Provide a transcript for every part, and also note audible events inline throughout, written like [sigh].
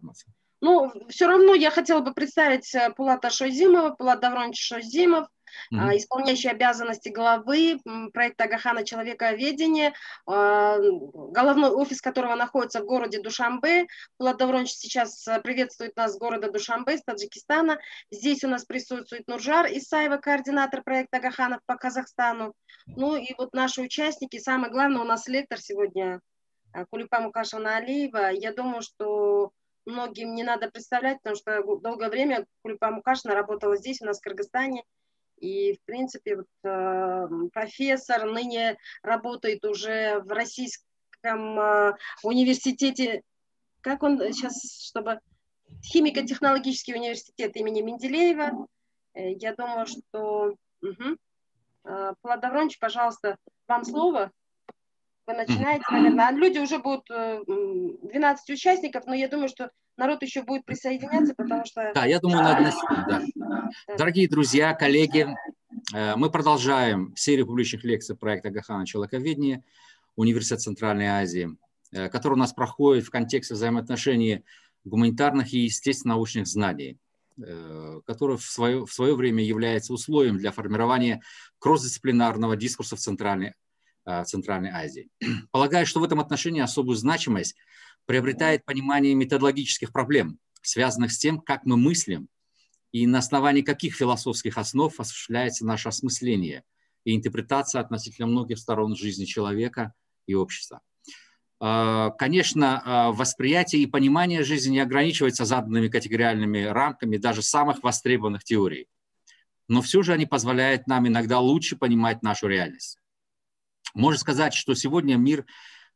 информация. Ну, все равно я хотела бы представить э, Пулата Шойзимова, Пулат Давронович Шойзимов, mm-hmm. исполняющий обязанности главы проекта Агахана «Человековедение», а, головной офис которого находится в городе Душамбе. Пулат Давронович сейчас э, приветствует нас с города Душамбе, с Таджикистана. Здесь у нас присутствует Нуржар Исаева, координатор проекта Агахана по Казахстану. Ну и вот наши участники, самое главное, у нас лектор сегодня э, Кулипа Мукашевна Алиева. Я думаю, что многим не надо представлять, потому что долгое время Кулипа Мукашина работала здесь, у нас в Кыргызстане. И, в принципе, вот, э, профессор ныне работает уже в Российском э, университете, как он сейчас, чтобы... Химико-технологический университет имени Менделеева. Э, я думаю, что... Угу. Э, Павел пожалуйста, вам слово вы начинаете, наверное. А люди уже будут 12 э, участников, но я думаю, что народ еще будет присоединяться, потому что... Да, я думаю, надо да. да. Дорогие друзья, коллеги, э, мы продолжаем серию публичных лекций проекта Гахана Человековедения, Университет Центральной Азии, э, который у нас проходит в контексте взаимоотношений гуманитарных и естественно-научных знаний который в свое, в свое время является условием для формирования кросс-дисциплинарного дискурса в Центральной Э, Центральной Азии. [clears throat] Полагаю, что в этом отношении особую значимость приобретает понимание методологических проблем, связанных с тем, как мы мыслим и на основании каких философских основ осуществляется наше осмысление и интерпретация относительно многих сторон жизни человека и общества. Э, конечно, э, восприятие и понимание жизни не ограничивается заданными категориальными рамками даже самых востребованных теорий, но все же они позволяют нам иногда лучше понимать нашу реальность. Можно сказать, что сегодня мир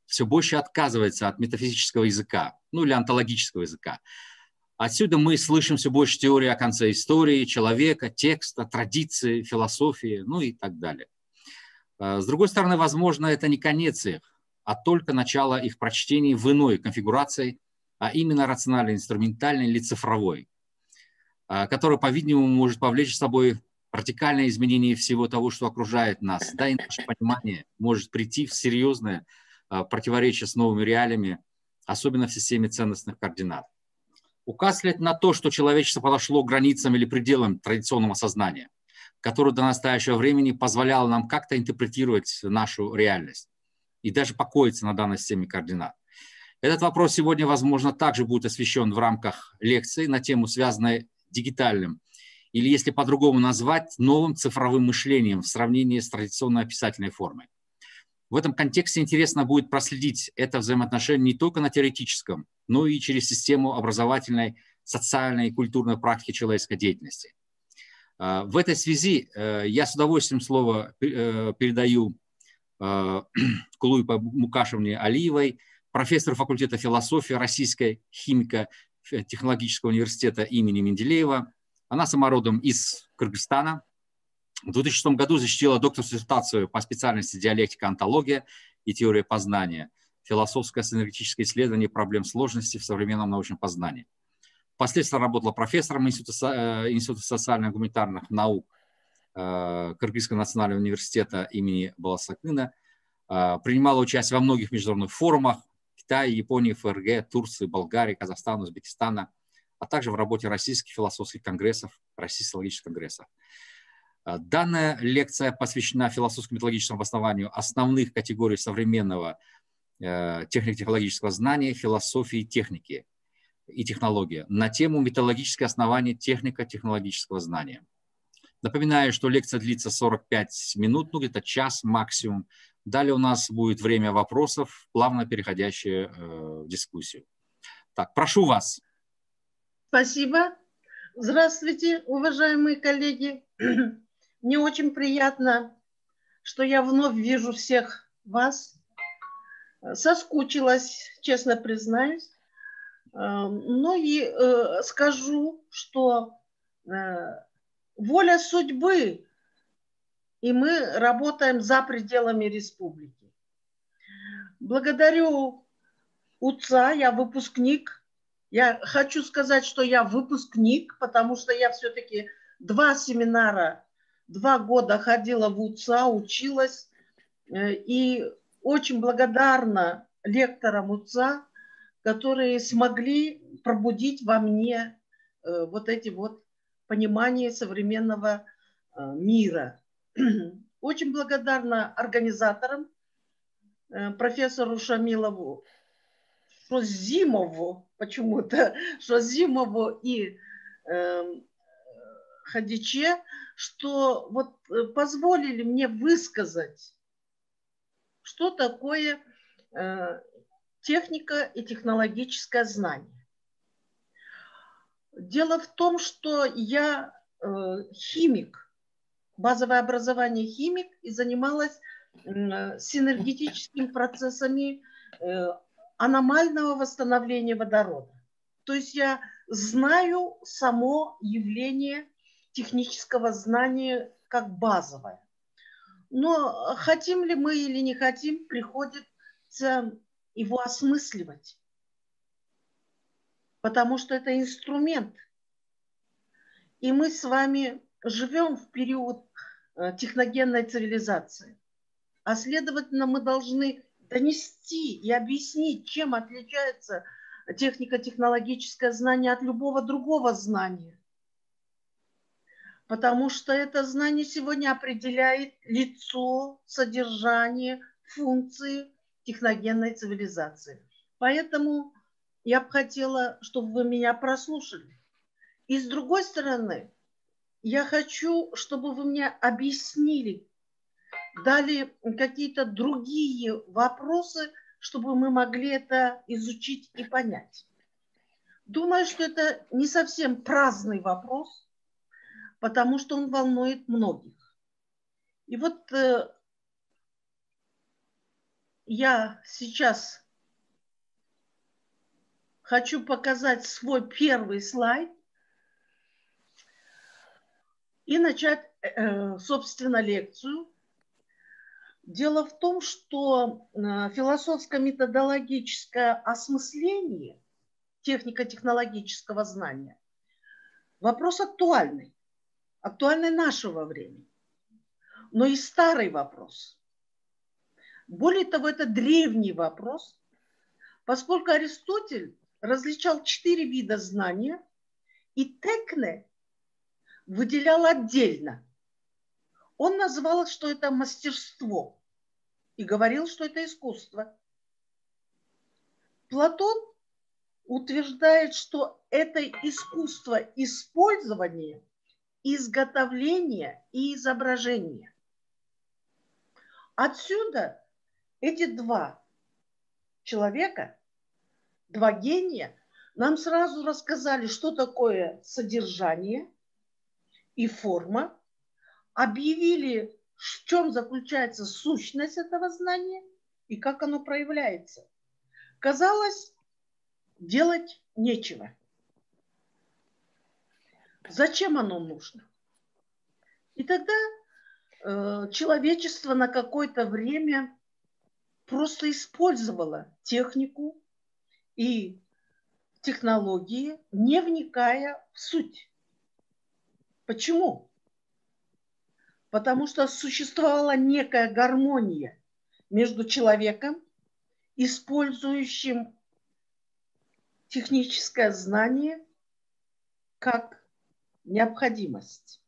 все больше отказывается от метафизического языка, ну или онтологического языка. Отсюда мы слышим все больше теории о конце истории, человека, текста, традиции, философии, ну и так далее. А, с другой стороны, возможно, это не конец их, а только начало их прочтений в иной конфигурации, а именно рационально-инструментальной или цифровой, а, которая, по-видимому, может повлечь с собой радикальное изменение всего того, что окружает нас, да и наше понимание может прийти в серьезное а, противоречие с новыми реалиями, особенно в системе ценностных координат. Указывает на то, что человечество подошло к границам или пределам традиционного сознания, которое до настоящего времени позволяло нам как-то интерпретировать нашу реальность и даже покоиться на данной системе координат. Этот вопрос сегодня, возможно, также будет освещен в рамках лекции на тему, связанной дигитальным или, если по-другому назвать, новым цифровым мышлением в сравнении с традиционной описательной формой. В этом контексте интересно будет проследить это взаимоотношение не только на теоретическом, но и через систему образовательной, социальной и культурной практики человеческой деятельности. А, в этой связи э, я с удовольствием слово э, передаю э, [clears throat] Кулуй Мукашевне Алиевой, профессору факультета философии Российской химико-технологического университета имени Менделеева, она самородом из Кыргызстана. В 2006 году защитила докторскую диссертацию по специальности диалектика, антология и теория познания, философское синергетическое исследование проблем сложности в современном научном познании. Впоследствии работала профессором Института, э, Института социально-гуманитарных наук э, Кыргызского национального университета имени Баласакына, э, принимала участие во многих международных форумах Китая, Японии, ФРГ, Турции, Болгарии, Казахстана, Узбекистана – а также в работе российских философских конгрессов, российских логических конгрессов. А, данная лекция посвящена философско-методологическому обоснованию основных категорий современного э, технико-технологического знания, философии техники и технологии на тему методологическое основание технико-технологического знания. Напоминаю, что лекция длится 45 минут, ну где-то час максимум. Далее у нас будет время вопросов, плавно переходящее э, в дискуссию. Так, прошу вас. Спасибо. Здравствуйте, уважаемые коллеги. [clears throat] Мне очень приятно, что я вновь вижу всех вас. Соскучилась, честно признаюсь. Ну и э, скажу, что э, воля судьбы, и мы работаем за пределами республики. Благодарю УЦА, я выпускник я хочу сказать, что я выпускник, потому что я все-таки два семинара, два года ходила в УЦА, училась. Э, и очень благодарна лекторам УЦА, которые смогли пробудить во мне э, вот эти вот понимания современного э, мира. [clears throat] Очень благодарна организаторам, профессору Шамилову, Шозимову, почему-то [laughs] Шозимову и э, Хадиче, что вот э, позволили мне высказать, что такое э, техника и технологическое знание. Дело в том, что я э, химик, базовое образование химик и занималась синергетическими процессами э, аномального восстановления водорода. То есть я знаю само явление технического знания как базовое. Но хотим ли мы или не хотим, приходится его осмысливать. Потому что это инструмент. И мы с вами живем в период э, техногенной цивилизации. А следовательно, мы должны донести и объяснить, чем отличается технико-технологическое знание от любого другого знания. Потому что это знание сегодня определяет лицо, содержание, функции техногенной цивилизации. Поэтому я бы хотела, чтобы вы меня прослушали. И с другой стороны, я хочу, чтобы вы мне объяснили, дали какие-то другие вопросы, чтобы мы могли это изучить и понять. Думаю, что это не совсем праздный вопрос, потому что он волнует многих. И вот э, я сейчас хочу показать свой первый слайд и начать, э, собственно, лекцию. Дело в том, что э, философско-методологическое осмысление технико-технологического знания вопрос актуальный, актуальный нашего времени, но и старый вопрос. Более того, это древний вопрос, поскольку Аристотель различал четыре вида знания, и Текне выделял отдельно. Он называл, что это мастерство, и говорил, что это искусство. Платон утверждает, что это искусство использования, изготовления и изображения. Отсюда эти два человека два гения нам сразу рассказали, что такое содержание и форма, объявили, в чем заключается сущность этого знания и как оно проявляется. Казалось, делать нечего. Зачем оно нужно? И тогда э, человечество на какое-то время просто использовало технику, и технологии, не вникая в суть. Почему? Потому что существовала некая гармония между человеком, использующим техническое знание как необходимость.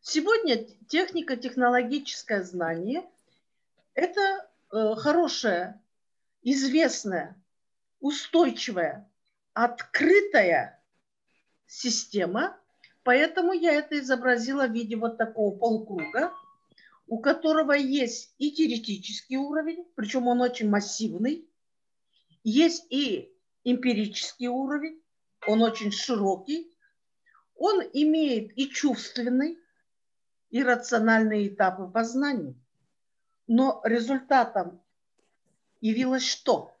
Сегодня технико-технологическое знание – это э, хорошее, известное устойчивая, открытая система, поэтому я это изобразила в виде вот такого полукруга, у которого есть и теоретический уровень, причем он очень массивный, есть и эмпирический уровень, он очень широкий, он имеет и чувственный, и рациональные этапы познания. Но результатом явилось что?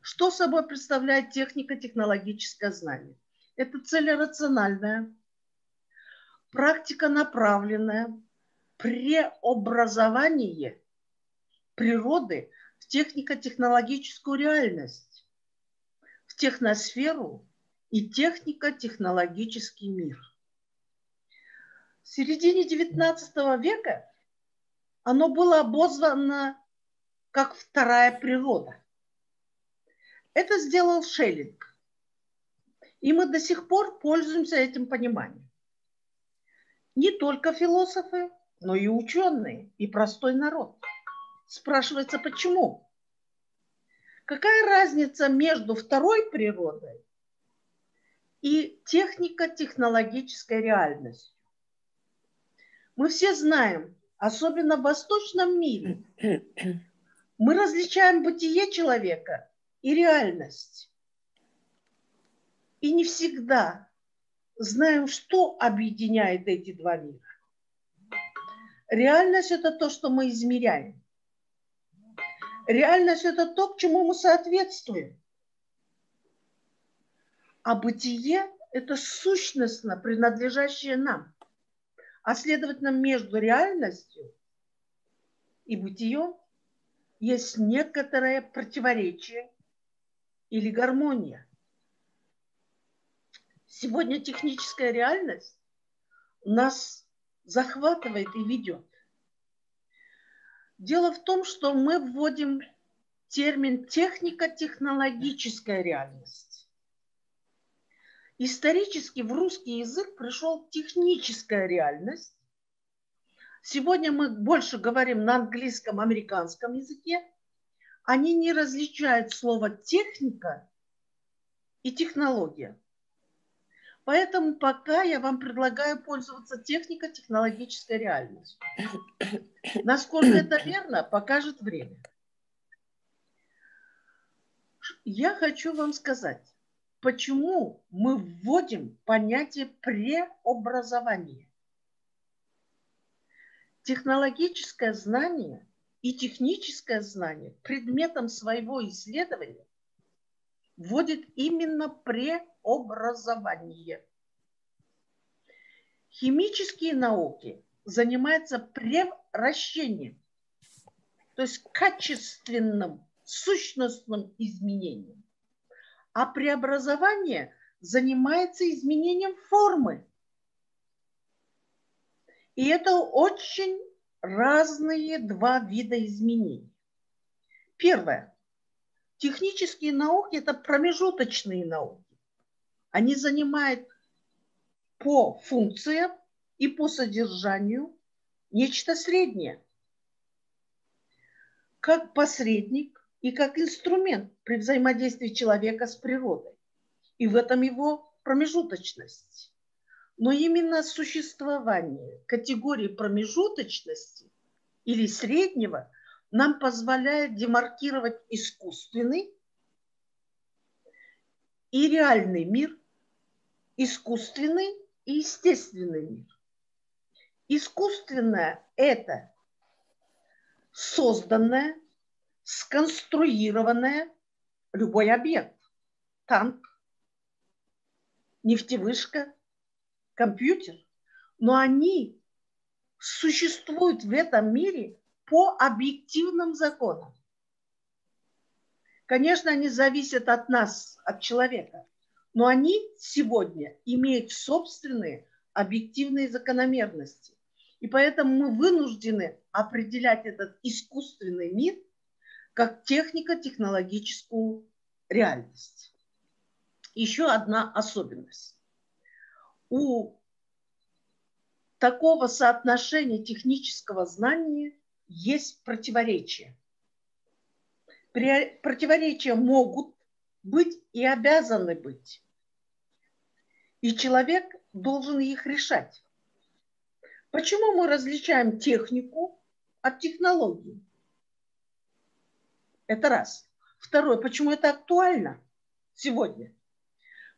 Что собой представляет технико-технологическое знание? Это целерациональное, практика направленная, преобразование природы в технико-технологическую реальность, в техносферу и технико-технологический мир. В середине XIX века оно было обозвано как вторая природа. Это сделал Шеллинг. И мы до сих пор пользуемся этим пониманием. Не только философы, но и ученые, и простой народ. Спрашивается, почему? Какая разница между второй природой и технико-технологической реальностью? Мы все знаем, особенно в восточном мире, [clears throat] мы различаем бытие человека и реальность. И не всегда знаем, что объединяет эти два мира. Реальность – это то, что мы измеряем. Реальность – это то, к чему мы соответствуем. А бытие – это сущностно принадлежащее нам. А следовательно, между реальностью и бытием есть некоторое противоречие или гармония. Сегодня техническая реальность нас захватывает и ведет. Дело в том, что мы вводим термин технико-технологическая реальность. Исторически в русский язык пришел техническая реальность. Сегодня мы больше говорим на английском, американском языке. Они не различают слово техника и технология. Поэтому пока я вам предлагаю пользоваться технико-технологической реальностью. Насколько это верно, покажет время. Я хочу вам сказать, почему мы вводим понятие преобразования. Технологическое знание и техническое знание предметом своего исследования вводит именно преобразование. Химические науки занимаются превращением, то есть качественным, сущностным изменением. А преобразование занимается изменением формы. И это очень разные два вида изменений. Первое. Технические науки – это промежуточные науки. Они занимают по функциям и по содержанию нечто среднее. Как посредник и как инструмент при взаимодействии человека с природой. И в этом его промежуточность. Но именно существование категории промежуточности или среднего нам позволяет демаркировать искусственный и реальный мир, искусственный и естественный мир. Искусственное – это созданное, сконструированное любой объект. Танк, нефтевышка, компьютер. Но они существуют в этом мире по объективным законам. Конечно, они зависят от нас, от человека, но они сегодня имеют собственные объективные закономерности. И поэтому мы вынуждены определять этот искусственный мир как технико-технологическую реальность. Еще одна особенность. У такого соотношения технического знания есть противоречия. Противоречия могут быть и обязаны быть. И человек должен их решать. Почему мы различаем технику от технологии? Это раз. Второе, почему это актуально сегодня?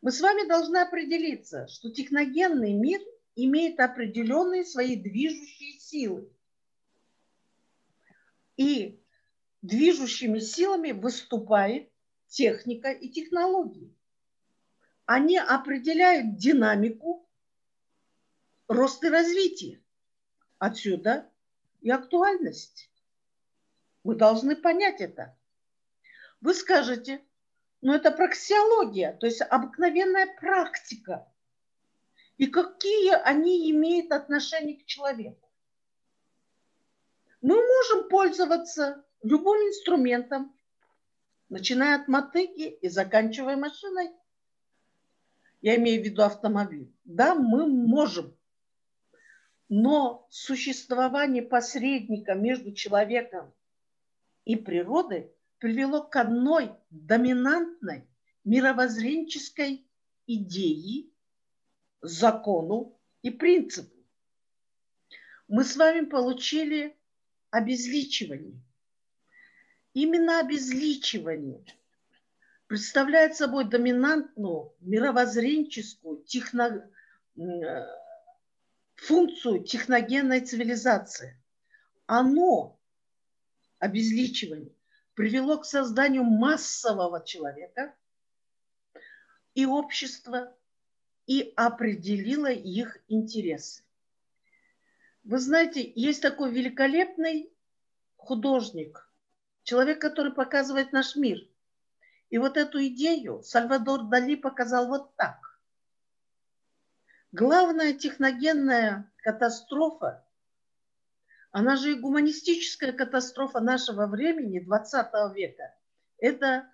Мы с вами должны определиться, что техногенный мир имеет определенные свои движущие силы. И движущими силами выступает техника и технологии. Они определяют динамику роста и развития. Отсюда и актуальность. Мы должны понять это. Вы скажете, ну это проксиология, то есть обыкновенная практика. И какие они имеют отношение к человеку? мы можем пользоваться любым инструментом, начиная от мотыги и заканчивая машиной. Я имею в виду автомобиль. Да, мы можем. Но существование посредника между человеком и природой привело к одной доминантной мировоззренческой идее, закону и принципу. Мы с вами получили обезличивание. Именно обезличивание представляет собой доминантную мировоззренческую техно... Э, функцию техногенной цивилизации. Оно, обезличивание, привело к созданию массового человека и общества и определило их интересы. Вы знаете, есть такой великолепный художник, человек, который показывает наш мир. И вот эту идею Сальвадор Дали показал вот так. Главная техногенная катастрофа, она же и гуманистическая катастрофа нашего времени, 20 века, это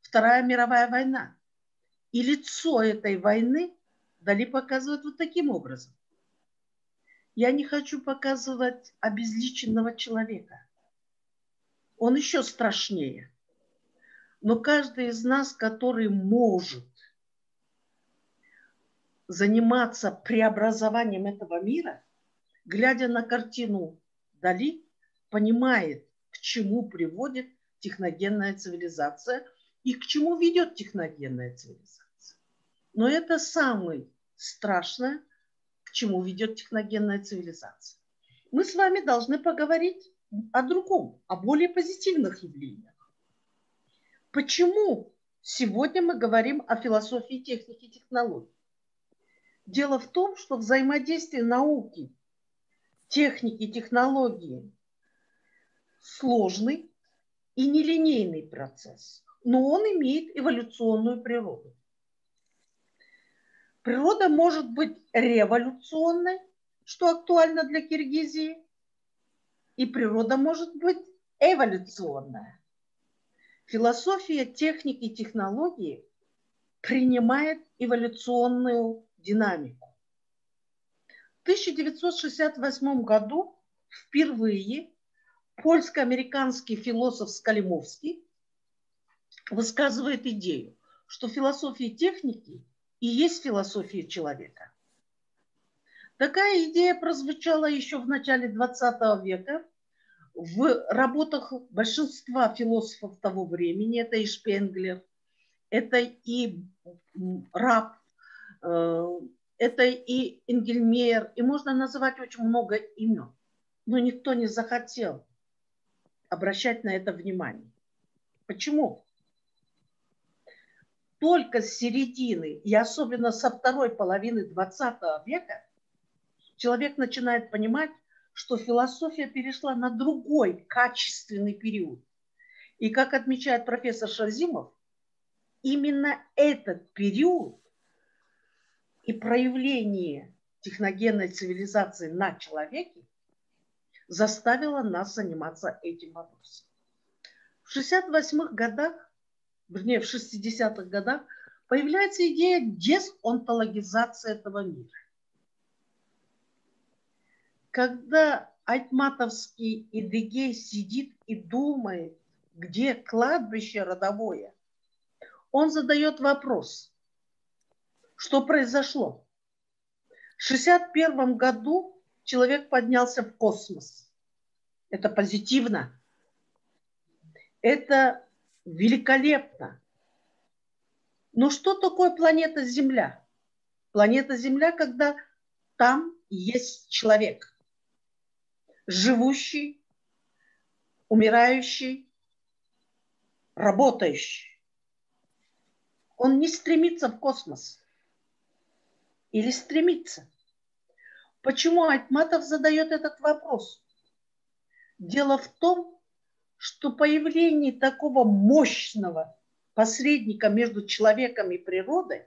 Вторая мировая война. И лицо этой войны Дали показывает вот таким образом. Я не хочу показывать обезличенного человека. Он еще страшнее. Но каждый из нас, который может заниматься преобразованием этого мира, глядя на картину Дали, понимает, к чему приводит техногенная цивилизация и к чему ведет техногенная цивилизация. Но это самое страшное, к чему ведет техногенная цивилизация. Мы с вами должны поговорить о другом, о более позитивных явлениях. Почему сегодня мы говорим о философии техники и технологий? Дело в том, что взаимодействие науки, техники, технологии сложный и нелинейный процесс, но он имеет эволюционную природу. Природа может быть революционной, что актуально для Киргизии, и природа может быть эволюционная. Философия техники и технологии принимает эволюционную динамику. В 1968 году впервые польско-американский философ Скалимовский высказывает идею, что философия техники и есть философия человека. Такая идея прозвучала еще в начале 20 века в работах большинства философов того времени. Это и Шпенглер, это и Раб, э, это и Энгельмейер, и можно называть очень много имен. Но никто не захотел обращать на это внимание. Почему? только с середины и особенно со второй половины 20 века человек начинает понимать, что философия перешла на другой качественный период. И как отмечает профессор Шазимов, именно этот период и проявление техногенной цивилизации на человеке заставило нас заниматься этим вопросом. В 68-х годах вернее, в 60-х годах, появляется идея дезонтологизации этого мира. Когда Айтматовский Эдыгей сидит и думает, где кладбище родовое, он задает вопрос, что произошло. В 61 году человек поднялся в космос. Это позитивно. Это великолепно. Но что такое планета Земля? Планета Земля, когда там есть человек, живущий, умирающий, работающий. Он не стремится в космос. Или стремится. Почему Айтматов задает этот вопрос? Дело в том, что появление такого мощного посредника между человеком и природой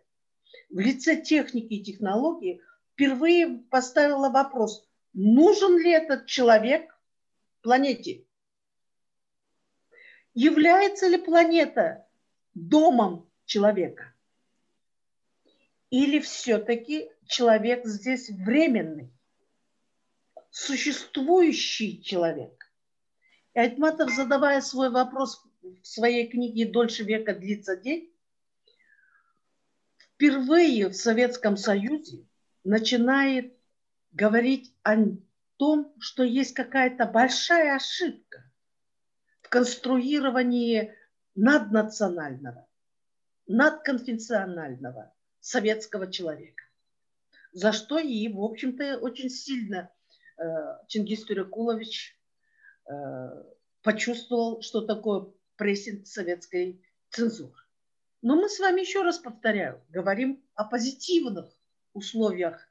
в лице техники и технологии впервые поставило вопрос, нужен ли этот человек планете. Является ли планета домом человека? Или все-таки человек здесь временный, существующий человек? И Айтматов, задавая свой вопрос в своей книге «Дольше века длится день», впервые в Советском Союзе начинает говорить о том, что есть какая-то большая ошибка в конструировании наднационального, надконфессионального советского человека. За что и, в общем-то, очень сильно э, Чингис Тюрякулович э, почувствовал, что такое прессинг советской цензуры. Но мы с вами еще раз повторяю, говорим о позитивных условиях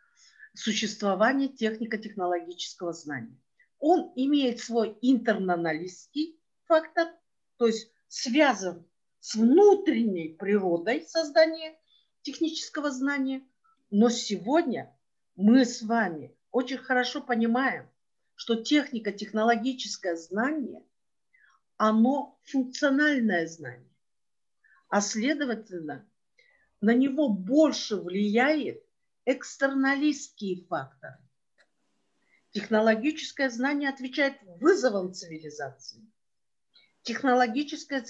существования технико-технологического знания. Он имеет свой интернационалистский фактор, то есть связан с внутренней природой создания технического знания. Но сегодня мы с вами очень хорошо понимаем, что технико-технологическое знание, оно функциональное знание. А следовательно, на него больше влияет экстерналистские факторы. Технологическое знание отвечает вызовам цивилизации. Технологическое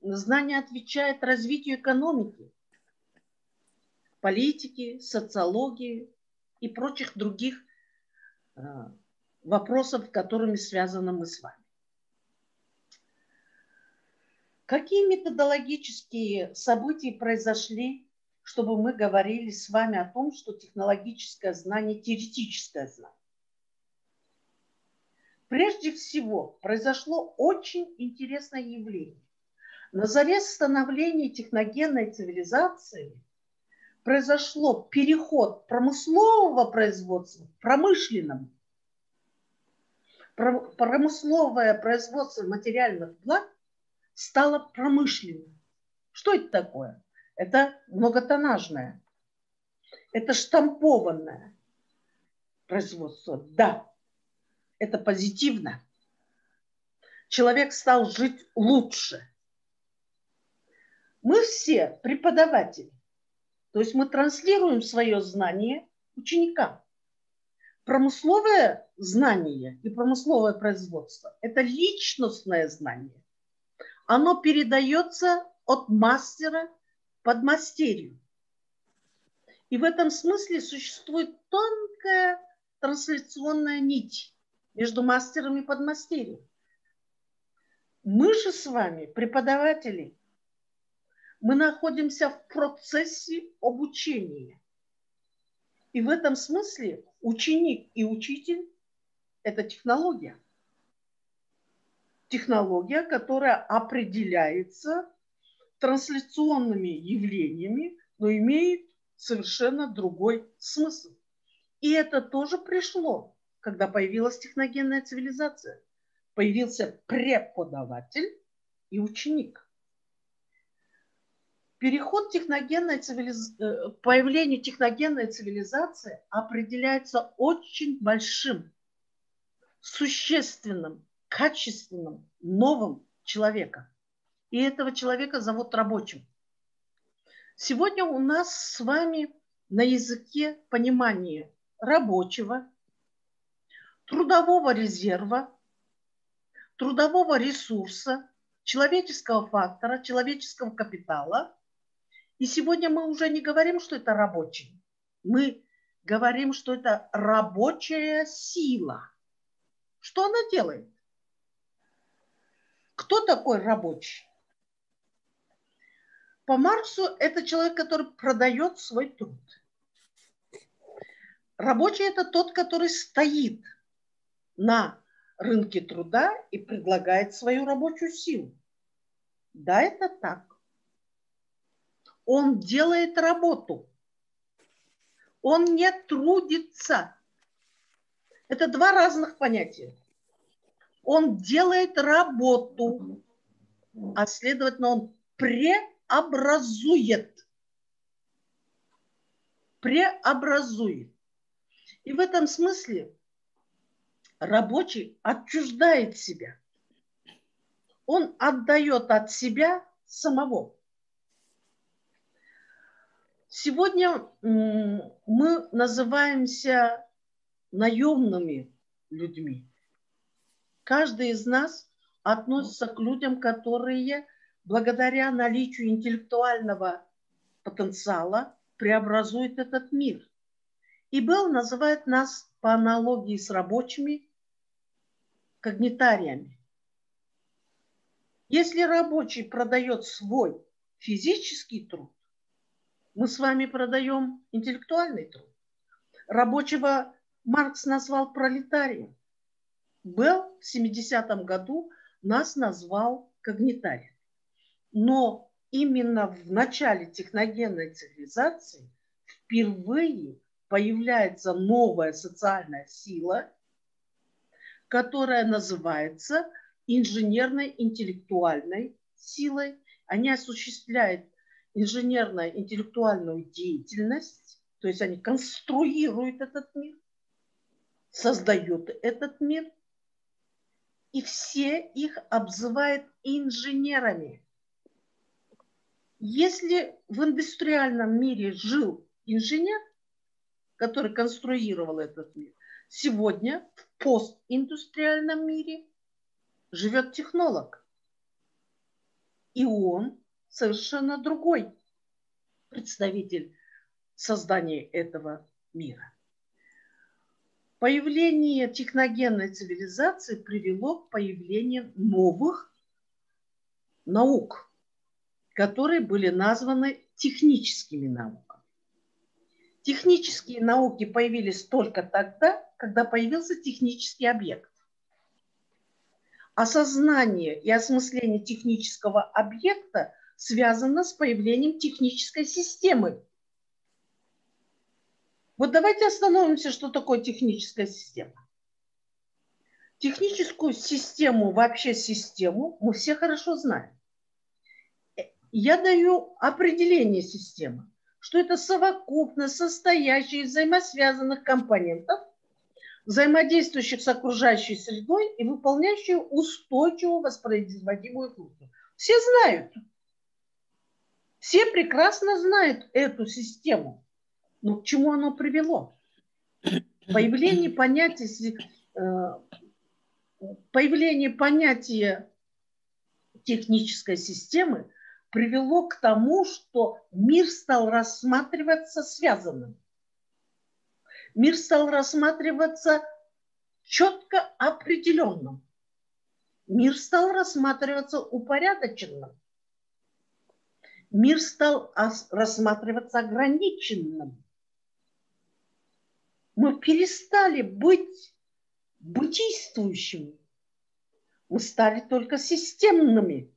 знание отвечает развитию экономики, политики, социологии и прочих других э, вопросов, которыми связаны мы с вами. Какие методологические события произошли чтобы мы говорили с вами о том, что технологическое знание – теоретическое знание. Прежде всего, произошло очень интересное явление. На заре становления техногенной цивилизации произошло переход промыслового производства к промышленному. Промысловое производство материальных благ стало промышленным. Что это такое? Это многотонажное. Это штампованное производство. Да, это позитивно. Человек стал жить лучше. Мы все преподаватели. То есть мы транслируем свое знание ученикам. Промысловое знание и промысловое производство – это личностное знание. Оно передается от мастера подмастерью. И в этом смысле существует тонкая трансляционная нить между мастером и подмастерьем. Мы же с вами, преподаватели, мы находимся в процессе обучения. И в этом смысле ученик и учитель – это технология. Технология, которая определяется трансляционными явлениями, но имеет совершенно другой смысл. И это тоже пришло, когда появилась техногенная цивилизация. Появился преподаватель и ученик. Переход техногенной цивилиз... Э, появлению техногенной цивилизации определяется очень большим, существенным, качественным, новым человеком и этого человека зовут рабочим. Сегодня у нас с вами на языке понимание рабочего, трудового резерва, трудового ресурса, человеческого фактора, человеческого капитала. И сегодня мы уже не говорим, что это рабочий. Мы говорим, что это рабочая сила. Что она делает? Кто такой рабочий? По Марксу это человек, который продает свой труд. Рабочий – это тот, который стоит на рынке труда и предлагает свою рабочую силу. Да, это так. Он делает работу. Он не трудится. Это два разных понятия. Он делает работу, а следовательно, он пре преобразует. Преобразует. И в этом смысле рабочий отчуждает себя. он отдает от себя самого. Сегодня мы называемся наемными людьми. Каждый из нас относится к людям, которые благодаря наличию интеллектуального потенциала преобразуют этот мир. И Белл называет нас по аналогии с рабочими когнитариями. Если рабочий продает свой физический труд, мы с вами продаем интеллектуальный труд. Рабочего Маркс назвал пролетарием. Белл в 70-м году нас назвал когнитарием. Но именно в начале техногенной цивилизации впервые появляется новая социальная сила, которая называется инженерной интеллектуальной силой. Они осуществляют инженерно-интеллектуальную деятельность, то есть они конструируют этот мир, создают этот мир, и все их обзывают инженерами. Если в индустриальном мире жил инженер, который конструировал этот мир, сегодня в постиндустриальном мире живет технолог. И он совершенно другой представитель создания этого мира. Появление техногенной цивилизации привело к появлению новых наук, которые были названы техническими науками. Технические науки появились только тогда, когда появился технический объект. Осознание и осмысление технического объекта связано с появлением технической системы. Вот давайте остановимся, что такое техническая система. Техническую систему, вообще систему, мы все хорошо знаем. Я даю определение системы, что это совокупность состоящая из взаимосвязанных компонентов, взаимодействующих с окружающей средой и выполняющих устойчивую воспроизводимую функцию. Все знают, все прекрасно знают эту систему. Но к чему оно привело? Появление понятия, э, появление понятия технической системы привело к тому, что мир стал рассматриваться связанным. Мир стал рассматриваться четко определенным. Мир стал рассматриваться упорядоченным мир стал рассматриваться ограниченным. Мы перестали быть бытийствующими. Мы стали только системными.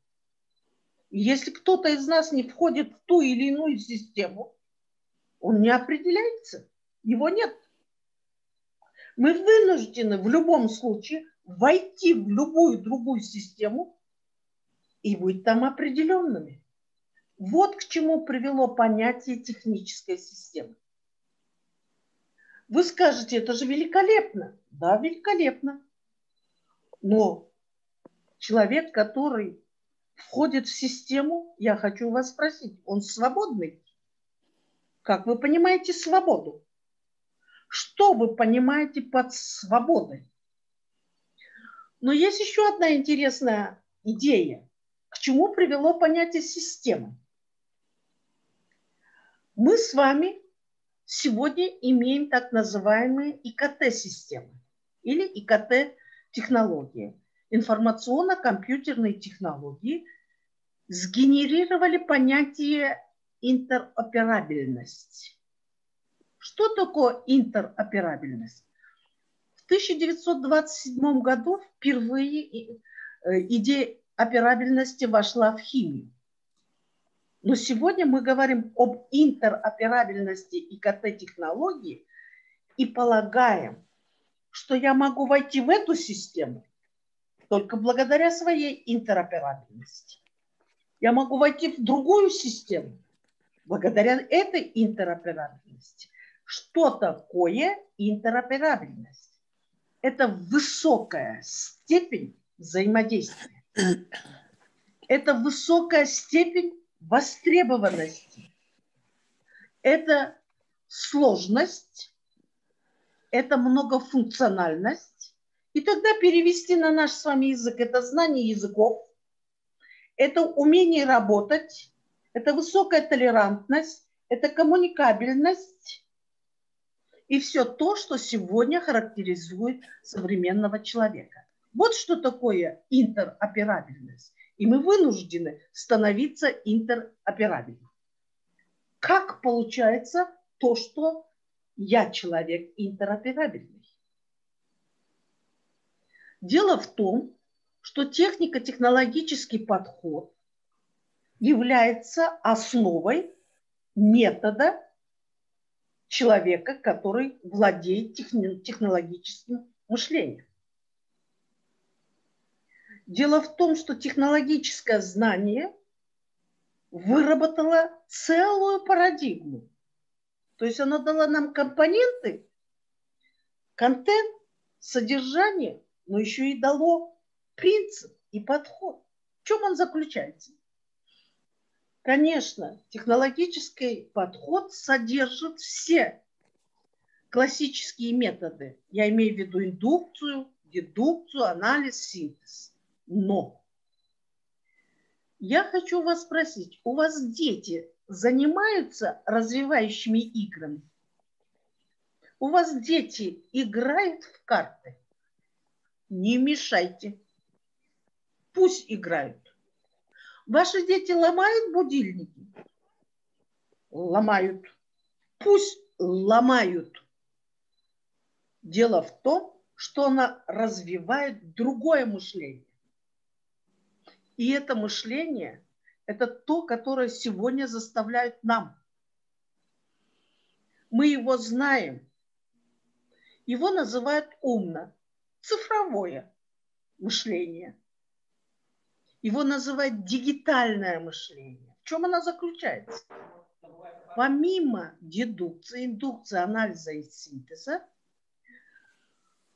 Если кто-то из нас не входит в ту или иную систему, он не определяется, его нет. Мы вынуждены в любом случае войти в любую другую систему и быть там определенными. Вот к чему привело понятие технической системы. Вы скажете, это же великолепно. Да, великолепно. Но человек, который входит в систему, я хочу вас спросить, он свободный? Как вы понимаете свободу? Что вы понимаете под свободой? Но есть еще одна интересная идея. К чему привело понятие системы? Мы с вами сегодня имеем так называемые ИКТ-системы или ИКТ-технологии. Информационно-компьютерные технологии сгенерировали понятие интероперабельность. Что такое интероперабельность? В 1927 году впервые э, идея операбельности вошла в химию. Но сегодня мы говорим об интероперабельности ИКТ-технологии и полагаем, что я могу войти в эту систему только благодаря своей интероперабельности. Я могу войти в другую систему благодаря этой интероперабельности. Что такое интероперабельность? Это высокая степень взаимодействия. Это высокая степень востребованности. Это сложность, это многофункциональность. И тогда перевести на наш с вами язык – это знание языков, это умение работать, это высокая толерантность, это коммуникабельность и все то, что сегодня характеризует современного человека. Вот что такое интероперабельность. И мы вынуждены становиться интероперабельными. Как получается то, что я человек интероперабельный? Дело в том, что технико-технологический подход является основой метода человека, который владеет технологическим мышлением. Дело в том, что технологическое знание выработало целую парадигму. То есть оно дало нам компоненты, контент, содержание, но еще и дало принцип и подход. В чем он заключается? Конечно, технологический подход содержит все классические методы. Я имею в виду индукцию, дедукцию, анализ, синтез. Но я хочу вас спросить, у вас дети занимаются развивающими играми? У вас дети играют в карты? Не мешайте. Пусть играют. Ваши дети ломают будильники? Ломают. Пусть ломают. Дело в том, что она развивает другое мышление. И это мышление – это то, которое сегодня заставляют нам. Мы его знаем. Его называют умно. Цифровое мышление. Его называют дигитальное мышление. В чем оно заключается? Помимо дедукции, индукции, анализа и синтеза,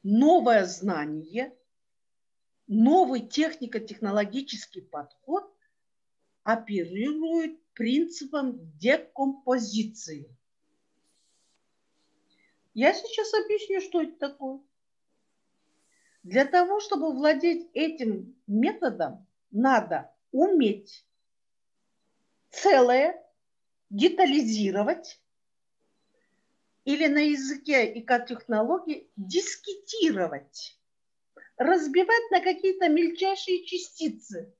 новое знание – новый технико-технологический подход оперирует принципом декомпозиции. Я сейчас объясню, что это такое. Для того, чтобы владеть этим методом, надо уметь целое детализировать или на языке ИК-технологии дискетировать разбивать на какие-то мельчайшие частицы.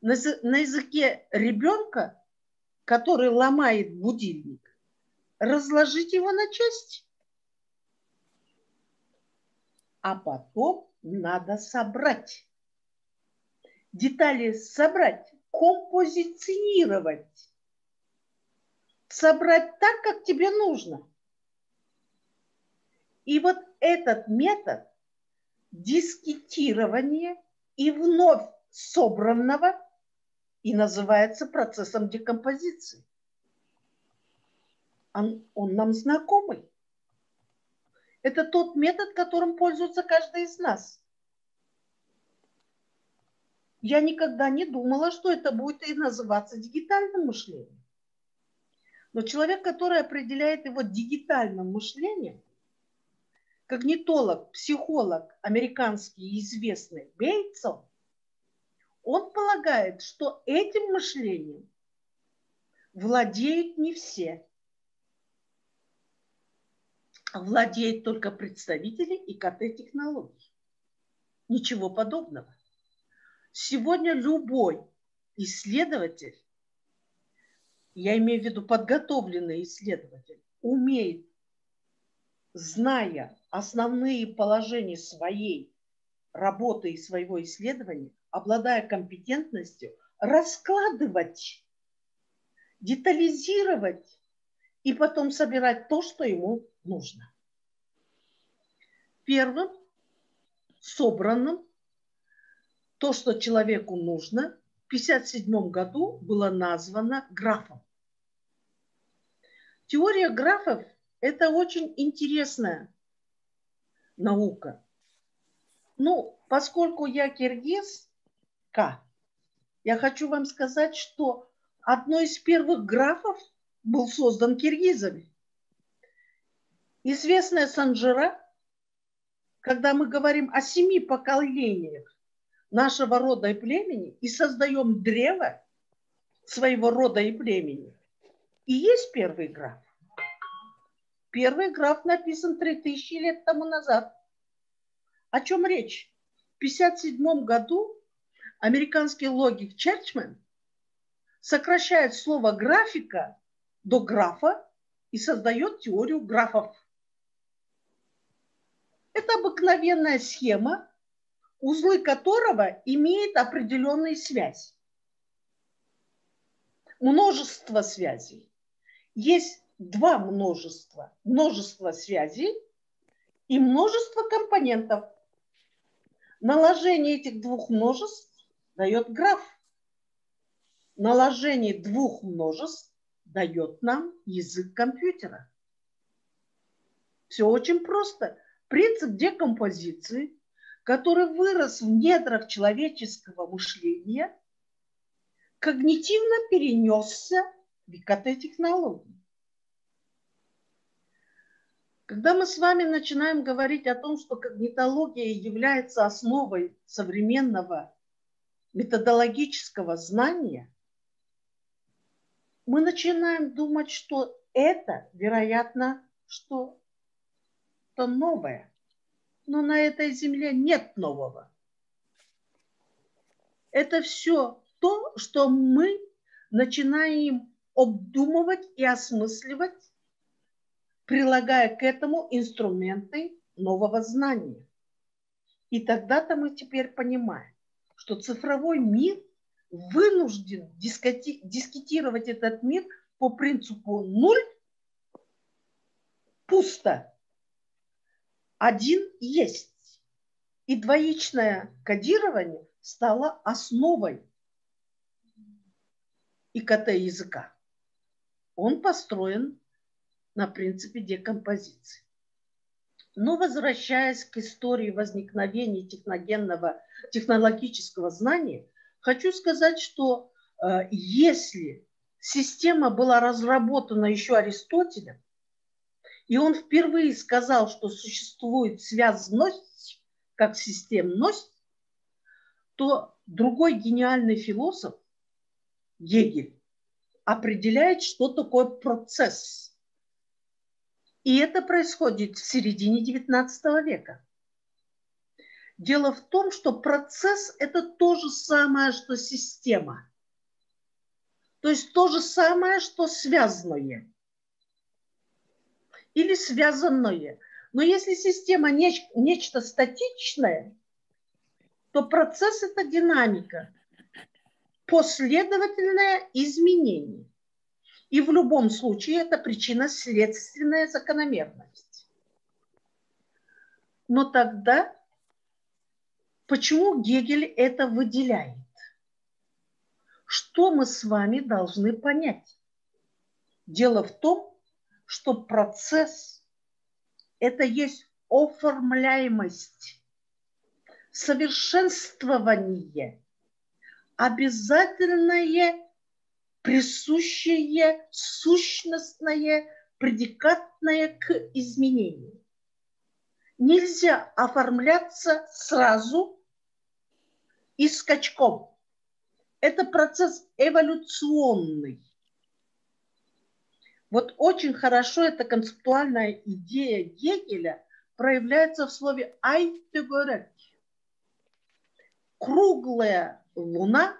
На, языке ребенка, который ломает будильник, разложить его на части. А потом надо собрать. Детали собрать, композиционировать. Собрать так, как тебе нужно. И вот этот метод – дискетирование и вновь собранного и называется процессом декомпозиции. Он, он нам знакомый. Это тот метод, которым пользуется каждый из нас. Я никогда не думала, что это будет и называться дигитальным мышлением. Но человек, который определяет его дигитальным мышлением, когнитолог, психолог американский известный Бейтсов, он полагает, что этим мышлением владеют не все. Владеют только представители ИКТ-технологий. Ничего подобного. Сегодня любой исследователь, я имею в виду подготовленный исследователь, умеет, зная основные положения своей работы и своего исследования, обладая компетентностью, раскладывать, детализировать и потом собирать то, что ему нужно. Первым собранным то, что человеку нужно, в 1957 году было названо графом. Теория графов – это очень интересная наука. Ну, поскольку я киргиз, К. Я хочу вам сказать, что одно из первых графов был создан киргизами. Известная Санжира, когда мы говорим о семи поколениях нашего рода и племени и создаем древо своего рода и племени, и есть первый граф. Первый граф написан 3000 лет тому назад. О чем речь? В 1957 году американский логик Черчмен сокращает слово графика до графа и создает теорию графов. Это обыкновенная схема, узлы которого имеют определенную связь. Множество связей. Есть два множества. Множество связей и множество компонентов. Наложение этих двух множеств дает граф. Наложение двух множеств дает нам язык компьютера. Все очень просто. Принцип декомпозиции, который вырос в недрах человеческого мышления, когнитивно перенесся в ИКТ-технологии. Когда мы с вами начинаем говорить о том, что когнитология является основой современного методологического знания, мы начинаем думать, что это, вероятно, что-то новое. Но на этой земле нет нового. Это все то, что мы начинаем обдумывать и осмысливать прилагая к этому инструменты нового знания. И тогда-то мы теперь понимаем, что цифровой мир вынужден дискоти- дискетировать этот мир по принципу нуль, пусто, один есть. И двоичное кодирование стало основой ИКТ языка. Он построен на принципе декомпозиции. Но возвращаясь к истории возникновения техногенного, технологического знания, хочу сказать, что э, если система была разработана еще Аристотелем, и он впервые сказал, что существует связность как системность, то другой гениальный философ, Гегель, определяет, что такое процесс – и это происходит в середине XIX века. Дело в том, что процесс – это то же самое, что система. То есть то же самое, что связанное. Или связанное. Но если система неч- нечто статичное, то процесс – это динамика, последовательное изменение. И в любом случае это причинно-следственная закономерность. Но тогда почему Гегель это выделяет? Что мы с вами должны понять? Дело в том, что процесс – это есть оформляемость, совершенствование, обязательное присущее сущностное, предикатное к изменению. Нельзя оформляться сразу и скачком. Это процесс эволюционный. Вот очень хорошо эта концептуальная идея Гегеля проявляется в слове «айтегорек». Круглая луна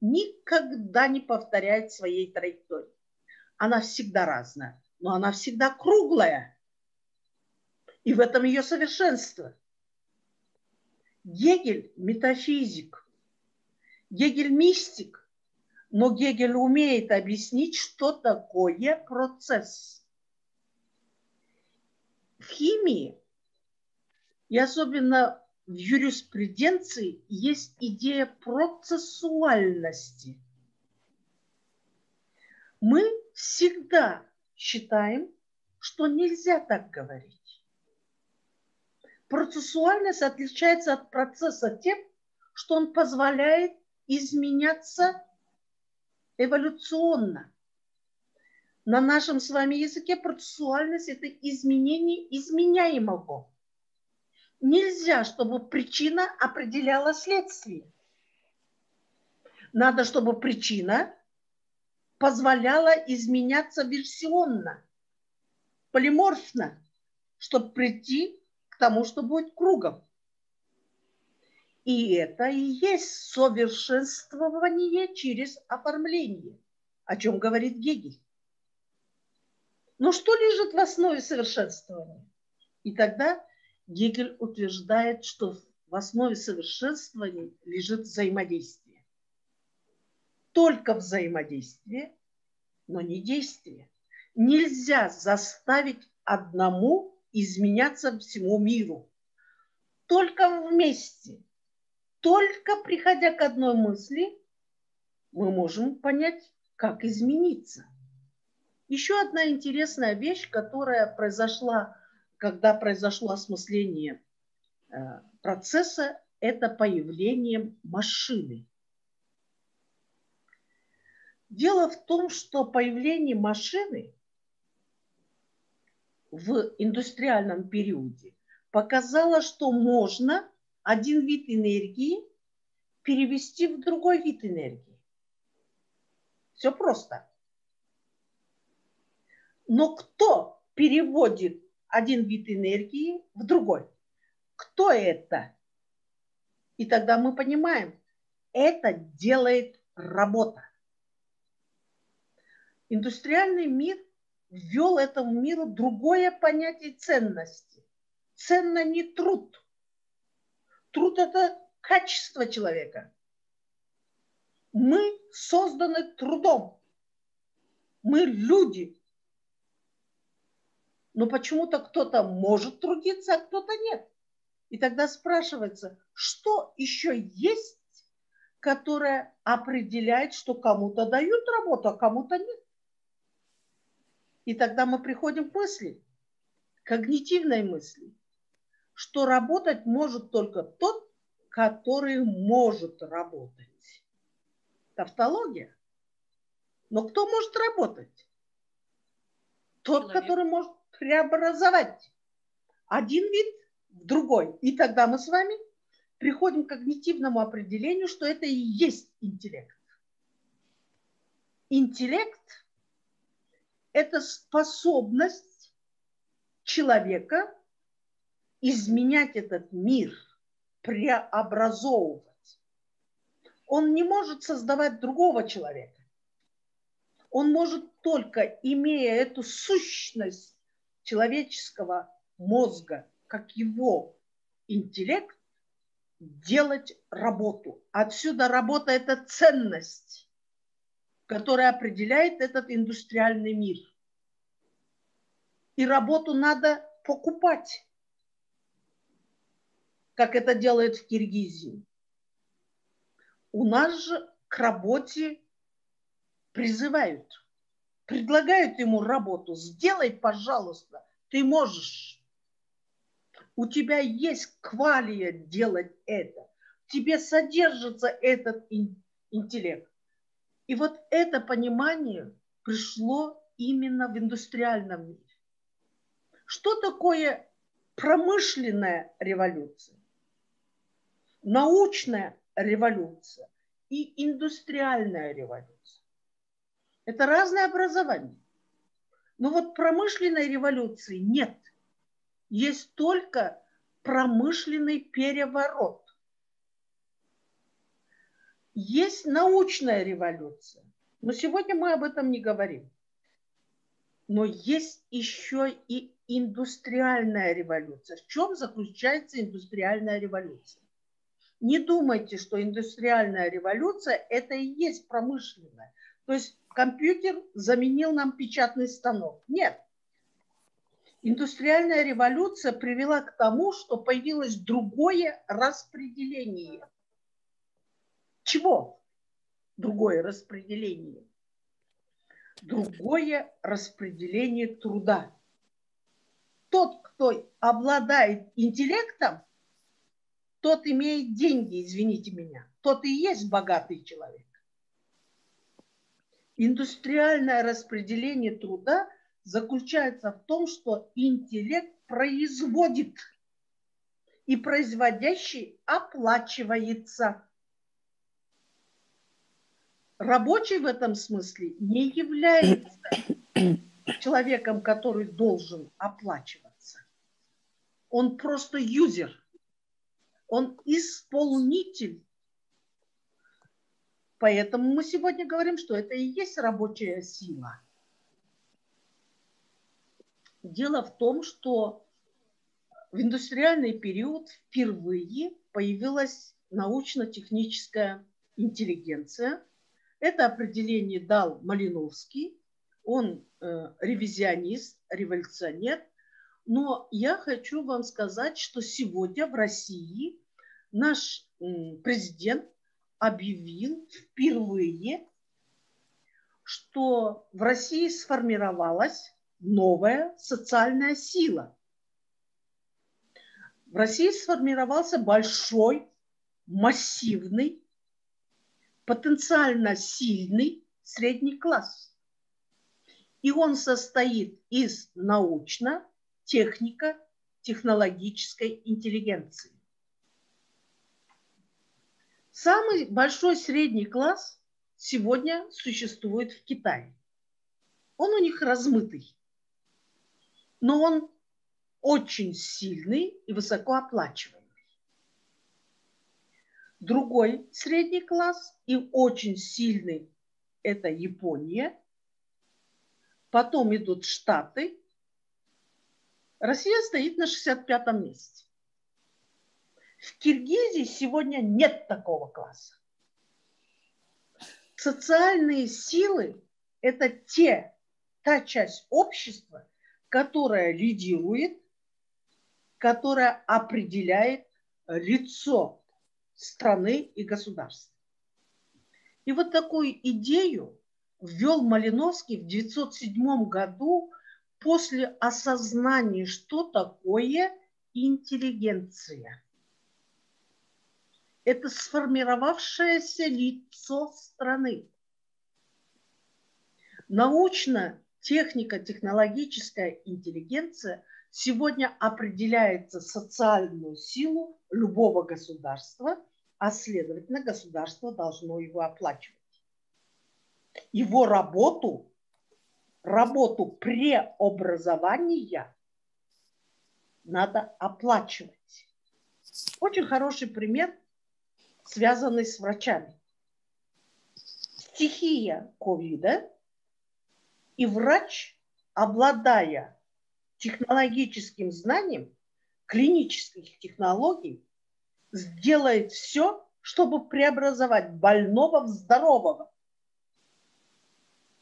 никогда не повторяет своей траектории. Она всегда разная, но она всегда круглая. И в этом ее совершенство. Гегель – метафизик, Гегель – мистик, но Гегель умеет объяснить, что такое процесс. В химии, и особенно в юриспруденции есть идея процессуальности. Мы всегда считаем, что нельзя так говорить. Процессуальность отличается от процесса тем, что он позволяет изменяться эволюционно. На нашем с вами языке процессуальность – это изменение изменяемого. Нельзя, чтобы причина определяла следствие. Надо, чтобы причина позволяла изменяться версионно, полиморфно, чтобы прийти к тому, что будет кругом. И это и есть совершенствование через оформление, о чем говорит Гегель. Но что лежит в основе совершенствования? И тогда Гегель утверждает, что в основе совершенствования лежит взаимодействие. Только взаимодействие, но не действие. Нельзя заставить одному изменяться всему миру. Только вместе, только приходя к одной мысли, мы можем понять, как измениться. Еще одна интересная вещь, которая произошла, когда произошло осмысление э, процесса, это появление машины. Дело в том, что появление машины в индустриальном периоде показало, что можно один вид энергии перевести в другой вид энергии. Все просто. Но кто переводит один вид энергии в другой? Кто это? И тогда мы понимаем, это делает работа. Индустриальный мир ввел этому миру другое понятие ценности. Ценно не труд. Труд – это качество человека. Мы созданы трудом. Мы люди, но почему-то кто-то может трудиться, а кто-то нет. И тогда спрашивается, что еще есть, которое определяет, что кому-то дают работу, а кому-то нет. И тогда мы приходим к мысли, когнитивной мысли, что работать может только тот, который может работать. Тавтология. Но кто может работать? Тот, Человек. который может преобразовать один вид в другой. И тогда мы с вами приходим к когнитивному определению, что это и есть интеллект. Интеллект – это способность человека изменять этот мир, преобразовывать. Он не может создавать другого человека. Он может только, имея эту сущность человеческого мозга, как его интеллект, делать работу. Отсюда работа – это ценность, которая определяет этот индустриальный мир. И работу надо покупать, как это делают в Киргизии. У нас же к работе призывают – предлагают ему работу, сделай, пожалуйста, ты можешь. У тебя есть квалия делать это. Тебе содержится этот интеллект. И вот это понимание пришло именно в индустриальном мире. Что такое промышленная революция, научная революция и индустриальная революция? Это разное образование. Но вот промышленной революции нет. Есть только промышленный переворот. Есть научная революция. Но сегодня мы об этом не говорим. Но есть еще и индустриальная революция. В чем заключается индустриальная революция? Не думайте, что индустриальная революция – это и есть промышленная. То есть компьютер заменил нам печатный станок. Нет. Индустриальная революция привела к тому, что появилось другое распределение. Чего? Другое распределение. Другое распределение труда. Тот, кто обладает интеллектом, тот имеет деньги, извините меня, тот и есть богатый человек. Индустриальное распределение труда заключается в том, что интеллект производит, и производящий оплачивается. Рабочий в этом смысле не является [coughs] человеком, который должен оплачиваться. Он просто юзер, он исполнитель. Поэтому мы сегодня говорим, что это и есть рабочая сила. Дело в том, что в индустриальный период впервые появилась научно-техническая интеллигенция. Это определение дал Малиновский. Он э, ревизионист, революционер. Но я хочу вам сказать, что сегодня в России наш президент объявил впервые, что в России сформировалась новая социальная сила. В России сформировался большой, массивный, потенциально сильный средний класс. И он состоит из научно, техника, технологической интеллигенции. Самый большой средний класс сегодня существует в Китае. Он у них размытый но он очень сильный и высокооплачиваемый. Другой средний класс и очень сильный – это Япония. Потом идут Штаты. Россия стоит на 65-м месте. В Киргизии сегодня нет такого класса. Социальные силы – это те, та часть общества, которая лидирует, которая определяет лицо страны и государства. И вот такую идею ввел Малиновский в 1907 году после осознания, что такое интеллигенция. Это сформировавшееся лицо страны. Научно технико-технологическая интеллигенция сегодня определяется социальную силу любого государства, а следовательно государство должно его оплачивать. Его работу, работу преобразования надо оплачивать. Очень хороший пример, связанный с врачами. Стихия ковида и врач, обладая технологическим знанием, клинических технологий, сделает все, чтобы преобразовать больного в здорового.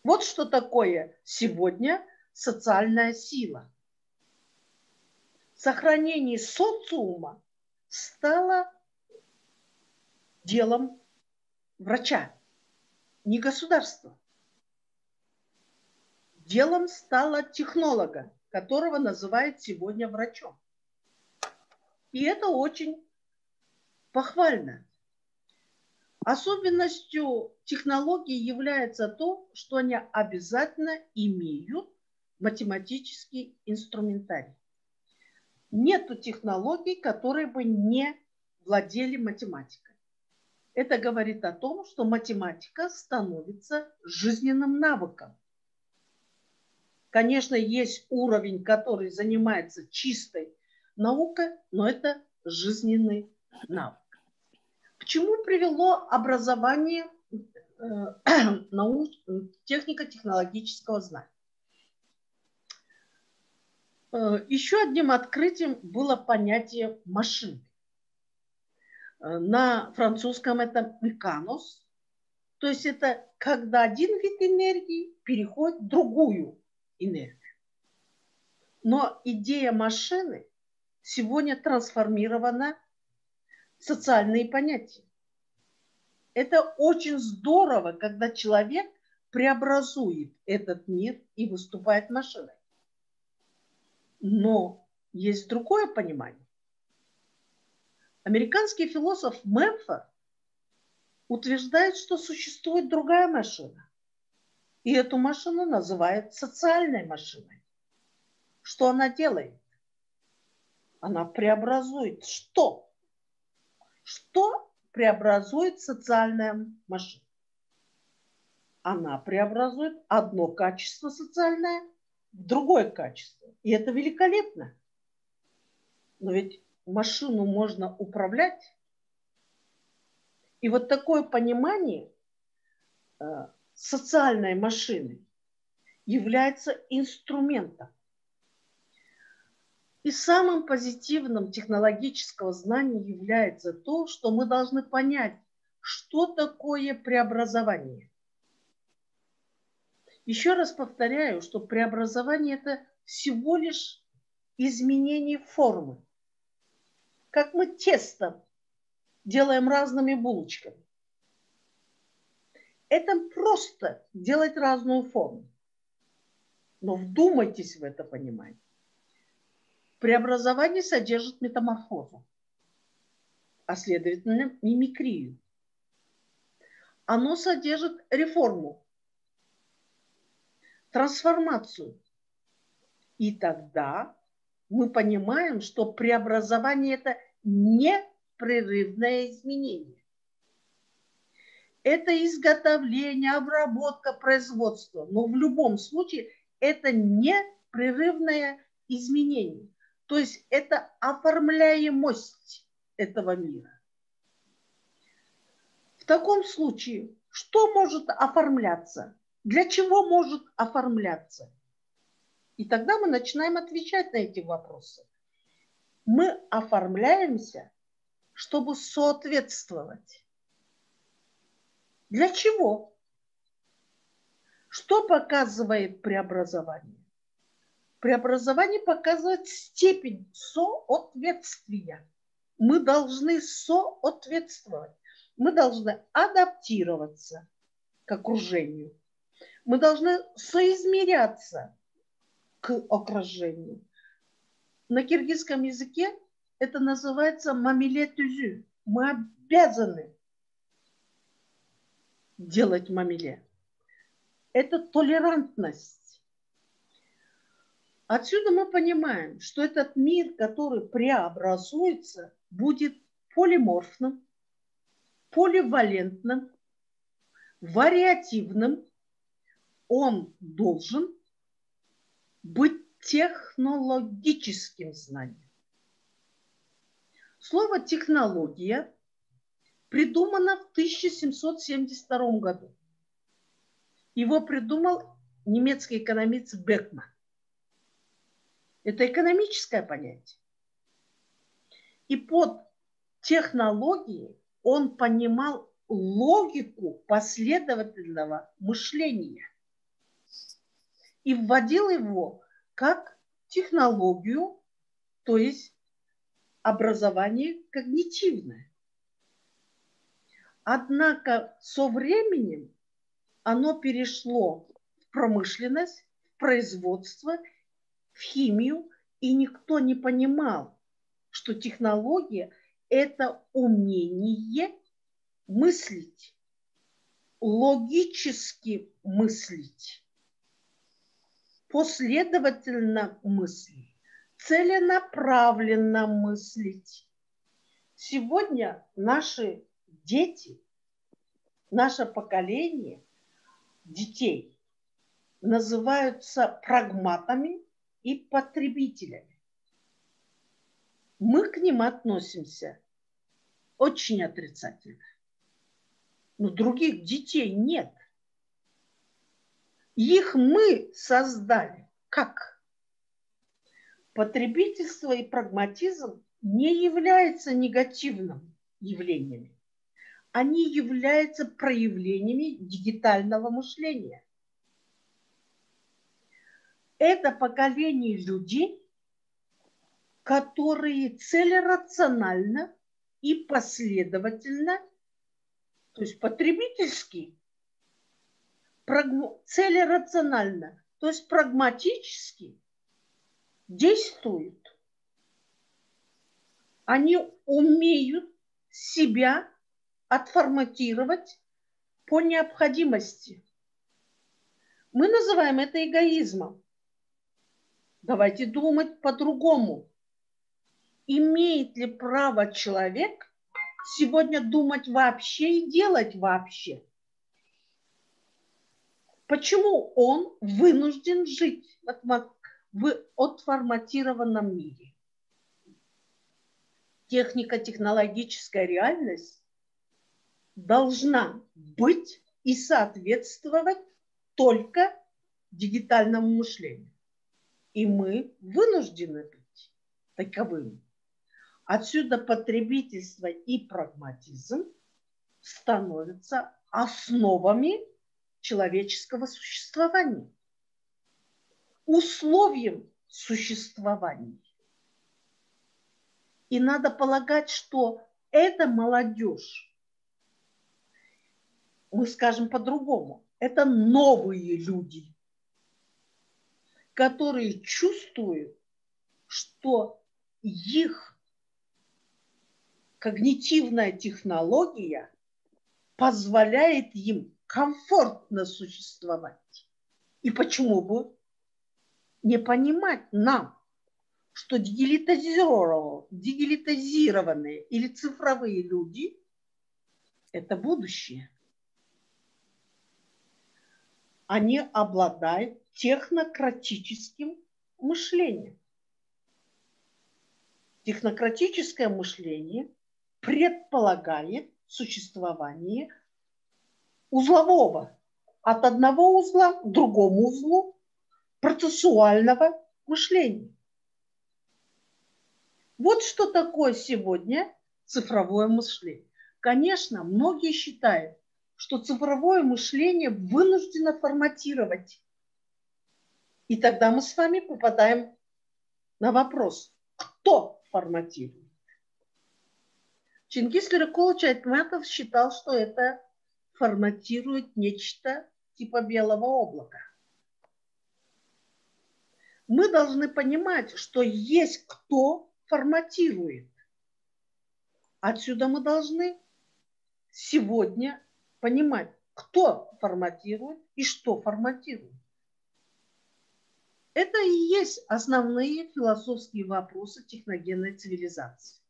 Вот что такое сегодня социальная сила. Сохранение социума стало делом врача, не государства делом стала технолога, которого называют сегодня врачом. И это очень похвально. Особенностью технологий является то, что они обязательно имеют математический инструментарий. Нету технологий, которые бы не владели математикой. Это говорит о том, что математика становится жизненным навыком. Конечно, есть уровень, который занимается чистой наукой, но это жизненный навык. К чему привело образование э, [clears throat] наук, технико-технологического знания? Э, еще одним открытием было понятие машины. Э, на французском это меканос, то есть это когда один вид энергии переходит в другую энергию. Но идея машины сегодня трансформирована в социальные понятия. Это очень здорово, когда человек преобразует этот мир и выступает машиной. Но есть другое понимание. Американский философ Мемфор утверждает, что существует другая машина. И эту машину называют социальной машиной. Что она делает? Она преобразует что? Что преобразует социальная машина? Она преобразует одно качество социальное в другое качество. И это великолепно. Но ведь машину можно управлять. И вот такое понимание э, социальной машины является инструментом. И самым позитивным технологического знания является то, что мы должны понять, что такое преобразование. Еще раз повторяю, что преобразование – это всего лишь изменение формы. Как мы тесто делаем разными булочками. Это просто делать разную форму. Но вдумайтесь в это понимание. Преобразование содержит метаморфозу, а следовательно мимикрию. Оно содержит реформу, трансформацию. И тогда мы понимаем, что преобразование – это непрерывное изменение. Это изготовление, обработка, производство. Но в любом случае это непрерывное изменение. То есть это оформляемость этого мира. В таком случае, что может оформляться? Для чего может оформляться? И тогда мы начинаем отвечать на эти вопросы. Мы оформляемся, чтобы соответствовать. Для чего? Что показывает преобразование? Преобразование показывает степень соответствия. Мы должны соответствовать. Мы должны адаптироваться к окружению. Мы должны соизмеряться к окружению. На киргизском языке это называется мамиле тюзю. Мы обязаны делать мамиле. Это толерантность Отсюда мы понимаем, что этот мир, который преобразуется, будет полиморфным, поливалентным, вариативным. Он должен быть технологическим знанием. Слово «технология» придумано в 1772 году. Его придумал немецкий экономист Бекман. Это экономическое понятие. И под технологией он понимал логику последовательного мышления и вводил его как технологию, то есть образование когнитивное. Однако со временем оно перешло в промышленность, в производство в химию, и никто не понимал, что технология – это умение мыслить, логически мыслить, последовательно мыслить, целенаправленно мыслить. Сегодня наши дети, наше поколение детей называются прагматами и потребителями. Мы к ним относимся очень отрицательно. Но других детей нет. Их мы создали. Как? Потребительство и прагматизм не являются негативным явлениями. Они являются проявлениями дигитального мышления – это поколение людей, которые целерационально и последовательно, то есть потребительски, целерационально, то есть прагматически действуют. они умеют себя отформатировать по необходимости. Мы называем это эгоизмом. Давайте думать по-другому. Имеет ли право человек сегодня думать вообще и делать вообще? Почему он вынужден жить в отформатированном мире? Технико-технологическая реальность должна быть и соответствовать только дигитальному мышлению. И мы вынуждены быть таковыми. Отсюда потребительство и прагматизм становятся основами человеческого существования, условием существования. И надо полагать, что эта молодежь, мы скажем по-другому, это новые люди, которые чувствуют, что их когнитивная технология позволяет им комфортно существовать. И почему бы не понимать нам, что дигитализированные или цифровые люди – это будущее. Они обладают технократическим мышлением. Технократическое мышление предполагает существование узлового от одного узла к другому узлу процессуального мышления. Вот что такое сегодня цифровое мышление. Конечно, многие считают, что цифровое мышление вынуждено форматировать. И тогда мы с вами попадаем на вопрос, кто форматирует. Чингис Лиракулович Айтматов считал, что это форматирует нечто типа белого облака. Мы должны понимать, что есть кто форматирует. Отсюда мы должны сегодня понимать, кто форматирует и что форматирует. Это и есть основные философские вопросы техногенной цивилизации.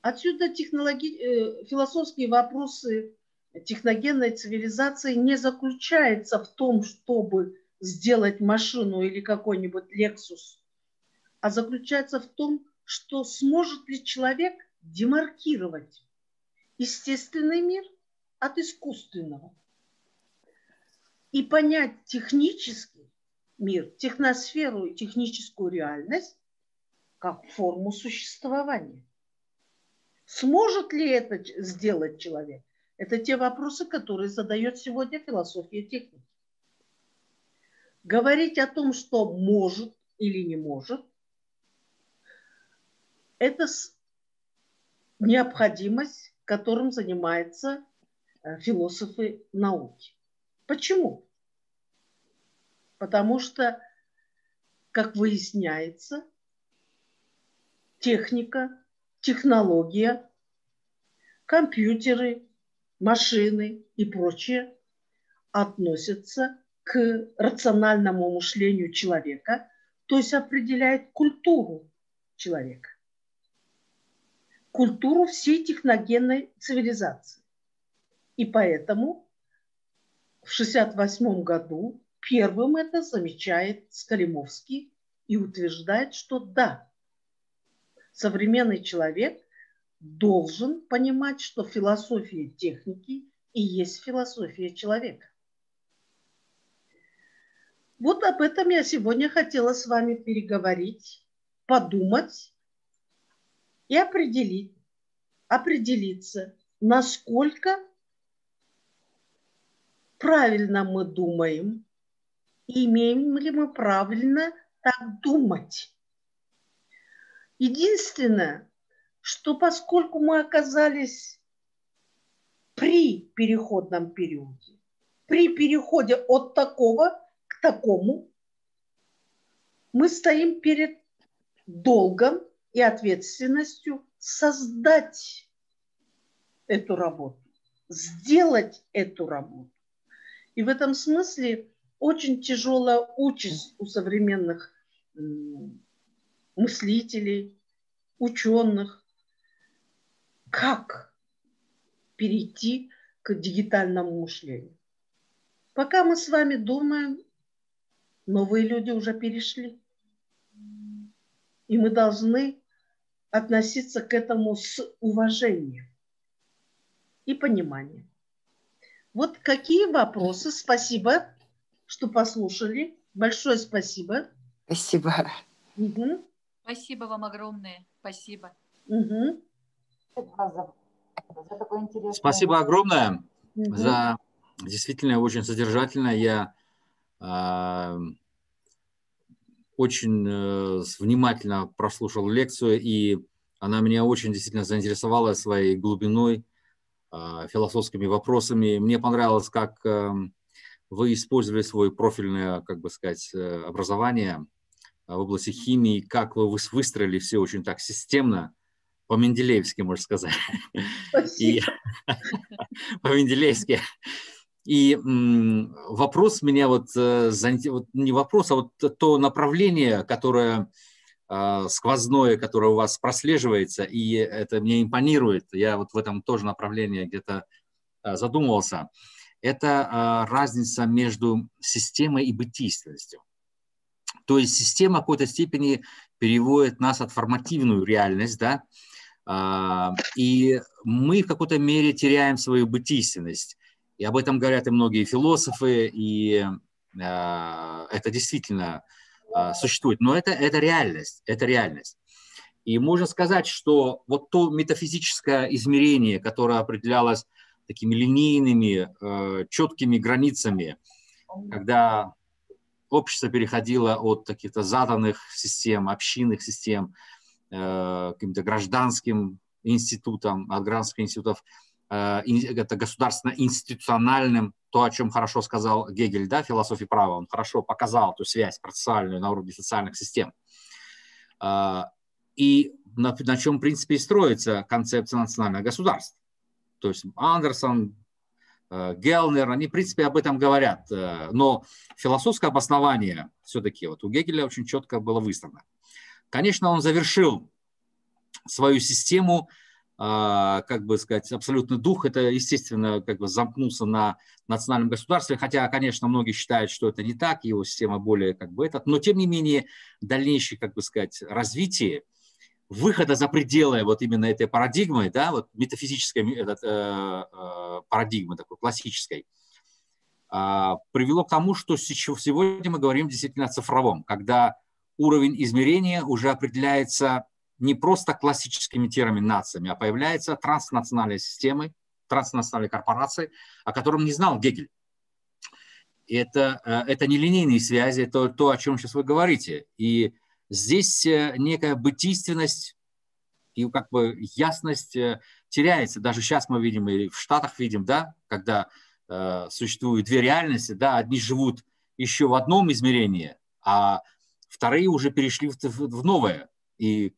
Отсюда технологи... Э, философские вопросы техногенной цивилизации не заключается в том, чтобы сделать машину или какой-нибудь Lexus, а заключается в том, что сможет ли человек демаркировать естественный мир от искусственного и понять технический мир, техносферу и техническую реальность как форму существования. Сможет ли это сделать человек? Это те вопросы, которые задает сегодня философия техники. Говорить о том, что может или не может, это необходимость, которым занимаются э, философы науки. Почему? Потому что, как выясняется, техника, технология, компьютеры, машины и прочее относятся к рациональному мышлению человека, то есть определяет культуру человека, культуру всей техногенной цивилизации. И поэтому в 1968 году первым это замечает Скалимовский и утверждает, что да, современный человек должен понимать, что философия техники и есть философия человека. Вот об этом я сегодня хотела с вами переговорить, подумать и определить, определиться, насколько правильно мы думаем, и имеем ли мы правильно так думать. Единственное, что поскольку мы оказались при переходном периоде, при переходе от такого к такому, мы стоим перед долгом и ответственностью создать эту работу, сделать эту работу. И в этом смысле очень тяжелая участь у современных мыслителей, ученых. Как перейти к дигитальному мышлению? Пока мы с вами думаем, новые люди уже перешли. И мы должны относиться к этому с уважением и пониманием. Вот какие вопросы? Спасибо, что послушали. Большое спасибо. Спасибо. Угу. Спасибо вам огромное. Спасибо. Угу. Спасибо огромное угу. за действительно очень содержательное. Я э, очень э, внимательно прослушал лекцию, и она меня очень действительно заинтересовала своей глубиной, э, философскими вопросами. Мне понравилось, как э, вы использовали свое профильное, как бы сказать, э, образование в области химии, как вы выстроили все очень так системно, по-менделеевски, можно сказать. [laughs] По-менделеевски. И вопрос меня вот, э, вот не вопрос, а вот то направление, которое а, сквозное, которое у вас прослеживается, и это мне импонирует. Я вот в этом тоже направлении где-то а, задумывался. Это а, разница между системой и бытийственностью. То есть система в какой-то степени переводит нас от формативную реальность, да, и мы в какой-то мере теряем свою бытийственность. И об этом говорят и многие философы, и э, это действительно э, существует. Но это, это реальность, это реальность. И можно сказать, что вот то метафизическое измерение, которое определялось такими линейными, четкими границами, когда общество переходило от каких-то заданных систем, общинных систем, каким-то гражданским институтам, от гражданских институтов Э, это государственно-институциональным, то, о чем хорошо сказал Гегель, да, философии права, он хорошо показал эту связь процессуальную на уровне социальных систем. Э, и на, на чем, в принципе, и строится концепция национального государства. То есть Андерсон, э, Гелнер, они, в принципе, об этом говорят. Но философское обоснование все-таки вот у Гегеля очень четко было выстроено. Конечно, он завершил свою систему а, как бы сказать, абсолютный дух, это, естественно, как бы замкнулся на национальном государстве, хотя, конечно, многие считают, что это не так, его система более как бы этот, но, тем не менее, дальнейшее, как бы сказать, развитие, выхода за пределы вот именно этой парадигмы, да, вот метафизической этот, э, э, парадигмы такой классической, э, привело к тому, что сегодня мы говорим действительно о цифровом, когда уровень измерения уже определяется не просто классическими терминациями, а появляются транснациональные системы, транснациональные корпорации, о котором не знал Гегель. Это, э, это не линейные связи, это то, о чем сейчас вы говорите. И здесь э, некая бытийственность и как бы ясность э, теряется. Даже сейчас мы видим, и в Штатах видим, да, когда э, существуют две реальности, да, одни живут еще в одном измерении, а вторые уже перешли в, в новое. И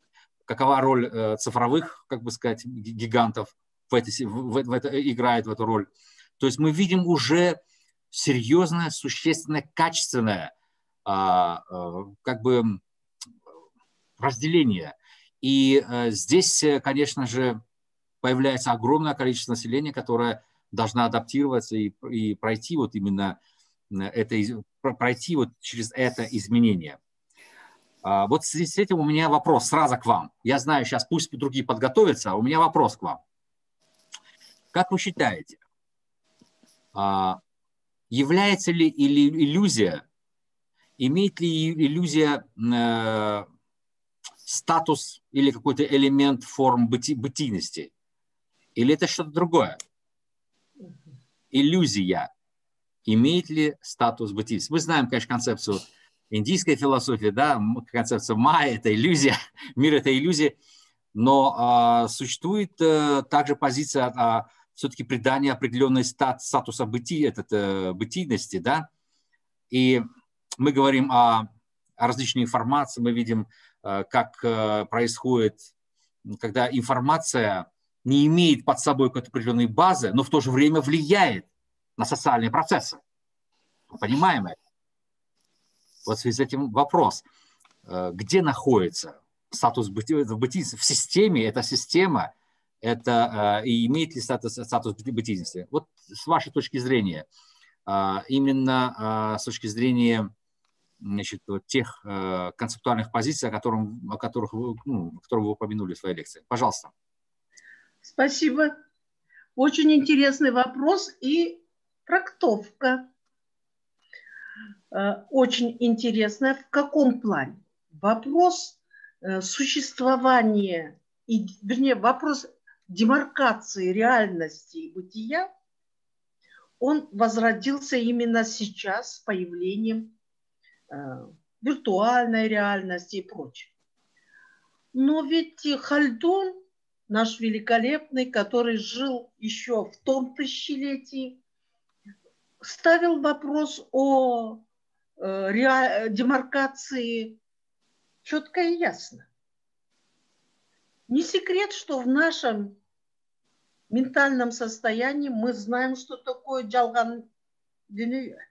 какова роль э, цифровых, как бы сказать, гигантов в, этой, в, в это, играет в эту роль. То есть мы видим уже серьезное, существенное, качественное а, а, как бы разделение. И а, здесь, конечно же, появляется огромное количество населения, которое должна адаптироваться и, и пройти вот именно это, пройти вот через это изменение. А, вот с этим у меня вопрос сразу к вам. Я знаю, сейчас пусть другие подготовятся, а у меня вопрос к вам. Как вы считаете, а, является ли иллюзия, имеет ли иллюзия э, статус или какой-то элемент форм быти, бытийности? Или это что-то другое? Иллюзия имеет ли статус бытийности? Мы знаем, конечно, концепцию индийская философия, да, концепция майя – это иллюзия, [laughs] мир – это иллюзия, но а, существует а, также позиция а, все-таки придания определенной стат, статуса быти, этот, а, бытийности, да, и мы говорим о различные информации, мы видим, как происходит, когда информация не имеет под собой какой-то определенной базы, но в то же время влияет на социальные процессы. Мы понимаем это. Вот в связи с этим вопрос, где находится статус бытийности в системе, эта система, это и имеет ли статус, статус бытийности? Вот с вашей точки зрения, именно с точки зрения значит, вот тех концептуальных позиций, о, котором, о которых вы, ну, которые вы упомянули в своей лекции. Пожалуйста. Спасибо. Очень интересный вопрос и трактовка. Очень интересная. В каком плане? Вопрос Э, существование, и, вернее, вопрос демаркации реальности и бытия, он возродился именно сейчас с появлением э, виртуальной реальности и прочее. Но ведь Хальдун, наш великолепный, который жил еще в том тысячелетии, ставил вопрос о э, демаркации четко и ясно. Не секрет, что в нашем ментальном состоянии мы знаем, что такое джалган динея.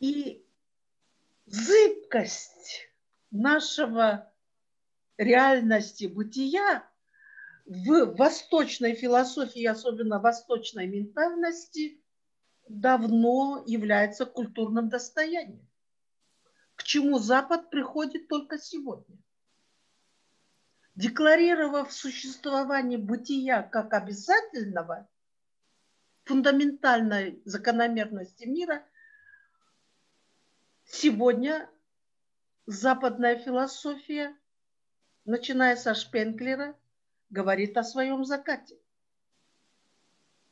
И зыбкость нашего реальности бытия в восточной философии, особенно восточной ментальности, давно является культурным достоянием к чему Запад приходит только сегодня. Декларировав существование бытия как обязательного, фундаментальной закономерности мира, сегодня западная философия, начиная со Шпенклера, говорит о своем закате.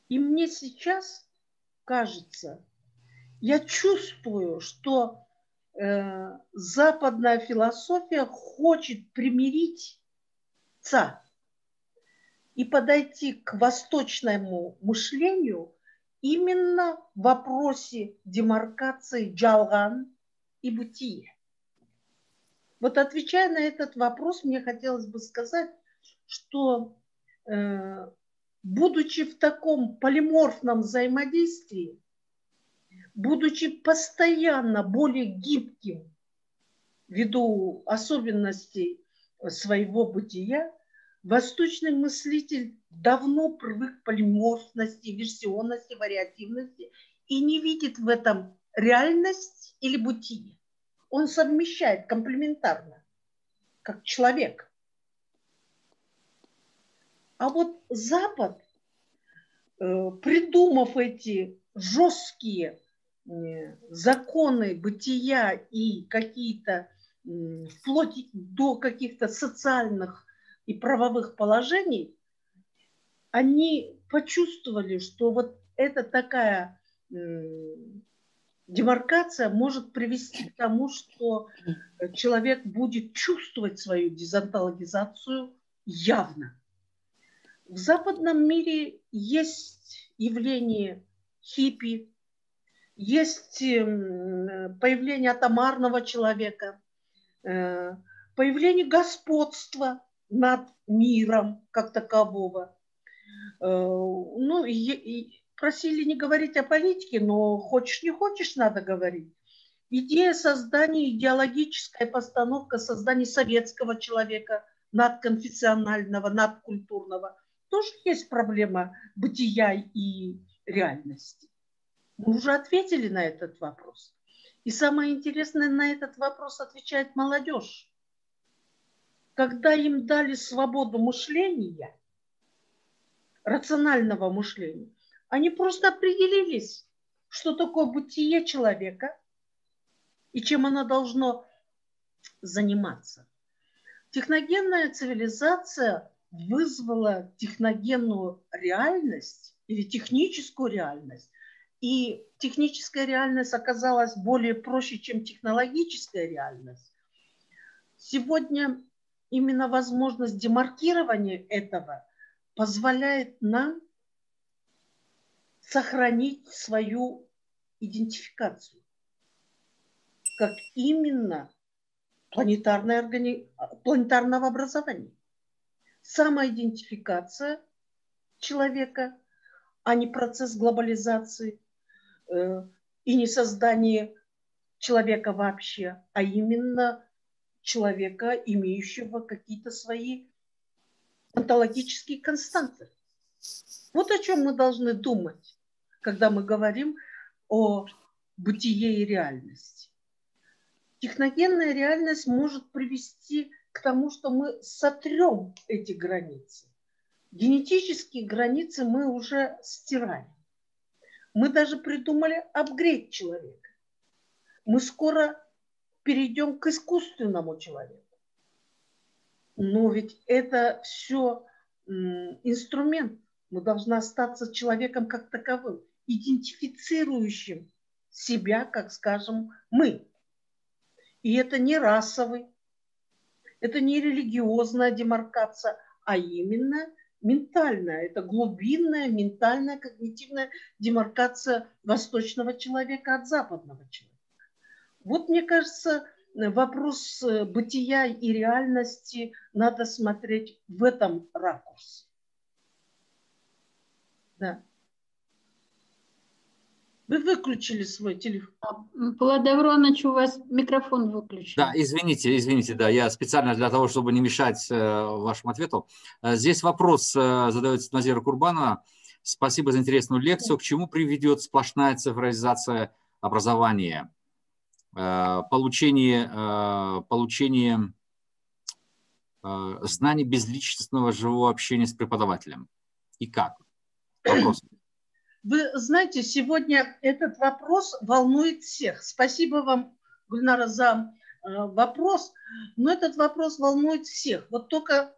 И мне сейчас кажется, я чувствую, что Э, западная философия хочет примирить ца и подойти к восточному мышлению именно в вопросе демаркации джалган и бытия. Вот отвечая на этот вопрос, мне хотелось бы сказать, что э, будучи в таком полиморфном взаимодействии, будучи постоянно более гибким ввиду особенностей своего бытия, восточный мыслитель давно привык к полиморфности, версионности, вариативности и не видит в этом реальность или бытие. Он совмещает комплементарно, как человек. А вот Запад, э, придумав эти жесткие законы бытия и какие-то вплоть до каких-то социальных и правовых положений, они почувствовали, что вот эта такая демаркация может привести к тому, что человек будет чувствовать свою дезонтологизацию явно. В западном мире есть явление хиппи, есть эм, появление атомарного человека, э, появление господства над миром как такового. Э, ну, и, просили не говорить о политике, но хочешь не хочешь, надо говорить. Идея создания, идеологическая постановка создания советского человека, надконфессионального, надкультурного, тоже есть проблема бытия и реальности. Мы уже ответили на этот вопрос. И самое интересное, на этот вопрос отвечает молодежь. Когда им дали свободу мышления, рационального мышления, они просто определились, что такое бытие человека и чем оно должно заниматься. Техногенная цивилизация вызвала техногенную реальность или техническую реальность, и техническая реальность оказалась более проще, чем технологическая реальность. Сегодня именно возможность демаркирования этого позволяет нам сохранить свою идентификацию. как именно планетарной органи... планетарного образования. Самоидентификация человека, а не процесс глобализации э, и не создание человека вообще, а именно человека, имеющего какие-то свои онтологические константы. Вот о чем мы должны думать, когда мы говорим о бытие и реальности. Техногенная реальность может привести к тому, что мы сотрем эти границы. Генетические границы мы уже стираем. Мы даже придумали апгрейд человека. Мы скоро перейдем к искусственному человеку. Но ведь это все инструмент. Мы должны остаться человеком как таковым, идентифицирующим себя, как скажем, мы. И это не расовый, это не религиозная демаркация, а именно ментальная, это глубинная ментальная когнитивная демаркация восточного человека от западного человека. Вот, мне кажется, вопрос э, бытия и реальности надо смотреть в этом ракурсе. Да. Вы выключили свой телефон. Павел Давронович, у вас микрофон выключен. Да, извините, извините, да, я специально для того, чтобы не мешать э, вашему ответу. Э, здесь вопрос э, задается Назира Курбанова. Спасибо за интересную лекцию. К чему приведет сплошная цифровизация образования? Э, получение, э, получение э, знаний безличностного живого общения с преподавателем. И как? Вопрос. Вы знаете, сегодня этот вопрос волнует всех. Спасибо вам, Гульнара, за вопрос. Но этот вопрос волнует всех. Вот только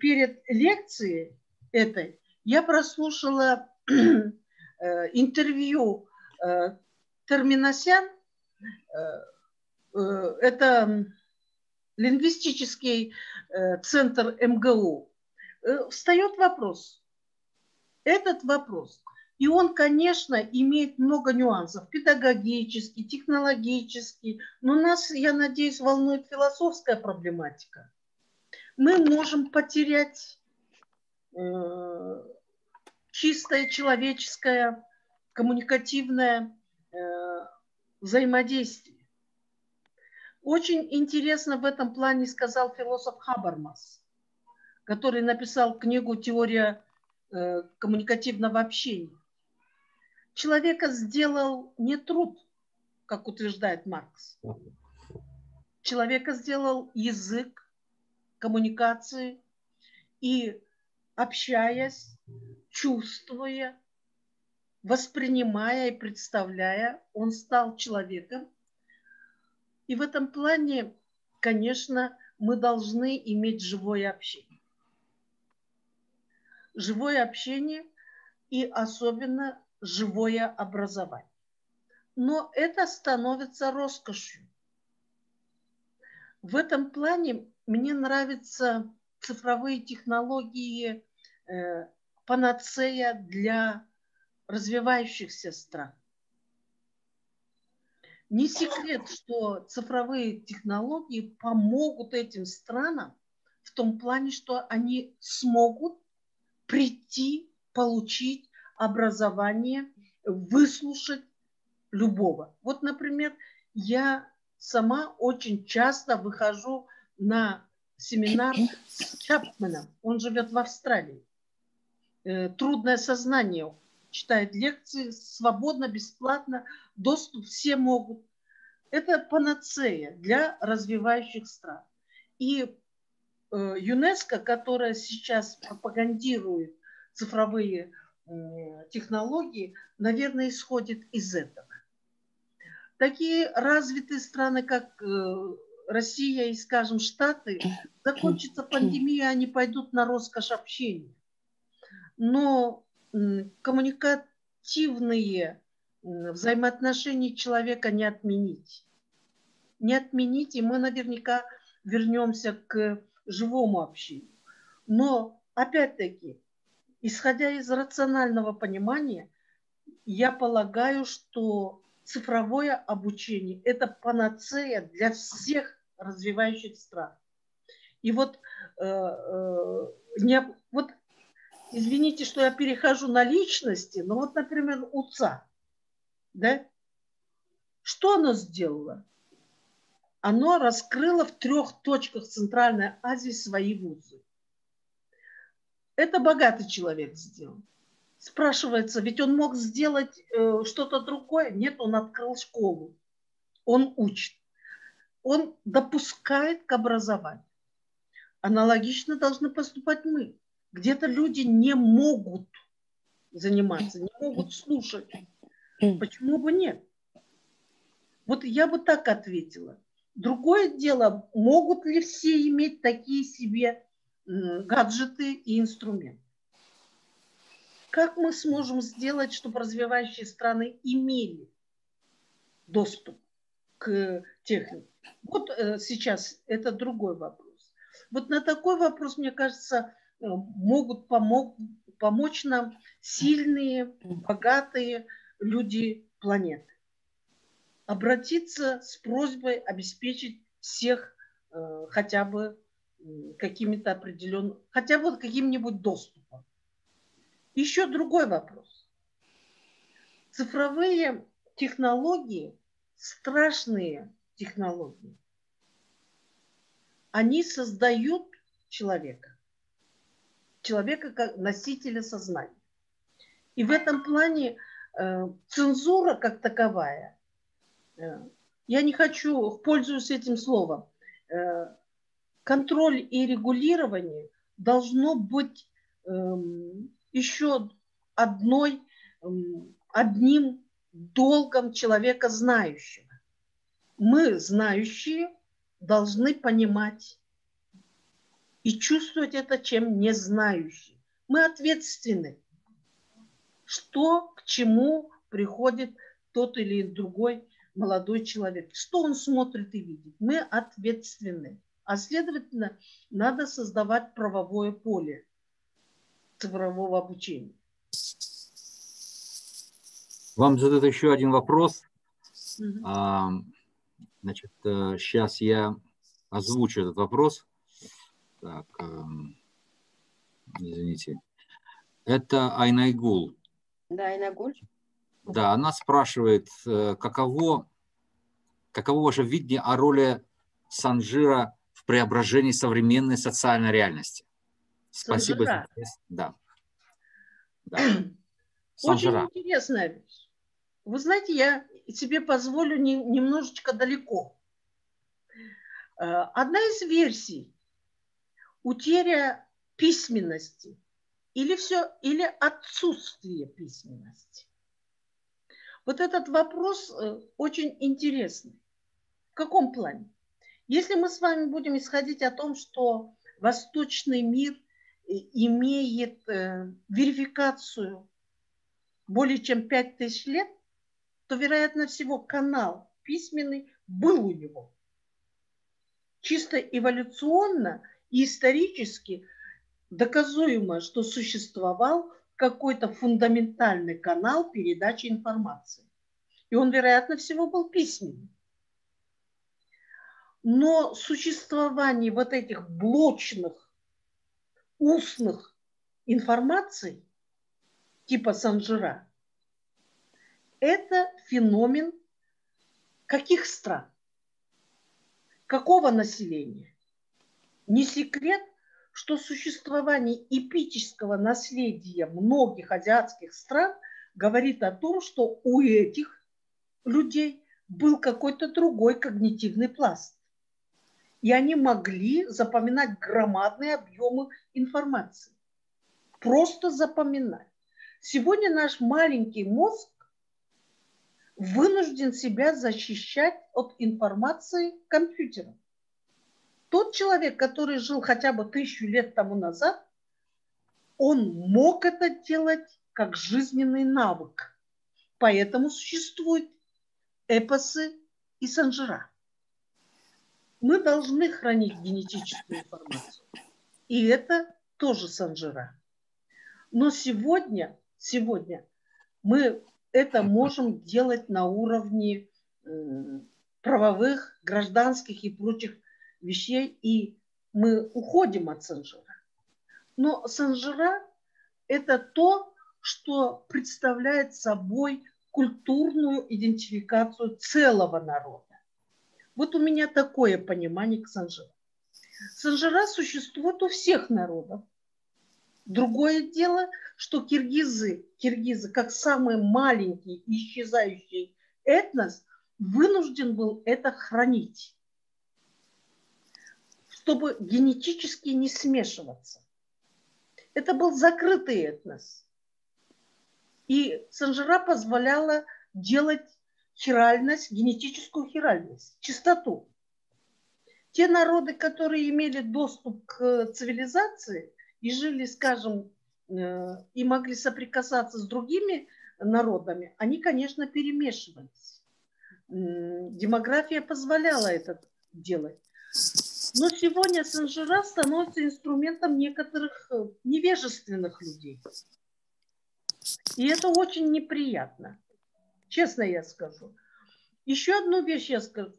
перед лекцией этой я прослушала [clears throat] интервью Терминосян Э, это лингвистический э, центр МГУ, э, встает вопрос. Этот вопрос. И он, конечно, имеет много нюансов. Педагогический, технологический. Но нас, я надеюсь, волнует философская проблематика. Мы можем потерять э, чистое человеческое, коммуникативное э, взаимодействие. Очень интересно в этом плане сказал философ Хабармас, который написал книгу «Теория э, коммуникативного общения». Человека сделал не труд, как утверждает Маркс. Человека сделал язык коммуникации и общаясь, чувствуя, воспринимая и представляя, он стал человеком. И в этом плане, конечно, мы должны иметь живое общение. Живое общение и особенно живое образование. Но это становится роскошью. В этом плане мне нравятся цифровые технологии, э, панацея для развивающихся стран. Не секрет, что цифровые технологии помогут этим странам в том плане, что они смогут прийти, получить образование, выслушать любого. Вот, например, я сама очень часто выхожу на семинар с Чапменом. Он живет в Австралии. Э, Трудное сознание читает лекции свободно, бесплатно, доступ все могут. Это панацея для развивающих стран. И э, ЮНЕСКО, которая сейчас пропагандирует цифровые технологии, наверное, исходит из этого. Такие развитые страны, как э, Россия и, скажем, Штаты, [coughs] закончится [coughs] пандемия, они пойдут на роскошь общения. Но коммуникативные взаимоотношения человека не отменить. Не отменить, и мы наверняка вернемся к живому общению. Но, опять-таки, исходя из рационального понимания, я полагаю, что цифровое обучение – это панацея для всех развивающих стран. И вот, э, э, не, вот извините, что я перехожу на личности, но вот, например, УЦА, да, что оно сделало? Оно раскрыло в трех точках Центральной Азии свои вузы. Это богатый человек сделал. Спрашивается, ведь он мог сделать э, что-то другое? Нет, он открыл школу. Он учит. Он допускает к образованию. Аналогично должны поступать мы. Где-то люди не могут заниматься, не могут слушать. Почему бы нет? Вот я бы так ответила. Другое дело, могут ли все иметь такие себе гаджеты и инструменты? Как мы сможем сделать, чтобы развивающие страны имели доступ к технике? Вот э, сейчас это другой вопрос. Вот на такой вопрос, мне кажется, э, могут помог, помочь нам сильные, богатые люди планеты. Обратиться с просьбой обеспечить всех э, хотя бы какими-то определенными, хотя бы каким-нибудь доступом. Еще другой вопрос. Цифровые технологии, страшные технологии, они создают человека, человека как носителя сознания. И в этом плане э, цензура как таковая, э, я не хочу, пользуюсь этим словом, э, контроль и регулирование должно быть э, еще одной, э, одним долгом человека знающего. Мы, знающие, должны понимать и чувствовать это, чем не знающие. Мы ответственны, что к чему приходит тот или другой молодой человек, что он смотрит и видит. Мы ответственны. А следовательно, надо создавать правовое поле цифрового обучения. Вам задают еще один вопрос. Угу. Значит, сейчас э, я озвучу этот вопрос. Так, эм, извините. Это Айнайгул. Да, Айнайгул. Да, она спрашивает, э, каково, каково ваше видение о роли Санжира преображении современной социальной реальности? Спасибо. Санжира. Да. да. Санжира. [clears throat] Очень интересная вещь. Вы знаете, я себе позволю не, немножечко далеко. Э, одна из версий – утеря письменности или, все, или отсутствие письменности. Вот этот вопрос э, очень интересный. В каком плане? Если мы с вами будем исходить о том, что восточный мир э, имеет верификацию более чем 5000 лет, то, вероятно всего, канал письменный был у него. Чисто эволюционно и исторически доказуемо, что существовал какой-то фундаментальный канал передачи информации. И он, вероятно всего, был письменный. Но существование вот этих блочных, устных информаций, типа Санжира, это феномен каких стран? Какого населения? Не секрет, что существование эпического наследия многих азиатских стран говорит о том, что у этих людей был какой-то другой когнитивный пласт. И они могли запоминать громадные объемы информации. Просто запоминать. Сегодня наш маленький мозг вынужден себя защищать от информации компьютера. Тот человек, который жил хотя бы тысячу лет тому назад, он мог это делать как жизненный навык. Поэтому существуют эпосы и санжира. Мы должны хранить генетическую информацию. И это тоже санжира. Но сегодня, сегодня мы это можем делать на уровне правовых, гражданских и прочих вещей, и мы уходим от Санжира. Но Санжира – это то, что представляет собой культурную идентификацию целого народа. Вот у меня такое понимание к Санжира. Санжира существует у всех народов. Другое дело, что киргизы, киргизы как самый маленький исчезающий этнос, вынужден был это хранить, чтобы генетически не смешиваться. Это был закрытый этнос. И Санжира позволяла делать хиральность, генетическую хиральность, чистоту. Те народы, которые имели доступ к цивилизации и жили, скажем, э, и могли соприкасаться с другими народами, они, конечно, перемешивались. Демография позволяла это делать. Но сегодня Санжира становится инструментом некоторых э, невежественных людей. И это очень неприятно. Честно я скажу. Еще одну вещь я скажу,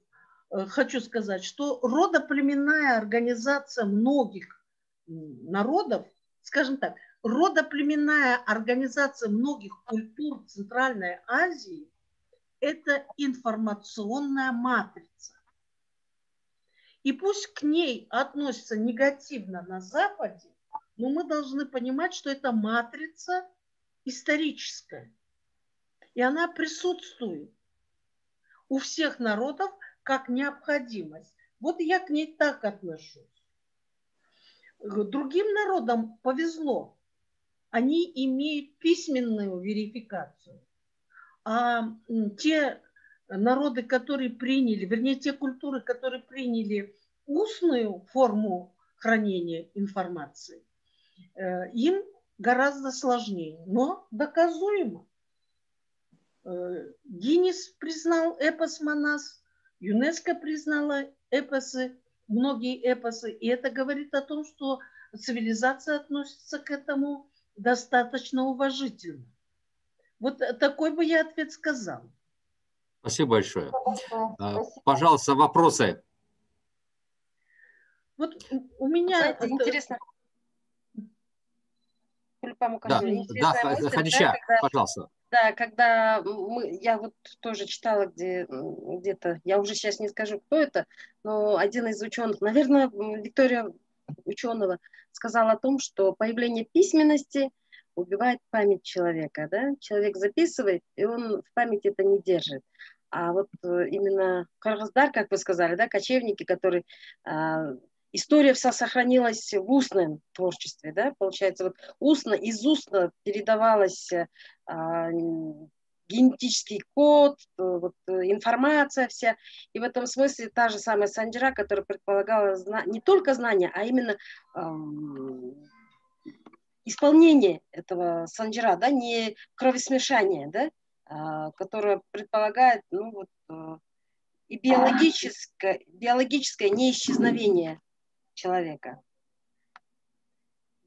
э, хочу сказать, что родоплеменная организация многих народов, скажем так, родоплеменная организация многих культур Центральной Азии – это информационная матрица. И пусть к ней относятся негативно на Западе, но мы должны понимать, что это матрица историческая. И она присутствует у всех народов как необходимость. Вот я к ней так отношусь. Другим народам повезло. Они имеют письменную верификацию. А те народы, которые приняли, вернее, те культуры, которые приняли устную форму хранения информации, э, им гораздо сложнее, но доказуемо. Э, Гиннес признал эпос Манас, ЮНЕСКО признала эпосы, многие эпосы, и это говорит о том, что цивилизация относится к этому достаточно уважительно. Вот такой бы я ответ сказал. Спасибо большое. Спасибо. А, пожалуйста, вопросы. Вот у меня... Знаете, это... интересно. Да, да Хадича, когда, пожалуйста. Да, когда мы, я вот тоже читала где, где-то, я уже сейчас не скажу, кто это, но один из ученых, наверное, Виктория ученого, сказала о том, что появление письменности убивает память человека. Да? Человек записывает, и он в памяти это не держит. А вот э, именно Карасдар, как вы сказали, да, кочевники, которые а, история вся сохранилась в устном творчестве, да, получается, вот устно, из устно передавалась а, генетический код, э, вот, э, информация вся. И в этом смысле та же самая Санджира, которая предполагала зна- не только знания, а именно эм, исполнение этого Санджира, да, не кровосмешание, да, а, которая предполагает ну, вот, э, и биологическое, биологическое неисчезновение человека.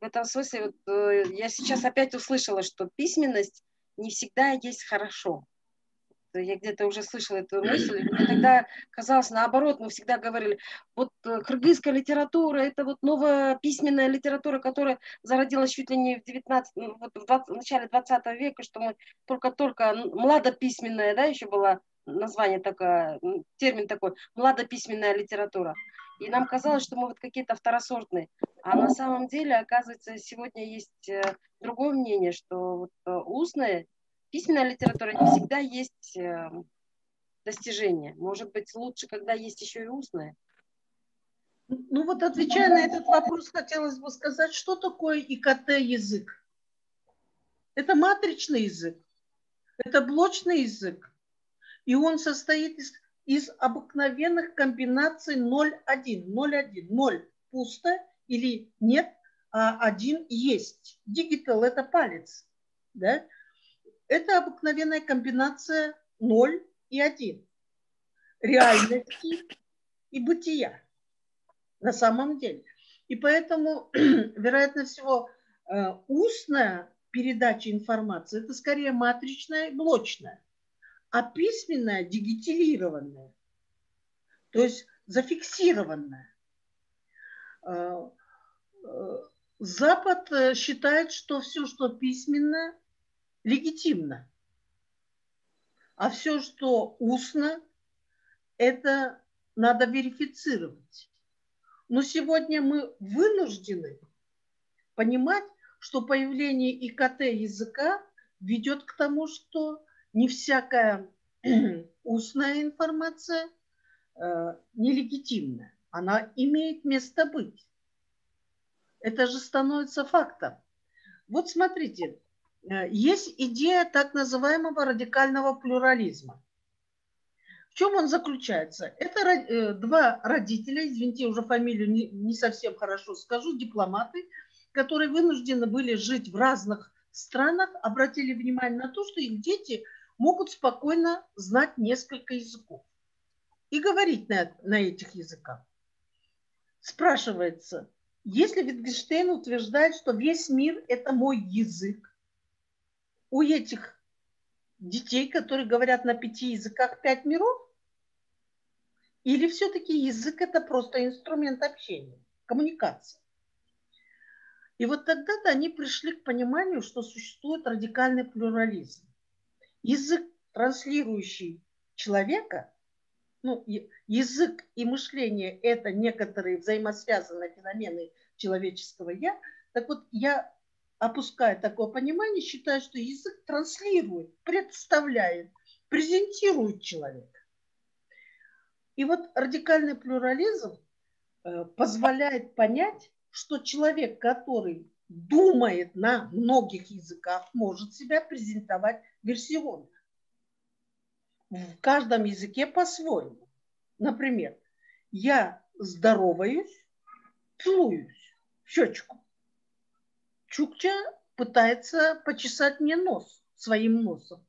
В этом смысле вот, э, я сейчас опять услышала, что письменность не всегда есть хорошо я где-то уже слышала эту мысль, мне тогда казалось наоборот, мы всегда говорили, вот э, кыргызская литература, это вот новая письменная литература, которая зародилась чуть ли не в 19, ну, вот в, 20, в начале 20 века, что мы только-только, младописьменная, да, еще было название такое, термин такой, младописьменная литература. И нам казалось, что мы вот какие-то второсортные. А на самом деле, оказывается, сегодня есть э, другое мнение, что вот э, устная письменная литература не всегда есть эм, достижение. Может быть, лучше, когда есть еще и устное. Ну вот отвечая на этот вопрос, хотелось бы сказать, что такое ИКТ-язык? Это матричный язык, это блочный язык, и он состоит из, из обыкновенных комбинаций 0-1, 0-1, 0 пусто или нет, а один есть. Дигитал – это палец, да? Это обыкновенная комбинация 0 и 1. Реальности и бытия на самом деле. И поэтому, [clears throat] вероятно всего, э, устная передача информации, это скорее матричная и блочная, а письменная дигиталированная, то есть зафиксированная. А, э, Запад э, считает, что все, что письменно, легитимно, а все, что устно, это надо верифицировать. Но сегодня мы вынуждены понимать, что появление ИКТ языка ведет к тому, что не всякая [clears throat] устная информация э, нелегитимна. Она имеет место быть. Это же становится фактом. Вот смотрите, э, есть идея так называемого радикального плюрализма. В чем он заключается? Это э, два родителя, извините, уже фамилию не, не совсем хорошо скажу, дипломаты, которые вынуждены были жить в разных странах, обратили внимание на то, что их дети могут спокойно знать несколько языков и говорить на, на этих языках. Спрашивается, если Wittgenstein утверждает, что весь мир – это мой язык, у этих детей, которые говорят на пяти языках пять миров, или все-таки язык – это просто инструмент общения, коммуникации? И вот тогда-то они пришли к пониманию, что существует радикальный плюрализм. Язык, транслирующий человека, ну, язык и мышление – это некоторые взаимосвязанные феномены человеческого «я». Так вот, я, опуская такое понимание, считаю, что язык транслирует, представляет, презентирует человека. И вот радикальный плюрализм э, позволяет понять, что человек, который думает на многих языках, может себя презентовать версионно. В каждом языке по-своему. Например, я здороваюсь, целуюсь в щечку. Чукча пытается почесать мне нос своим носом.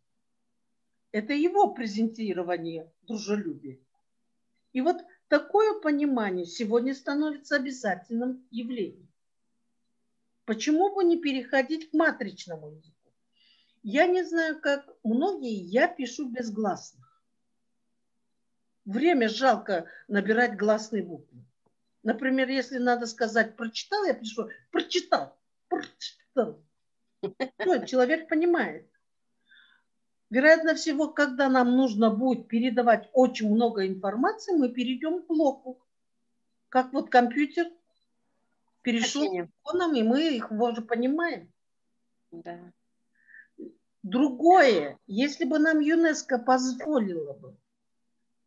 Это его презентирование дружелюбия. И вот Такое понимание сегодня становится обязательным явлением. Почему бы не переходить к матричному языку? Я не знаю, как многие, я пишу без гласных. Время жалко набирать гласные буквы. Например, если надо сказать «прочитал», я пишу «прочитал», «прочитал». Все, человек понимает. Вероятно всего, когда нам нужно будет передавать очень много информации, мы перейдем к блоку. Как вот компьютер перешел к иконам, и мы их уже понимаем. Да. Другое, если бы нам ЮНЕСКО позволило бы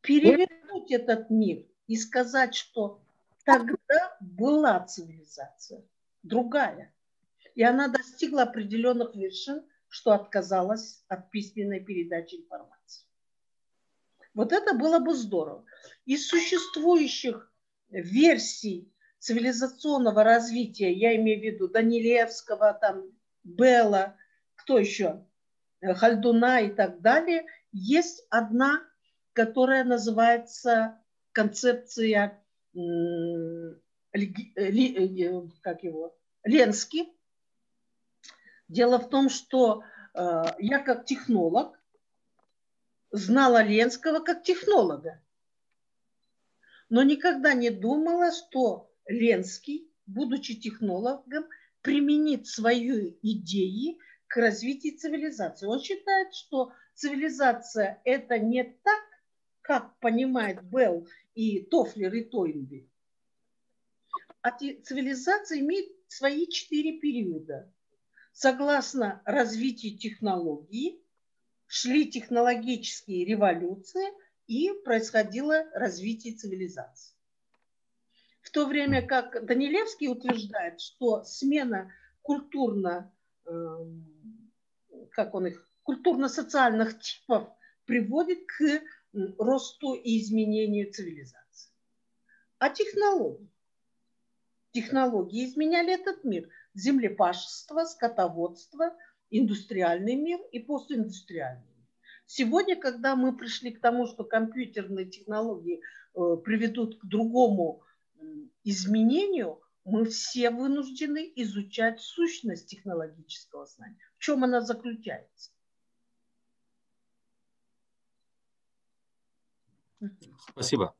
перевернуть этот мир и сказать, что тогда была цивилизация другая, и она достигла определенных вершин, что отказалась от письменной передачи информации. Вот это было бы здорово. Из существующих версий цивилизационного развития, я имею в виду Данилевского, там, Белла, кто еще, Хальдуна и так далее, есть одна, которая называется концепция э, как его, Ленский, Дело в том, что э, я как технолог знала Ленского как технолога, но никогда не думала, что Ленский, будучи технологом, применит свои идеи к развитию цивилизации. Он считает, что цивилизация – это не так, как понимает Белл и Тофлер и Тойнби, а цивилизация имеет свои четыре периода – согласно развитию технологий, шли технологические революции и происходило развитие цивилизации. В то время как Данилевский утверждает, что смена культурно, эм, как он их, культурно-социальных типов приводит к росту и изменению цивилизации. А технологии? Технологии изменяли этот мир – землепашество, скотоводство, индустриальный мир и постиндустриальный мир. Сегодня, когда мы пришли к тому, что компьютерные технологии э, приведут к другому изменению, мы все вынуждены изучать сущность технологического знания. В чем она заключается? Спасибо.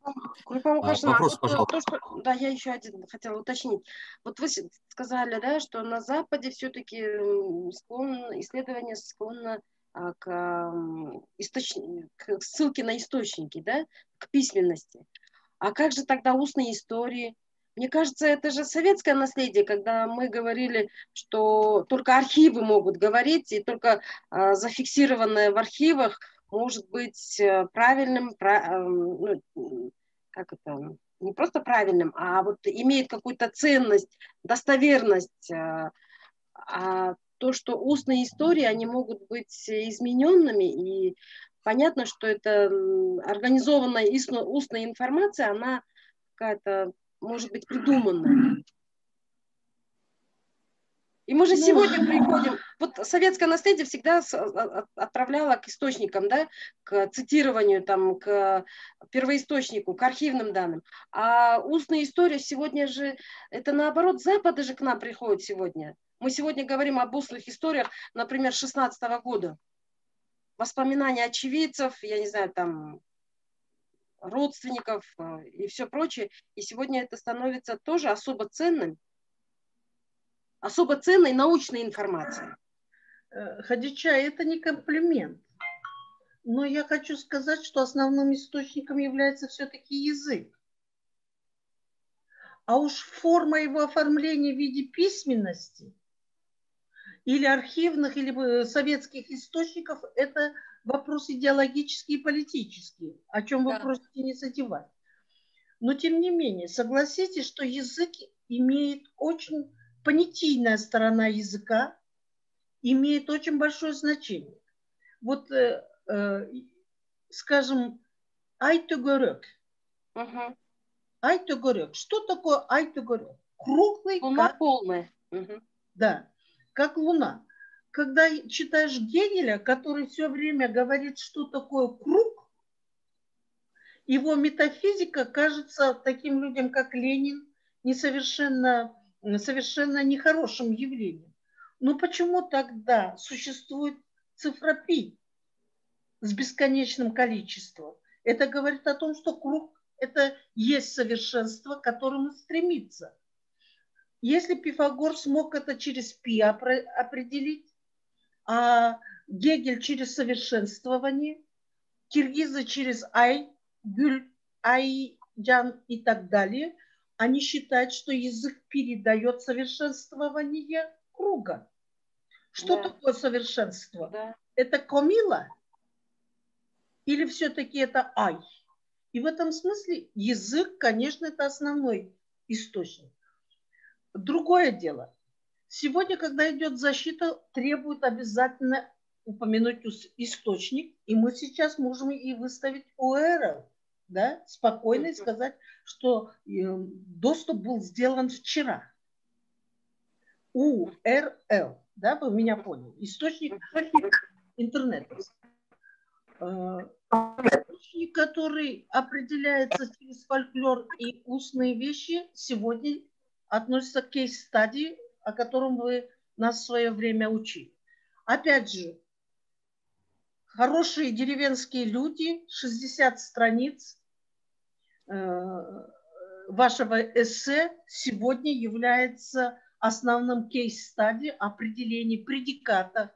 Группа а, вопрос, пожалуйста. То, что, да, я еще один хотела уточнить. Вот вы сказали, да, что на Западе все-таки склон, исследование склонно а, к, источ... к ссылке на источники, да, к письменности. А как же тогда устные истории? Мне кажется, это же советское наследие, когда мы говорили, что только архивы могут говорить, и только э, зафиксированное в архивах может быть э, правильным, про, э, ну, как это, не просто правильным, а вот имеет какую-то ценность, достоверность. Э, а то, что устные истории, они могут быть измененными, и понятно, что это организованная устная информация, она какая-то может быть придуманная. И мы же ну... сегодня приходим, вот советское наследие всегда отправляло к источникам, да, к цитированию, там, к первоисточнику, к архивным данным. А устная история сегодня же, это наоборот, Запада же к нам приходит сегодня. Мы сегодня говорим об устных историях, например, 16 -го года. Воспоминания очевидцев, я не знаю, там, родственников э, и все прочее. И сегодня это становится тоже особо ценным, особо ценной научной информацией. Э, Хадича, это не комплимент. Но я хочу сказать, что основным источником является все-таки язык. А уж форма его оформления в виде письменности или архивных, или э, советских источников – это вопрос идеологический и политический, о чем да. вы просите не задевать. Но тем не менее, согласитесь, что язык имеет очень понятийная сторона языка, имеет очень большое значение. Вот, э, э, скажем, айтогорек. Угу. Айтогорек. Что такое айтогорек? Круглый. Луна как... полная. Угу. Да, как луна когда читаешь Гегеля, который все время говорит, что такое круг, его метафизика кажется таким людям, как Ленин, несовершенно, совершенно нехорошим явлением. Но почему тогда существует цифра пи с бесконечным количеством? Это говорит о том, что круг – это есть совершенство, к которому стремится. Если Пифагор смог это через пи определить, а Гегель через совершенствование, киргизы через ай, гюль, ай, джан и так далее, они считают, что язык передает совершенствование круга. Что да. такое совершенство? Да. Это комила? Или все-таки это ай? И в этом смысле язык, конечно, это основной источник. Другое дело. Сегодня, когда идет защита, требует обязательно упомянуть источник, и мы сейчас можем и выставить URL, да, спокойно и сказать, что э, доступ был сделан вчера. URL, да, вы меня поняли, источник интернета. Э, источник, который определяется через фольклор и устные вещи, сегодня относится к кейс-стадии о котором вы нас в свое время учили. Опять же, хорошие деревенские люди, 60 страниц э, вашего эссе сегодня является основным кейс-стади определения предиката,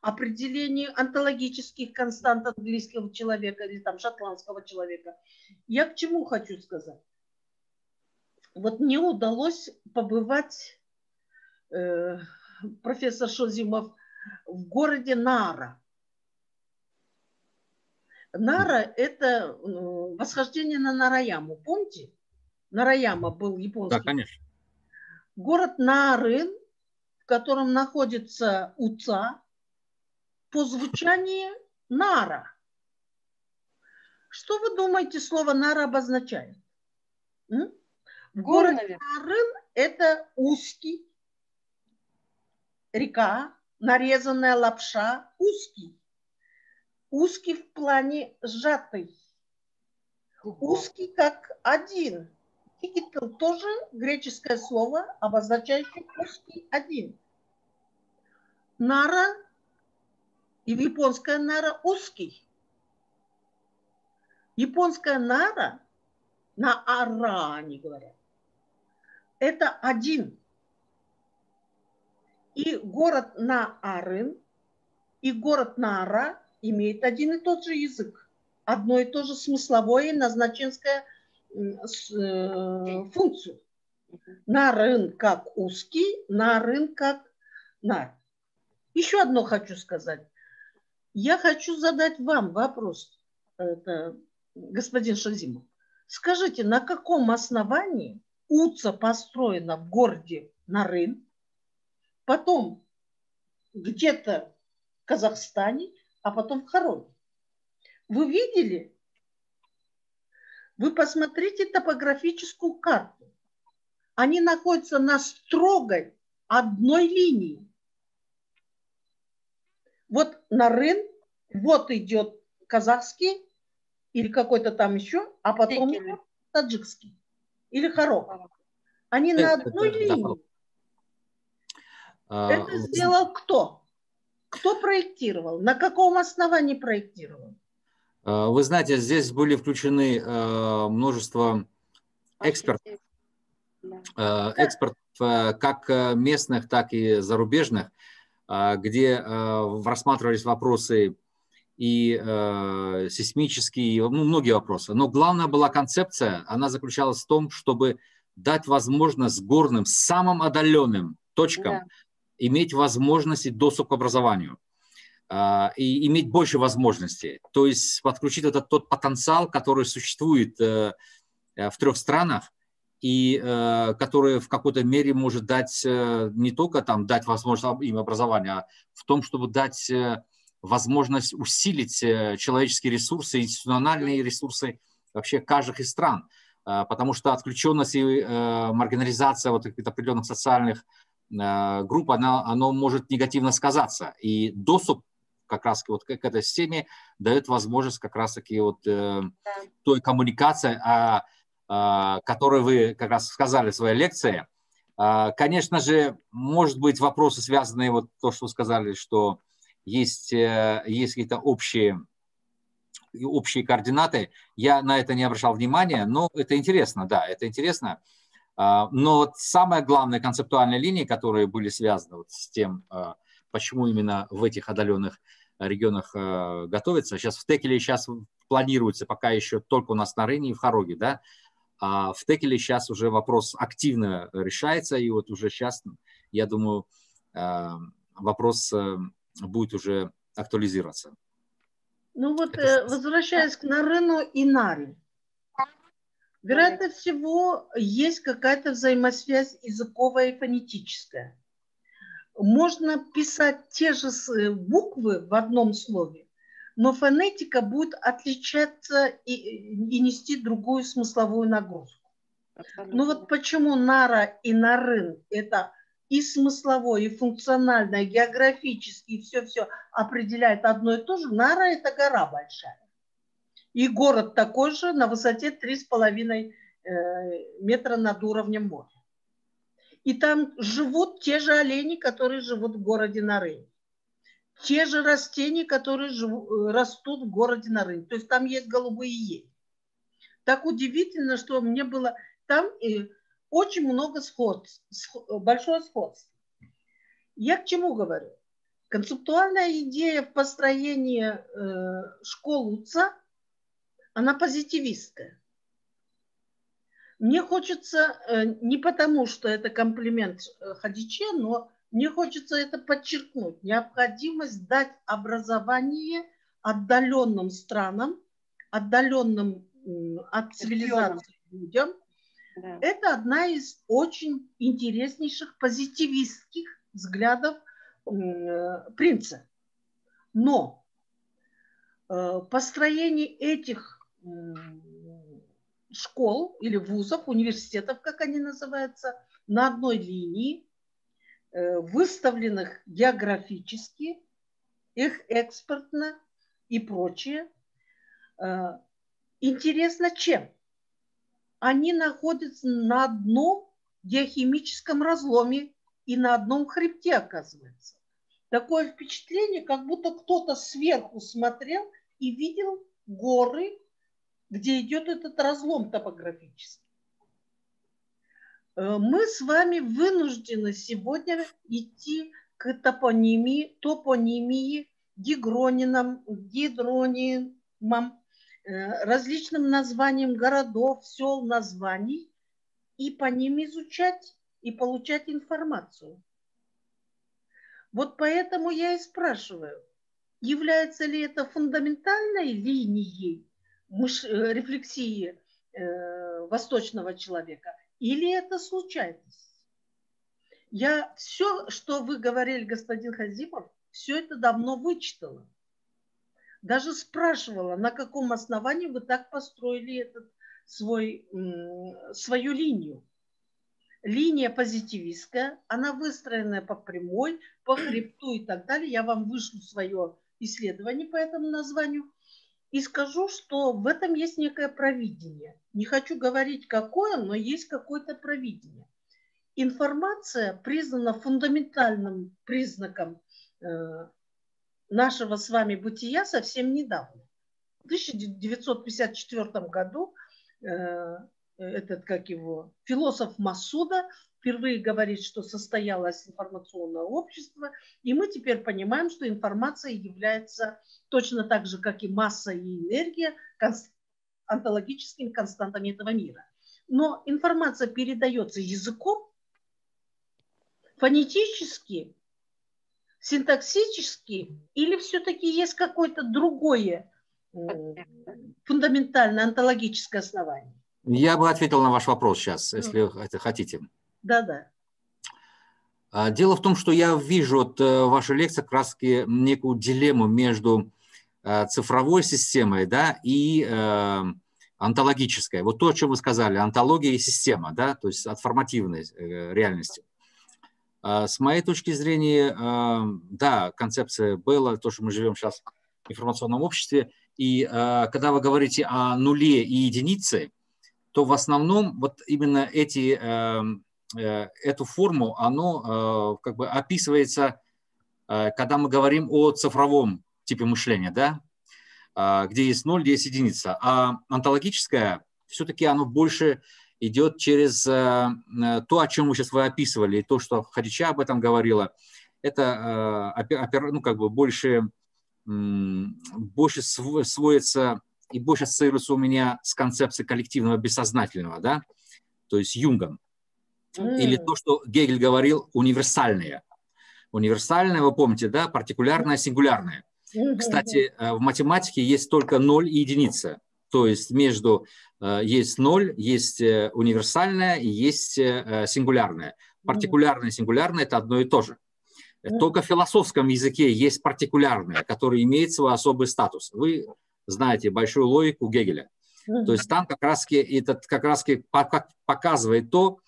определения онтологических констант английского человека или там шотландского человека. Я к чему хочу сказать? Вот мне удалось побывать Э, профессор Шозимов, в городе Нара. Нара – это восхождение на Нараяму. Помните? Нараяма был японский. Да, конечно. Город Нарын, в котором находится Уца, по звучанию Нара. Что вы думаете, слово Нара обозначает? М? Город Нарын – это узкий, река, нарезанная лапша, узкий. Узкий в плане сжатый. Узкий как один. Тикетл тоже греческое слово, обозначающее узкий один. Нара и японская нара узкий. Японская нара на ара они говорят. Это один. И город на Арын и город Нара имеет один и тот же язык. Одно и то же смысловое назначенское э, функцию. Нарын как узкий, нарын как нар. Еще одно хочу сказать. Я хочу задать вам вопрос, это, господин Шазимов. Скажите, на каком основании УЦА построена в городе Нарын, потом где-то в Казахстане, а потом в Хароне? Вы видели? Вы посмотрите топографическую карту. Они находятся на строгой одной линии. Вот Нарын, вот идет казахский или какой-то там еще, а потом таджикский или Харок. Они на одной линии. А, Это сделал кто? Кто проектировал? На каком основании проектировал? А, вы знаете, здесь были включены а, множество экспертов, экспертов как местных, так и зарубежных, где рассматривались вопросы и э, сейсмические, ну, многие вопросы. Но главная была концепция, она заключалась в том, чтобы дать возможность горным, самым отдаленным точкам да. иметь возможности доступ к образованию э, и иметь больше возможностей. То есть подключить этот тот потенциал, который существует э, э в трех странах, и э, который в какой-то мере может дать э, не только там дать возможность им образования, а в том, чтобы дать э, возможность усилить э, человеческие ресурсы, институциональные ресурсы вообще каждых из стран. Э, потому что отключенность и э, маргинализация вот определенных социальных групп, она, оно может негативно сказаться. И доступ как раз вот к этой системе дает возможность как раз-таки вот да. той коммуникации, о, о которой вы как раз сказали в своей лекции. Конечно же, может быть вопросы, связанные вот то, что вы сказали, что есть, э, есть какие-то общие, общие координаты. Я на это не обращал внимания, но это интересно, да, это интересно. А, но вот самая главная концептуальная линия, которые были связаны вот с тем, а, почему именно в этих отдаленных регионах а, готовится. Сейчас в Текеле сейчас планируется, пока еще только у нас на Рыне и в Хароге, да, а в Текеле сейчас уже вопрос активно решается, и вот уже сейчас, я думаю, вопрос э, будет уже актуализироваться. Ну вот, Это... возвращаясь к Нарену и Наре, вероятно всего есть какая-то взаимосвязь языковая и фонетическая. Можно писать те же буквы в одном слове, но фонетика будет отличаться и, и нести другую смысловую нагрузку. Абсолютно. Ну вот почему Нара и Нарын – это и смысловое, и функциональное, и географически, и все-все определяет одно и то же, Нара – это гора большая. И город такой же на высоте 3,5 э, метра над уровнем моря. И там живут те же олени, которые живут в городе Нары. Те же растения, которые живут, э, растут в городе Нары. То есть там есть голубые ели. Так удивительно, что мне было там и очень много сходств, большое сходство. Я к чему говорю? Концептуальная идея в построении э, школ УЦА, она позитивистская. Мне хочется, э, не потому что это комплимент э, Хадиче, но мне хочется это подчеркнуть. Необходимость дать образование отдаленным странам, отдаленным от цивилизации людям, Это одна из очень интереснейших позитивистских взглядов э, принца. Но э, построение этих э, школ или вузов, университетов, как они называются, на одной линии, э, выставленных географически, их экспортно и прочее, э, интересно чем? Они находятся на одном геохимическом разломе и на одном хребте, оказывается. Такое впечатление, как будто кто-то сверху смотрел и видел горы, где идет этот разлом топографический. Э, мы с вами вынуждены сегодня идти к топонимии, топонимии, гигронинам, гидронимам, различным названиям городов, сел, названий, и по ним изучать и получать информацию. Вот поэтому я и спрашиваю, является ли это фундаментальной линией. Э, рефлексии э, восточного человека, или это случайность? Я все, что вы говорили, господин Хазимов, все это давно вычитала. Даже спрашивала, на каком основании вы так построили этот свой, свою линию линия позитивистская, она выстроена по прямой, по хребту и так далее. Я вам вышлю свое исследование по этому названию и скажу, что в этом есть некое провидение. Не хочу говорить какое, но есть какое-то провидение. Информация признана фундаментальным признаком э, нашего с вами бытия совсем недавно. В 1954 году э, этот, как его, философ Масуда впервые говорит, что состоялось информационное общество, и мы теперь понимаем, что информация является точно так же, как и масса и энергия, конст... онтологическими константами этого мира. Но информация передается языком, фонетически, синтаксически, или все-таки есть какое-то другое фундаментальное онтологическое основание? Я бы ответил на ваш вопрос сейчас, если это хотите. Да, да. А, дело в том, что я вижу от э, вашей лекции как раз некую дилемму между э, цифровой системой да, и э, онтологической. Вот то, о чем вы сказали, онтология и система, да, то есть от формативной э, реальности. А, с моей точки зрения, э, да, концепция была, то, что мы живем сейчас в информационном обществе, и э, когда вы говорите о нуле и единице, то в основном вот именно эти, э, эту форму, оно как бы описывается, когда мы говорим о цифровом типе мышления, да, где есть ноль, где есть единица. А онтологическое, все-таки оно больше идет через то, о чем вы сейчас вы описывали, и то, что Хадича об этом говорила. Это ну, как бы больше, больше сводится и больше ассоциируется у меня с концепцией коллективного бессознательного, да, то есть Юнгом. Mm. Или то, что Гегель говорил, универсальное. Универсальное, вы помните, да, партикулярное, сингулярное. Кстати, э, в математике есть только ноль и единица. То есть между э, есть ноль, есть э, универсальное и есть сингулярное. Партикулярное и сингулярное – это одно и то же. Только в философском языке есть партикулярное, которое имеет свой особый статус. Вы знаете, большую логику Гегеля. То есть там как раз этот как раз показывает то,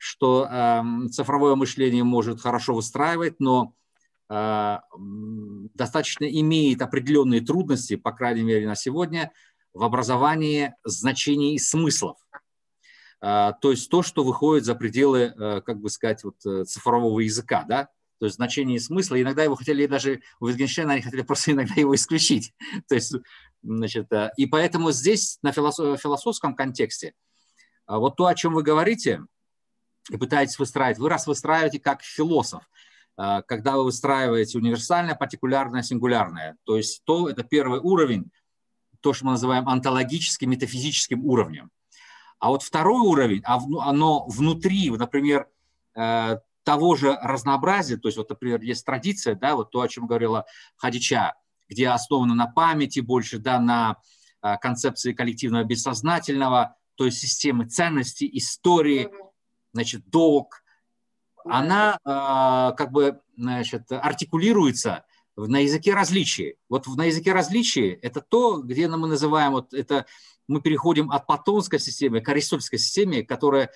что э, цифровое мышление может хорошо выстраивать, но э, достаточно имеет определенные трудности, по крайней мере на сегодня, в образовании значений и смыслов. Э, то есть то, что выходит за пределы, э, как бы сказать, вот, э, цифрового языка, да, то есть значение и смысла. Иногда его хотели даже, у Wittgenstein они хотели просто [laughs] иногда его исключить. То есть Значит, э, и поэтому здесь на философском контексте а вот то, о чем вы говорите и пытаетесь выстраивать, вы раз выстраиваете как философ, когда вы выстраиваете универсальное, партикулярное, сингулярное. То есть то, это первый уровень, то, что мы называем онтологическим, метафизическим уровнем. А вот второй уровень, а оно внутри, например, э, того же разнообразия, то есть вот, например, есть традиция, да, вот то, о чем говорила Хадича, где основано на памяти больше, да, на а, концепции коллективного бессознательного, то есть системы ценностей, истории, значит, долг, она э, как бы значит, артикулируется на языке различий. Вот на языке различий это то, где мы называем, вот это мы переходим от платонской системы к аристотельской системе, которая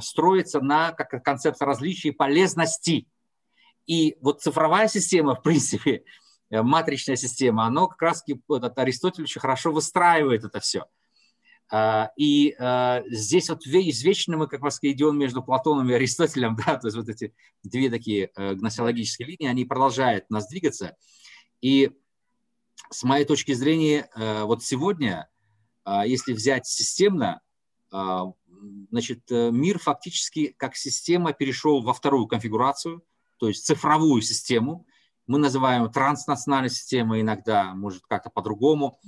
строится на как концепция различий полезности. И вот цифровая система, в принципе, Э, матричная система, оно как раз Аристотель очень хорошо выстраивает это все. А, и а, здесь вот извечный мы как раз идем между Платоном и Аристотелем, [laughs] да, то есть вот эти две такие э, гносеологические линии, они продолжают нас двигаться. И с моей точки зрения, э, вот сегодня, а, если взять системно, значит, э, мир фактически как система перешел во вторую конфигурацию, то есть цифровую систему. Мы называем транснациональной системой иногда, может как-то по-другому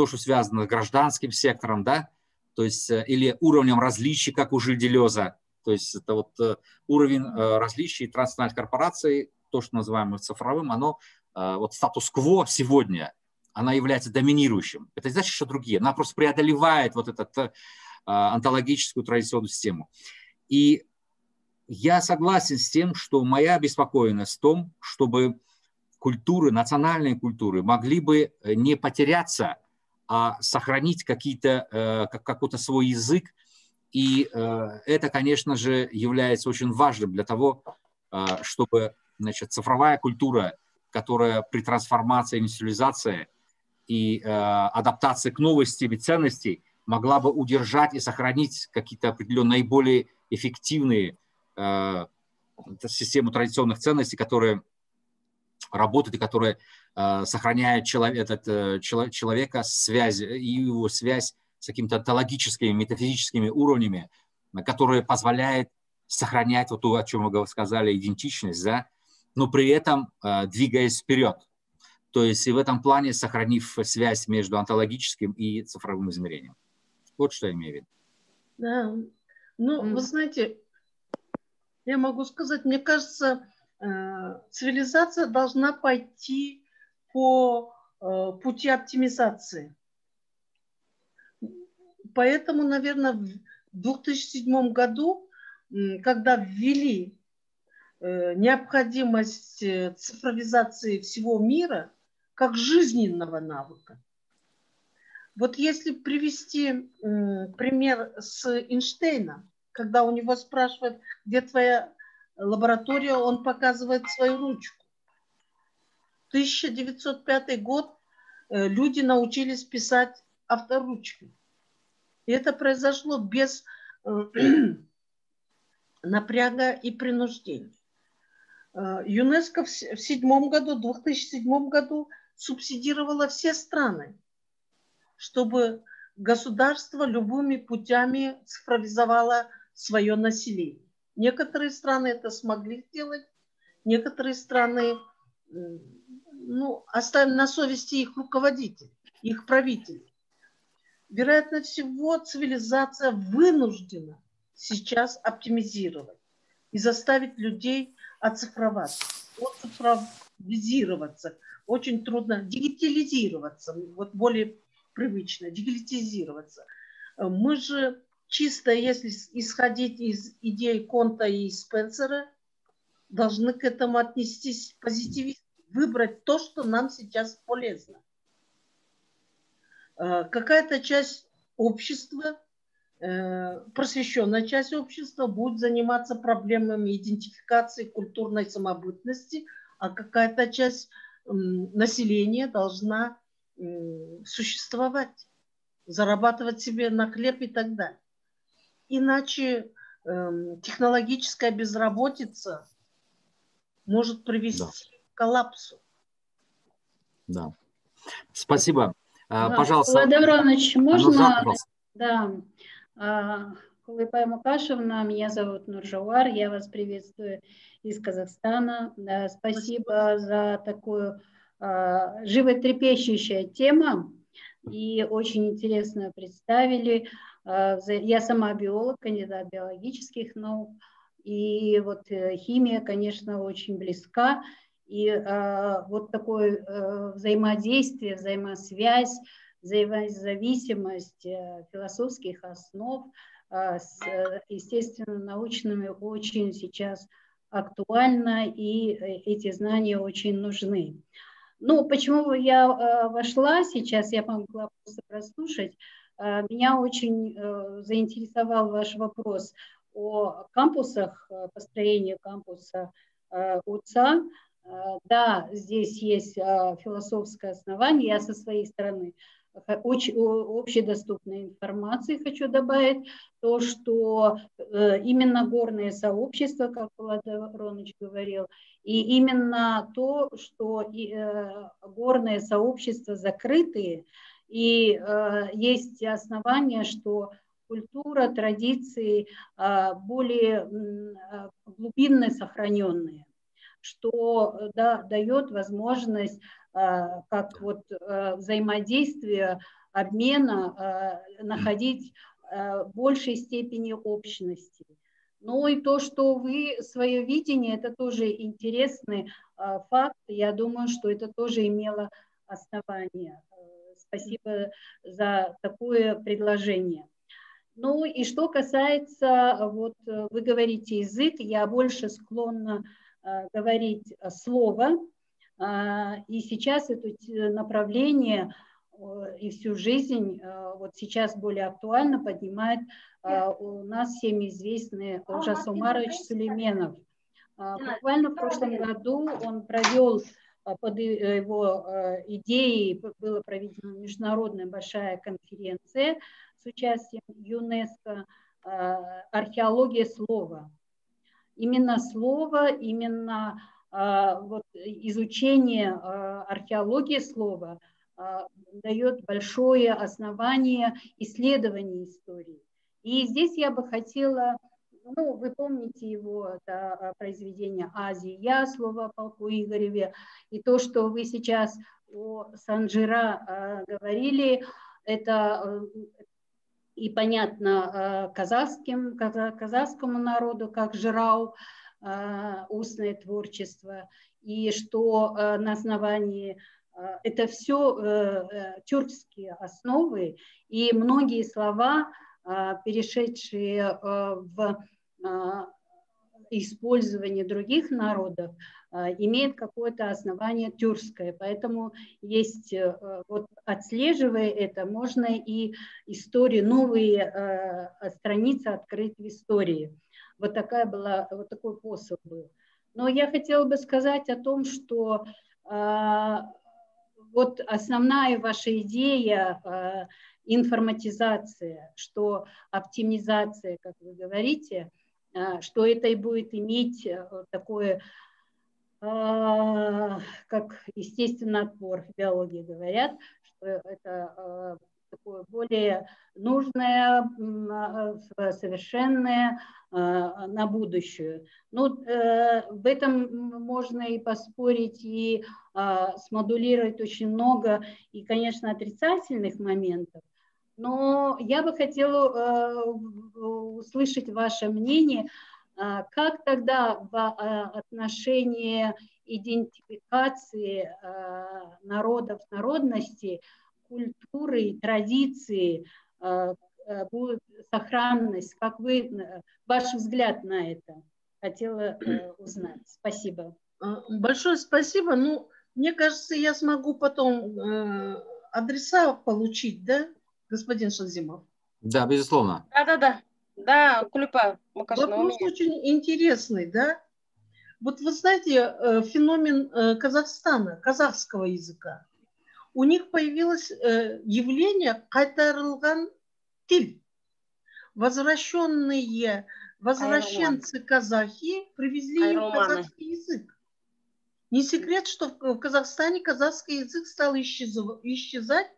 то, что связано с гражданским сектором, да, то есть э, или уровнем различий, как у Жильделеза, то есть это вот э, уровень э, различий транснациональных корпораций, то, что называем цифровым, оно, вот статус-кво сегодня, она является доминирующим. Это не значит, что другие. Она просто преодолевает вот эту онтологическую традиционную систему. И я согласен с тем, что моя беспокоенность в том, чтобы культуры, национальные культуры могли бы не потеряться – а сохранить какие-то, э, какой-то свой язык. И э, это, конечно же, является очень важным для того, э, чтобы значит, цифровая культура, которая при трансформации, индустриализации и адаптации к новой системе ценностей могла бы удержать и сохранить какие-то определенные наиболее эффективные систему традиционных ценностей, которые работают и которые Э, сохраняет человек, этот, э, человека связь и его связь с какими-то онтологическими, метафизическими уровнями, которые позволяют сохранять вот то, о чем вы сказали, идентичность, да, но при этом э, двигаясь вперед. То есть и в этом плане сохранив связь между онтологическим и цифровым измерением. Вот что я имею в виду. Да. Ну, mm. вы знаете, я могу сказать, мне кажется, цивилизация должна пойти по э, пути оптимизации. Поэтому, наверное, в 2007 году, когда ввели э, необходимость э, цифровизации всего мира как жизненного навыка. Вот если привести пример с Эйнштейна, когда у него спрашивают, где твоя лаборатория, он показывает свою ручку. 1905 год э, люди научились писать авторучкой. И это произошло без э, [clears throat] напряга и принуждения. Э, ЮНЕСКО в седьмом году, 2007 году субсидировала все страны, чтобы государство любыми путями цифровизовало свое население. Некоторые страны это смогли сделать, некоторые страны ну, оставим на совести их руководителей, их правителей. Вероятно всего, цивилизация вынуждена сейчас оптимизировать и заставить людей оцифроваться, оцифровизироваться. Очень трудно дигитализироваться, вот более привычно, дигитализироваться. Мы же чисто, если исходить из идей Конта и Спенсера, должны к этому отнестись позитивистично выбрать то, что нам сейчас полезно. Э, какая-то часть общества, э, просвещенная часть общества будет заниматься проблемами идентификации культурной самобытности, а какая-то часть населения должна существовать, зарабатывать себе на хлеб и так далее. Иначе эм, технологическая безработица может привести коллапсу. Да. Спасибо. А, да. Пожалуйста. Владимир Иванович, можно? Да. А, Кулыпай Мукашевна, меня зовут Нуржауар, я вас приветствую из Казахстана. Да, спасибо за такую а, животрепещущую тему и очень интересно представили. А, я сама биолог, кандидат биологических наук, и вот э, химия, конечно, очень близка. И э, вот такое э, взаимодействие, взаимосвязь, взаимозависимость э, философских основ э, с, естественно, научными очень сейчас актуально, и э, эти знания очень нужны. Ну, почему я э, вошла сейчас, я могла просто прослушать, э, меня очень э, заинтересовал ваш вопрос о кампусах, э, построении кампуса э, УЦА. Э, да, здесь есть э, философское основание. Я со своей стороны общедоступной информации хочу добавить то, что именно горные сообщества, как Влад Ронович говорил, и именно то, что горные сообщества закрытые, и есть основания, что культура, традиции более глубинно сохраненные что да, дает возможность а, как вот а, взаимодействие, обмена а, находить большей степени общности. Ну и то, что вы свое видение, это тоже интересный факт. Я думаю, что это тоже имело основание. Спасибо за такое предложение. Ну и что касается, вот вы говорите язык, я больше склонна говорить слово, а, и сейчас это направление и всю жизнь а, вот сейчас более актуально поднимает а, у нас всем известный Ужас Умарович Сулейменов. Буквально в прошлом году он провел под его идеей была проведена международная большая конференция с участием ЮНЕСКО «Археология слова». Именно слово, именно а, вот изучение а, археологии слова а, дает большое основание исследования истории. И здесь я бы хотела, ну, вы помните его это произведение «Азия», слово о полку Игореве, и то, что вы сейчас о Санжира говорили, это и понятно казахским, казахскому народу, как Жирау, а, устное творчество, и что а, на основании это все э, э, тюркские основы, и многие слова, перешедшие э, в использование других народов, имеет какое-то основание тюркское. Поэтому есть, вот отслеживая это, можно и истории, новые страницы открыть в истории. Вот, такая была, вот такой посыл был. Но я хотела бы сказать о том, что э, вот основная ваша идея э, информатизация, что оптимизация, как вы говорите, э, что это и будет иметь такое, как естественный отбор в биологии говорят, что это такое более нужное, а, совершенное а, на будущее. Ну, э, в этом можно и поспорить, и а, смодулировать очень много, и, конечно, отрицательных моментов. Но я бы хотела э, услышать ваше мнение, как тогда в отношении идентификации народов, народностей культуры, традиции э, э, будет сохранность? Как вы, э, ваш взгляд на это? Хотела узнать. Спасибо. Большое спасибо. Ну, мне кажется, я смогу потом адреса получить, да, господин Шазимов? Да, безусловно. Да, да. Да, Кулюпа. Вопрос очень интересный, да? Вот вы знаете, феномен Казахстана, казахского языка у них появилось э, явление кайтарылган тиль. Возвращенные возвращенцы казахи привезли им казахский язык. Не секрет, что в Казахстане казахский язык стал исчезать,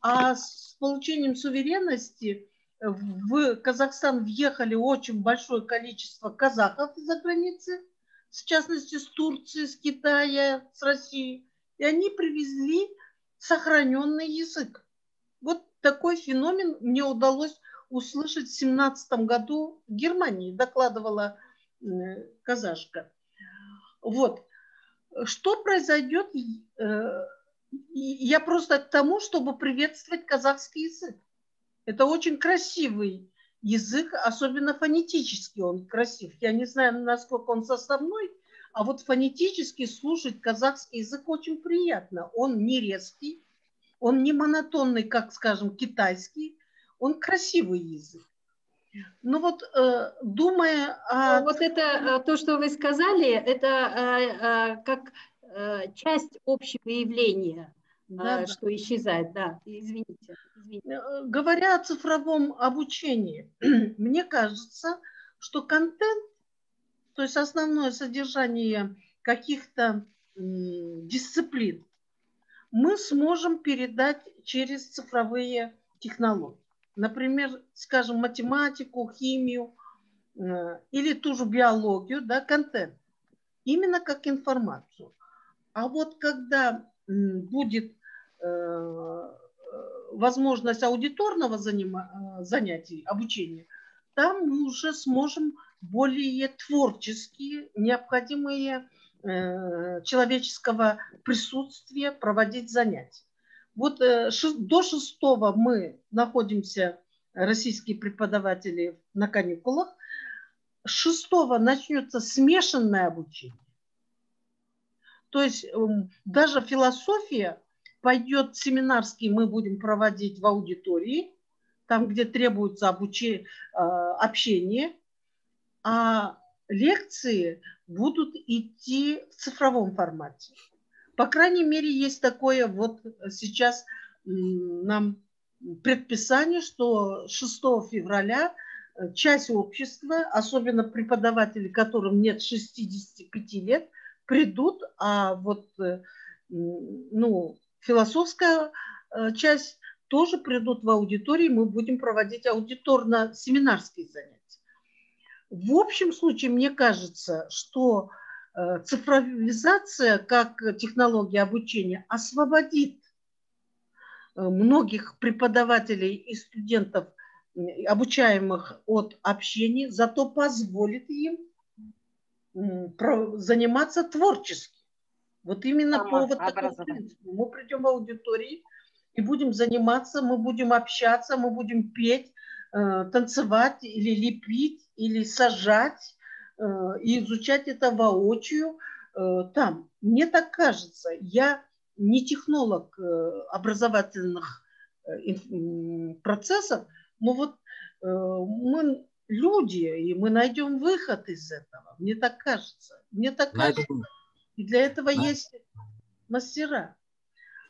а с получением суверенности в Казахстан въехали очень большое количество казахов из-за границы, в частности с Турции, с Китая, с России. И они привезли сохраненный язык. Вот такой феномен мне удалось услышать в семнадцатом году в Германии, докладывала казашка. Вот. Что произойдет? Э, я просто к тому, чтобы приветствовать казахский язык. Это очень красивый язык, особенно фонетически он красив. Я не знаю, насколько он составной, а вот фонетически слушать казахский язык очень приятно. Он не резкий, он не монотонный, как, скажем, китайский, он красивый язык. Ну вот, э, думая о... Ну, вот это, э, то, что вы сказали, это э, как часть общего явления. Да, что да. исчезает. Да, извините, извините. Говоря о цифровом обучении, [clears throat] мне кажется, что контент, то есть основное содержание каких-то дисциплин, мы сможем передать через цифровые технологии. Например, скажем, математику, химию э, или ту же биологию, да, контент. Именно как информацию. А вот когда будет э, возможность аудиторного занима, э, занятия, обучения, там мы уже сможем более творческие, необходимые Э, человеческого присутствия проводить занятия. Вот э, до шестого мы находимся, российские преподаватели, на каникулах. Шестого начнется смешанное обучение. То есть эм, даже философия пойдет семинарский, мы будем проводить в аудитории, там, где требуется обучение, э, общение, а лекции будут идти в цифровом формате. По крайней мере, есть такое вот сейчас нам предписание, что 6 февраля э, часть общества, особенно преподаватели, которым нет 65 лет, придут, а вот э, ну, философская э, часть тоже придут в аудитории, мы будем проводить аудиторно-семинарские занятия. В общем случае, мне кажется, что э, цифровизация как технология обучения освободит э, многих преподавателей и студентов, обучаемых от общения, зато позволит им заниматься творчески. Вот именно по вот такому принципу. Мы придем в аудитории и будем заниматься, мы будем общаться, мы будем петь, э, танцевать или лепить, или сажать э, и изучать это воочию э, там. Мне так кажется. Я не технолог образовательных процессов, но вот мы люди, и мы найдем выход из этого. Мне так кажется. Мне так кажется. И для этого есть мастера.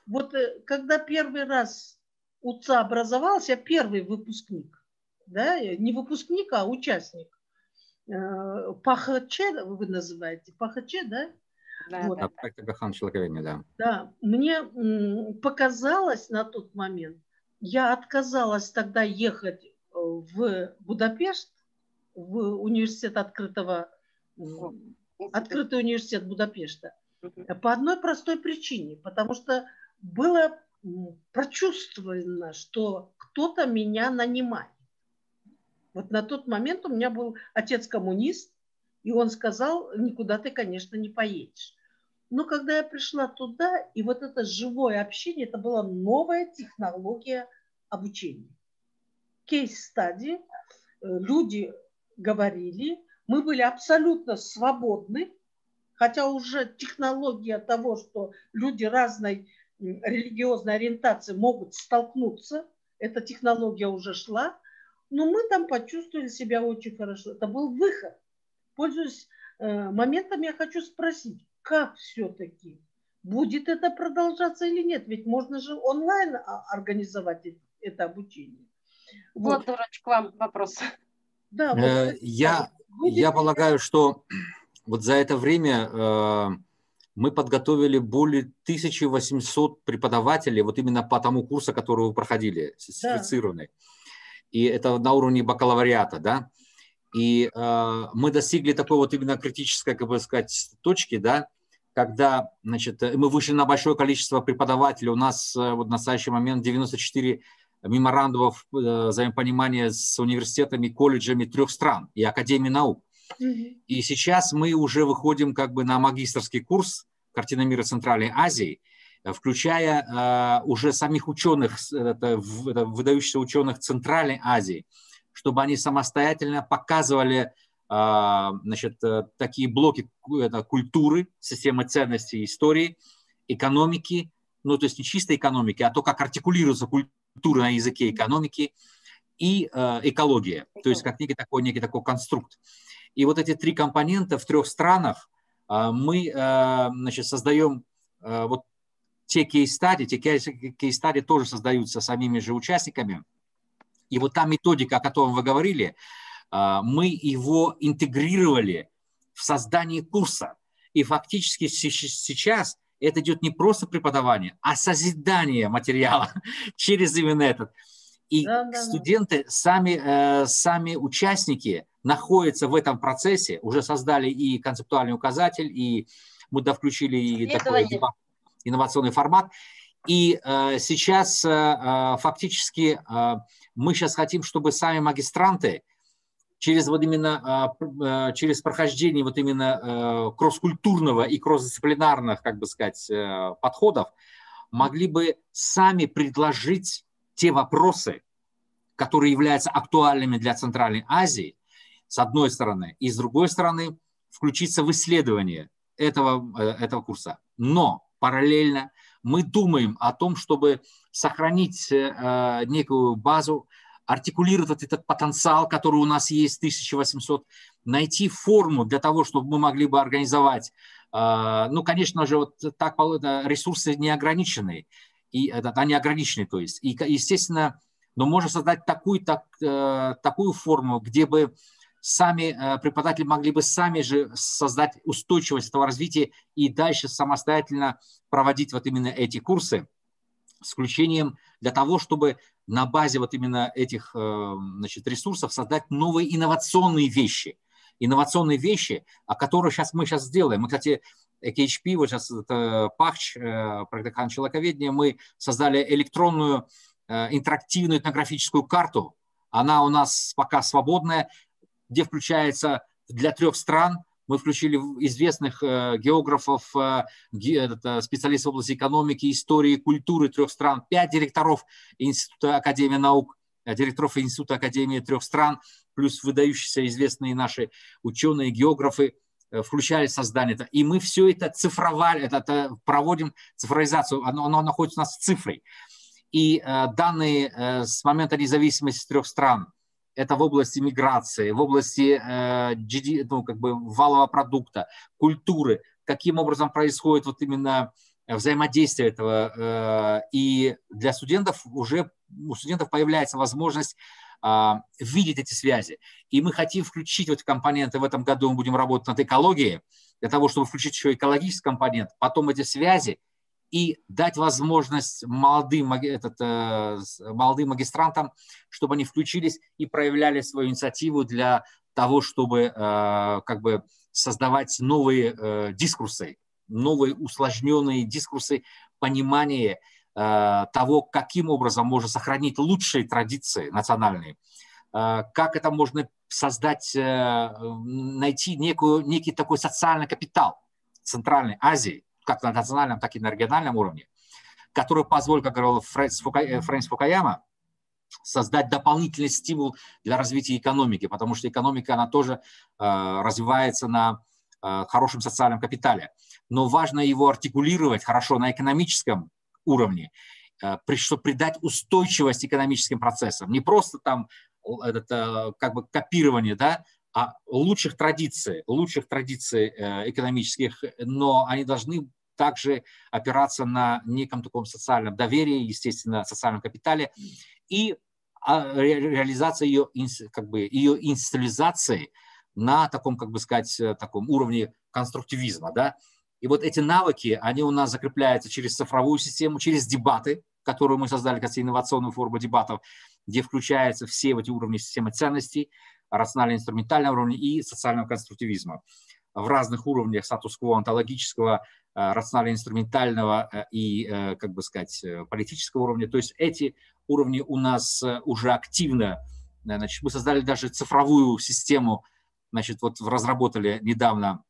Вот когда первый раз УЦА образовался, я первый выпускник да, не выпускник, а участник. Э, ПАХЧ вы называете, ПАХЧ, да? Да, вот. да. Агахан человековедения, да. Да, мне показалось на тот момент, я отказалась тогда ехать э, в Будапешт, в университет открытого, открытый университет Будапешта, по одной простой причине, потому что было прочувствовано, что кто-то меня нанимает. Вот на тот момент у меня был отец коммунист, и он сказал, никуда ты, конечно, не поедешь. Но когда я пришла туда, и вот это живое общение, это была новая технология обучения. Кейс-стадии, э, люди говорили, мы были абсолютно свободны, хотя уже технология того, что люди разной религиозной ориентации могут столкнуться, эта технология уже шла, но мы там почувствовали себя очень хорошо. Это был выход. Пользуясь э, моментом, я хочу спросить, как все-таки будет это продолжаться или нет? Ведь можно же онлайн а, организовать это обучение. Вот, вот к вам вопрос. Да, вот, э, я. Я полагаю, что вот за это время э, мы подготовили более 1800 преподавателей вот именно по тому курсу, который вы проходили, сертифицированный. Да. и это на уровне бакалавриата, да, и э, мы достигли такой вот именно критической, как бы сказать, точки, да, когда, значит, мы вышли на большое количество преподавателей, у нас э, вот в настоящий момент 94 меморандумов э, взаимопонимания с университетами, колледжами трех стран и Академией наук. Mm-hmm. И сейчас мы уже выходим как бы на магистрский курс «Картина мира Центральной Азии», включая э, уже самих ученых, это, выдающихся ученых Центральной Азии, чтобы они самостоятельно показывали э, значит, э, такие блоки это, культуры, системы ценностей, истории, экономики, ну то есть не чистой экономики, а то, как артикулируется культура на языке экономики и э, экология, то есть как некий такой, некий такой конструкт. И вот эти три компонента в трех странах э, мы э, значит, создаем э, вот те кейс-стади, те кейс-стади тоже создаются самими же участниками. И вот та методика, о которой вы говорили, а, мы его интегрировали в создание курса. И фактически сейчас это идет не просто преподавание, а созидание материала [laughs] через именно этот. И да, да, студенты, сами, э, сами участники находятся в этом процессе, уже создали и концептуальный указатель, и мы включили и такой инновационный формат. И э, сейчас э, э фактически э, мы сейчас хотим, чтобы сами магистранты через вот именно э, через прохождение вот именно э, кросс-культурного и кросс-дисциплинарных, как бы сказать, э, подходов могли бы сами предложить те вопросы, которые являются актуальными для Центральной Азии, с одной стороны, и с другой стороны, включиться в исследование этого, этого курса. Но параллельно мы думаем о том, чтобы сохранить некую базу, артикулировать этот потенциал, который у нас есть 1800, найти форму для того, чтобы мы могли бы организовать. Э, ну, конечно же, вот так ресурсы неограниченные, и это, они ограничены, то есть, и, естественно, но можно создать такую, так, э, такую форму, где бы сами э, преподаватели могли бы сами же создать устойчивость этого развития и дальше самостоятельно проводить вот именно эти курсы с включением для того, чтобы на базе вот именно этих э, значит, ресурсов создать новые инновационные вещи. Инновационные вещи, о которых сейчас мы сейчас сделаем. Мы, кстати, KHP, вот сейчас это Пахч, проект человековедения, мы создали электронную интерактивную этнографическую карту. Она у нас пока свободная где включается для трех стран. Мы включили известных э, географов, э, специалистов в области экономики, истории, культуры трех стран, пять директоров Института Академии наук, э, директоров Института Академии трех стран, плюс выдающиеся известные наши ученые, географы, включали создание это. И мы все это цифровали, это, это проводим цифровизацию, оно, оно находится у нас в цифре. И э, данные э, с момента независимости трех стран – это в области миграции, в области э, GD, ну, как бы валового продукта, культуры, каким образом происходит вот именно взаимодействие этого. Э, и для студентов уже у студентов появляется возможность э, видеть эти связи. И мы хотим включить вот компоненты в этом году, мы будем работать над экологией, для того, чтобы включить еще экологический компонент, потом эти связи – и дать возможность молодым, этот, э, молодым магистрантам, чтобы они включились и проявляли свою инициативу для того, чтобы э, как бы создавать новые э, дискурсы, новые усложненные дискурсы понимания того, каким образом можно сохранить лучшие традиции национальные, как это можно создать, найти некую, некий такой социальный капитал Центральной Азии, как на национальном, так и на региональном уровне, который позволит, как говорил э, Фрэнс Фукаяма, создать дополнительный стимул для развития экономики, потому что экономика, она тоже э, развивается на э, хорошем социальном капитале. Но важно его артикулировать хорошо на экономическом уровне, э, чтобы придать устойчивость экономическим процессам. Не просто там этот, э, как бы копирование, да, а лучших традиций, лучших традиций э, экономических, но они должны также опираться на неком таком социальном доверии, естественно, социальном капитале и а, реализация ее, как бы, ее институализации на таком, как бы сказать, э, таком уровне конструктивизма. Да? И вот эти навыки, они у нас закрепляются через цифровую систему, через дебаты, которую мы создали, как инновационную форму дебатов, где включаются все эти уровни системы ценностей, рационально-инструментального уровня и социального конструктивизма в разных уровнях статус-кво онтологического, э, рационально-инструментального э, и, э, как бы сказать, политического уровня. То есть эти уровни у нас уже активно, значит, мы создали даже цифровую систему, значит, вот разработали недавно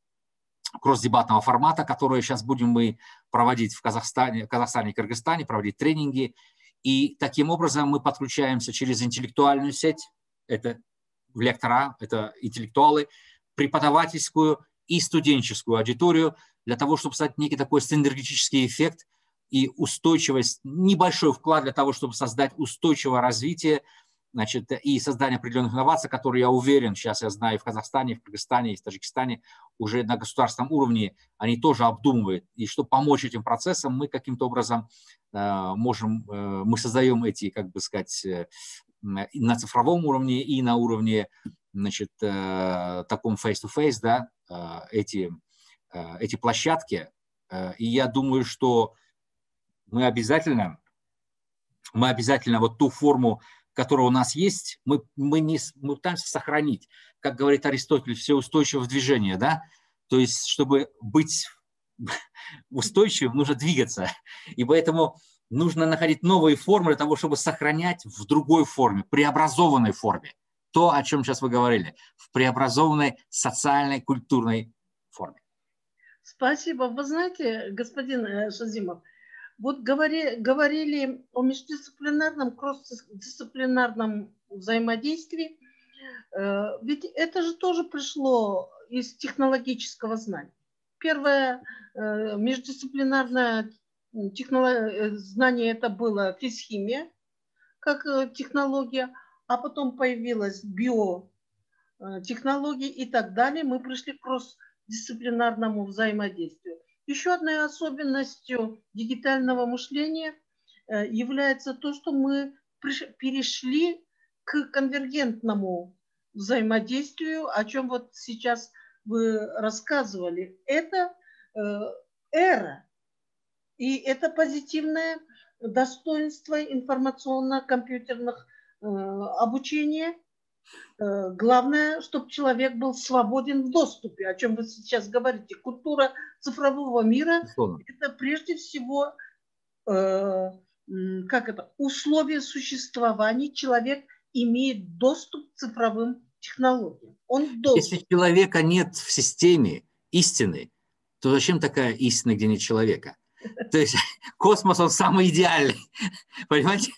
кросс-дебатного формата, который сейчас будем мы проводить в Казахстане, Казахстане и Кыргызстане, проводить тренинги. И таким образом мы подключаемся через интеллектуальную сеть, это лектора, это интеллектуалы, преподавательскую и студенческую аудиторию для того, чтобы создать некий такой синергетический эффект и устойчивость, небольшой вклад для того, чтобы создать устойчивое развитие значит, и создание определенных инноваций, которые, я уверен, сейчас я знаю, в Казахстане, в Кыргызстане, в Таджикистане уже на государственном уровне они тоже обдумывают. И чтобы помочь этим процессам, мы каким-то образом э, можем, э, мы создаем эти, как бы сказать, э, на цифровом уровне и на уровне, значит, э, таком face-to-face, да, э, эти, э, эти площадки. И я думаю, что мы обязательно, мы обязательно вот ту форму которая у нас есть, мы, мы, не, мы пытаемся сохранить, как говорит Аристотель, все устойчивое движение, да, то есть, чтобы быть [laughs] устойчивым, нужно двигаться, и поэтому нужно находить новые формы для того, чтобы сохранять в другой форме, преобразованной форме. То, о чем сейчас вы говорили, в преобразованной социальной, культурной форме. Спасибо. Вы знаете, господин э, Шазимов, вот говори, говорили о междисциплинарном, кросс-дисциплинарном взаимодействии. Э, ведь это же тоже пришло из технологического знания. Первое э, междисциплинарное технолог... знание это было физхимия, как э, технология, а потом появилась биотехнология и так далее. Мы пришли к кросс-дисциплинарному взаимодействию. Еще одной особенностью дигитального мышления э, является то, что мы перешли к конвергентному взаимодействию, о чем вот сейчас вы рассказывали. Это э, эра, и это позитивное достоинство информационно-компьютерных э, обучения – Э, главное, чтобы человек был свободен в доступе, о чем вы сейчас говорите. Культура цифрового мира – это прежде всего э, как это, условия существования. Человек имеет доступ к цифровым технологиям. Он доступ. Если человека нет в системе истины, то зачем такая истина, где нет человека? То есть космос, он самый идеальный. [laughs] Понимаете?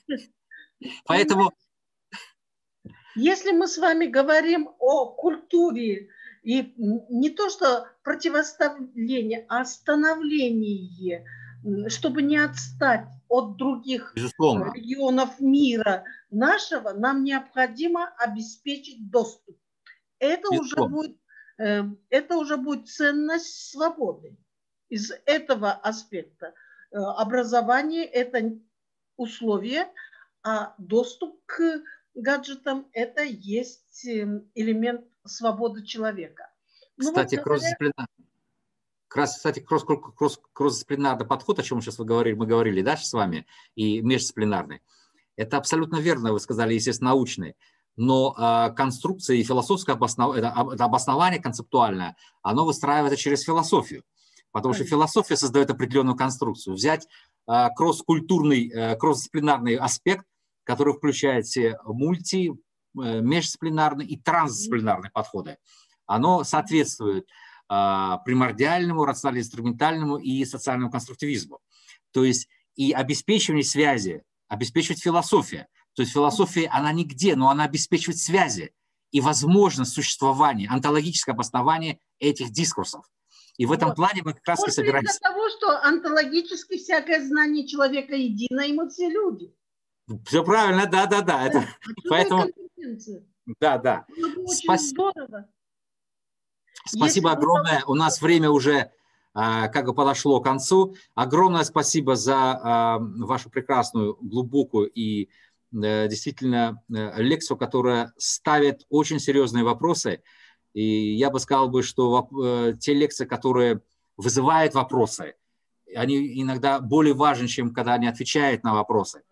Поэтому если мы с вами говорим о культуре, и не то что противоставление, а становление, чтобы не отстать от других Безусловно. регионов мира нашего, нам необходимо обеспечить доступ. Это уже будет, э, это уже будет ценность свободы. Из этого аспекта э, образование – это условие, а доступ к гаджетом, это есть эм, элемент свободы человека. Ну, кстати, вот, кросс-дисциплинарный, кстати, кросс, кросс, кросс-дисциплинарный подход, о чем сейчас вы говорили, мы говорили, да, с вами, и междисциплинарный. Это абсолютно верно, вы сказали, естественно, научный. Но э, конструкция и философское обоснов... это, это обоснование концептуальное, оно выстраивается через философию. Потому что философия создает определенную конструкцию. Взять э, кросс-культурный, э, кросс-дисциплинарный аспект который включает все мульти, э, междисциплинарные и трансдисциплинарные подходы. Оно соответствует а, примордиальному, рационально-инструментальному и социальному конструктивизму. То есть и обеспечивание связи, обеспечивает философия. То есть философия, она нигде, но она обеспечивает связи и возможность существования, онтологическое обоснование этих дискурсов. И в этом вот. плане мы как раз и собираемся... Из-за того, что онтологически всякое знание человека едино, и мы все люди. Все правильно, да, да, да. Это, [laughs] поэтому, да, да. Спасибо. Спасибо Если огромное. У нас время уже а, как бы подошло к концу. Огромное спасибо за а, вашу прекрасную, глубокую и э, действительно э, лекцию, которая ставит очень серьезные вопросы. И я бы сказал бы, что э, те лекции, которые вызывают вопросы, они иногда более важны, чем когда они отвечают на вопросы.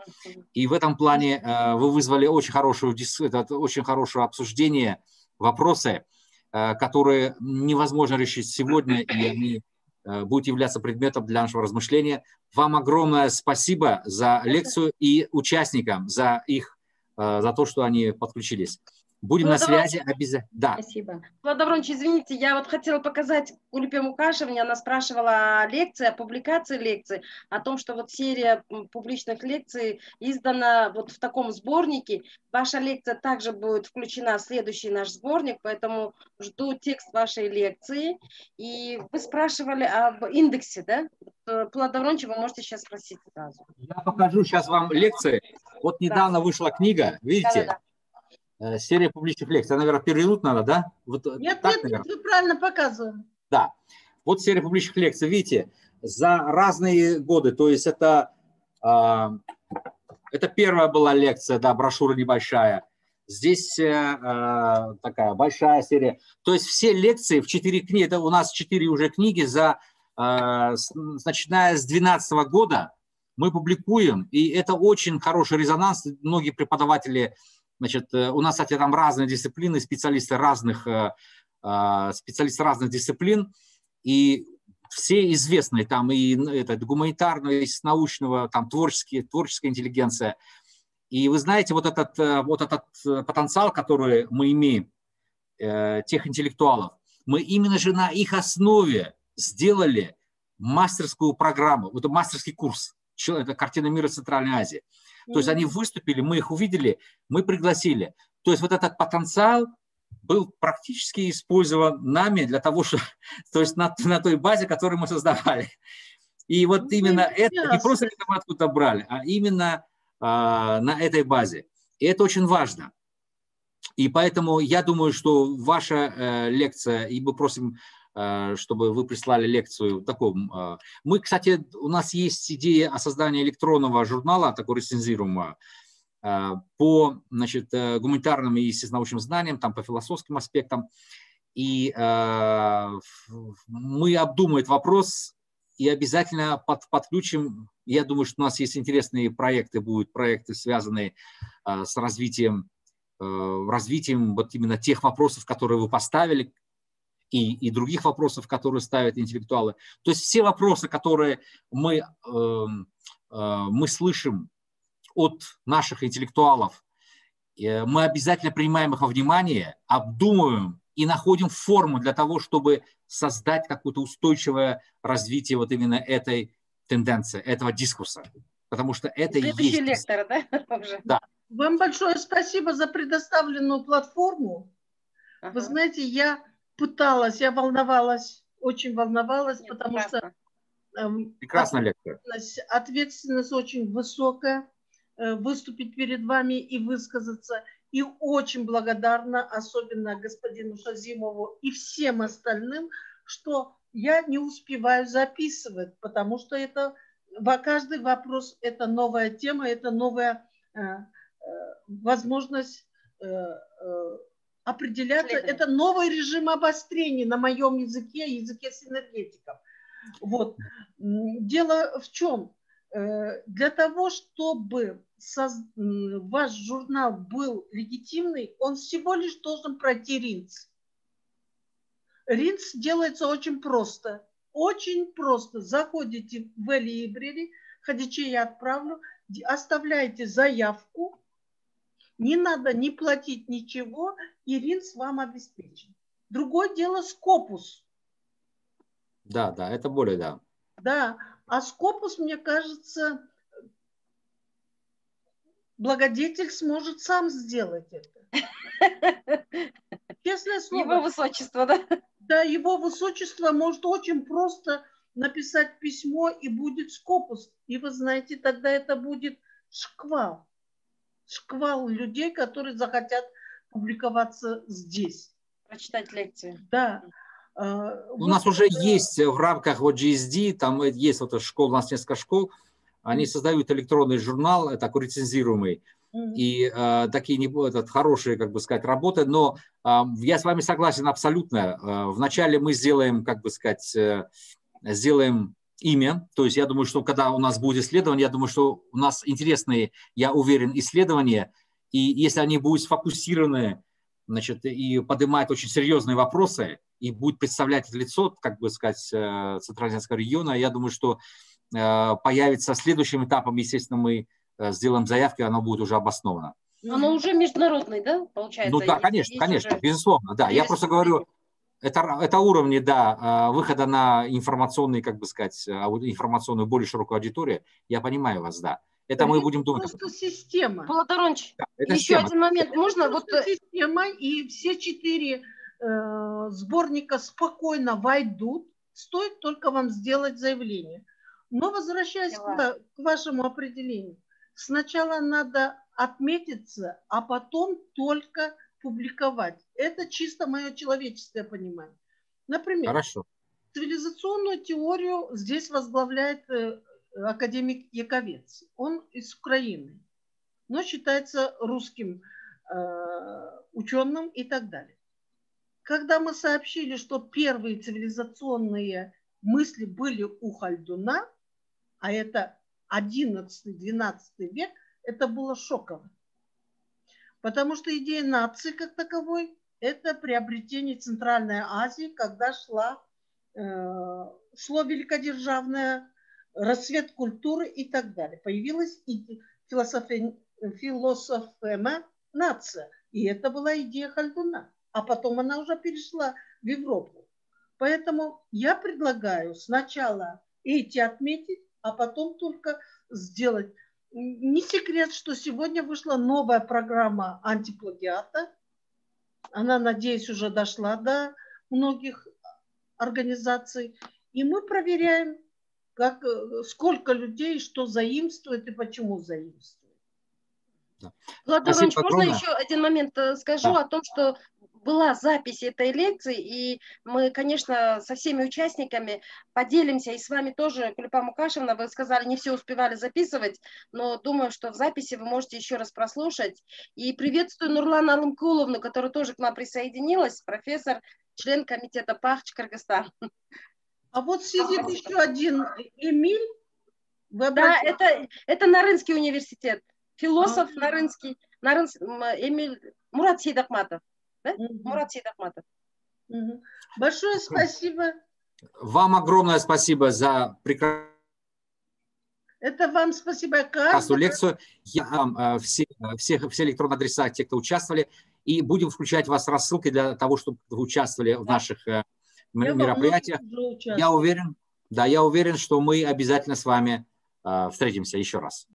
И в этом плане э, вы вызвали очень хорошую, очень хорошее обсуждение, вопросы, э, которые невозможно решить сегодня, и они будут являться предметом для нашего размышления. Вам огромное спасибо за лекцию и участникам за их, за то, что они подключились. Будем Влад на связи обязательно. Да. Спасибо. Влад Авронович, извините, я вот хотела показать Улипе Мукашевне, она спрашивала о лекции, о публикации лекций, о том, что вот серия публичных лекций издана вот в таком сборнике. Ваша лекция также будет включена в следующий наш сборник, поэтому жду текст вашей лекции. И вы спрашивали об индексе, да? Влад Авронович, вы можете сейчас спросить сразу. Я покажу сейчас вам лекции. Вот недавно да. вышла книга, видите? Да, да, да Э, серия публичных лекций. Наверное, перевернуть надо, да? Вот нет, так, нет, нет, вы правильно показываем. Да. Вот серия публичных лекций. Видите, за разные годы, то есть это, а, это первая была лекция, да, брошюра небольшая. Здесь э, э, такая большая серия. То есть все лекции в четыре книги, это у нас четыре уже книги за, э, начиная с 2012 года мы публикуем, и это очень хороший резонанс. Многие преподаватели Значит, э, у нас, кстати, там разные дисциплины, специалисты разных, э, а, специалисты разных дисциплин, и все известные, там и это, гуманитарного, и научного, там творческие, творческая интеллигенция. И вы знаете, вот этот, э, вот этот потенциал, который мы имеем, тех интеллектуалов, мы именно же на их основе сделали мастерскую программу, вот мастерский курс, это «Картина мира Центральной Азии». То есть они выступили, мы их увидели, мы пригласили. То есть вот этот потенциал был практически использован нами для того, что, [laughs] то есть на, на той базе, которую мы создавали. И вот ну, именно это, не просто это мы откуда брали, а именно а, на этой базе. И это очень важно. И поэтому я думаю, что ваша э, лекция, и мы просим Э, чтобы вы прислали лекцию в таком. Э, мы, кстати, у нас есть идея о создании электронного журнала, такого рецензируемого, э, по значит, гуманитарным и естественно-научным знаниям, там, по философским аспектам. И мы обдумаем этот вопрос и обязательно под, подключим. Я думаю, что у нас есть интересные проекты, будут проекты, связанные с развитием развитием вот именно тех вопросов, которые вы поставили, и, и других вопросов, которые ставят интеллектуалы. То есть все вопросы, которые мы, э, э, мы слышим от наших интеллектуалов, э, мы обязательно принимаем их во внимание, обдумываем и находим форму для того, чтобы создать какое-то устойчивое развитие вот именно этой тенденции, этого дискурса. Потому что это и есть... лектор, да? [laughs] Да. Вам большое спасибо за предоставленную платформу. Ага. Вы знаете, я пыталась, я волновалась, очень волновалась, Нет, потому прекрасно. что эм, Прекрасная лекция. Ответственность очень высокая, э, выступить перед вами и высказаться. И очень благодарна, особенно господину Шазимову и всем остальным, что я не успеваю записывать, потому что это каждый вопрос – это новая тема, это новая э, э, возможность определяться. Это новый режим обострения на моем языке, языке синергетиков. Вот. Дело в чем? Э, для того, чтобы ваш журнал был легитимный, он всего лишь должен пройти РИНЦ. РИНЦ делается очень просто. Очень просто. Заходите в Library, хотите я отправлю, оставляете заявку, не надо не платить ничего, и РИНС вам обеспечен. Другое дело Скопус. Да, да, это более, да. Да, а Скопус, мне кажется, благодетель сможет сам сделать это. [laughs] Честное слово. Его высочество, да? Да, его высочество может очень просто написать письмо, и будет Скопус. И вы знаете, тогда это будет шквал шквал людей, которые захотят публиковаться здесь. Прочитать лекции. Да. А, у вот нас уже это... есть в рамках вот GSD, там есть вот школа, у нас несколько школ, они создают электронный журнал, такой рецензируемый, mm-hmm. и э, такие не этот, хорошие, как бы сказать, работы, но э, я с вами согласен абсолютно. Э, вначале мы сделаем, как бы сказать, э, сделаем имя. То есть я думаю, что когда у нас будет исследование, я думаю, что у нас интересные, я уверен, исследования. И если они будут сфокусированы значит, и поднимают очень серьезные вопросы, и будет представлять это лицо, как бы сказать, э, Центрального региона, я думаю, что э, появится следующим этапом, естественно, мы э, сделаем заявки, оно будет уже обосновано. Оно уже международное, да, получается? Ну да, конечно, конечно, уже... безусловно, да. Я просто говорю, это, это уровни, да, а, выхода на информационный, как бы сказать, а, информационную более широкую аудиторию. Я понимаю вас, да. Это мы будем думать. Просто система. Полторонч, да, еще система. один момент. Это Можно вот... Э, система, и все четыре э, сборника спокойно войдут. Стоит только вам сделать заявление. Но возвращаясь к, к вашему определению. Сначала надо отметиться, а потом только публиковать. Это чисто мое человеческое понимание. Например, Хорошо. цивилизационную теорию здесь возглавляет э, академик Яковец. Он из Украины, но считается русским э, ученым и так далее. Когда мы сообщили, что первые цивилизационные мысли были у Хальдуна, а это 11-12 век, это было шоково. Потому что идея нации как таковой – это приобретение Центральной Азии, когда шла, э, шло великодержавное рассвет культуры и так далее. Появилась и философия, философема нация. И это была идея Хальдуна. А потом она уже перешла в Европу. Поэтому я предлагаю сначала эти отметить, а потом только сделать. Не секрет, что сегодня вышла новая программа антиплагиата. Она, надеюсь, уже дошла до многих организаций. И мы проверяем, как, сколько людей что заимствует и почему заимствует. Да. Владимир Иванович, можно еще один момент э, скажу да. о том, что была запись этой лекции, и мы, конечно, со всеми участниками поделимся, и с вами тоже, Кулипа Мукашевна, вы сказали, не все успевали записывать, но думаю, что в записи вы можете еще раз прослушать. И приветствую Нурлану Алымкуловну, которая тоже к нам присоединилась, профессор, член комитета ПАХЧ Кыргызстан. А вот сидит еще один Эмиль. Да, это, это Нарынский университет. Философ а. Нарынский. Нарынс, Эмиль Мурат Сейдахматов. Да? Угу. Мурат Сейдахматов. Угу. Большое спасибо. Вам огромное спасибо за прекрасную это вам спасибо. Каждому. лекцию. Я вам э, все, все, все электронные адреса, те, кто участвовали, и будем включать вас рассылки для того, чтобы вы участвовали в наших э, мероприятиях. Я уверен, да, я уверен, что мы обязательно с вами э, встретимся еще раз.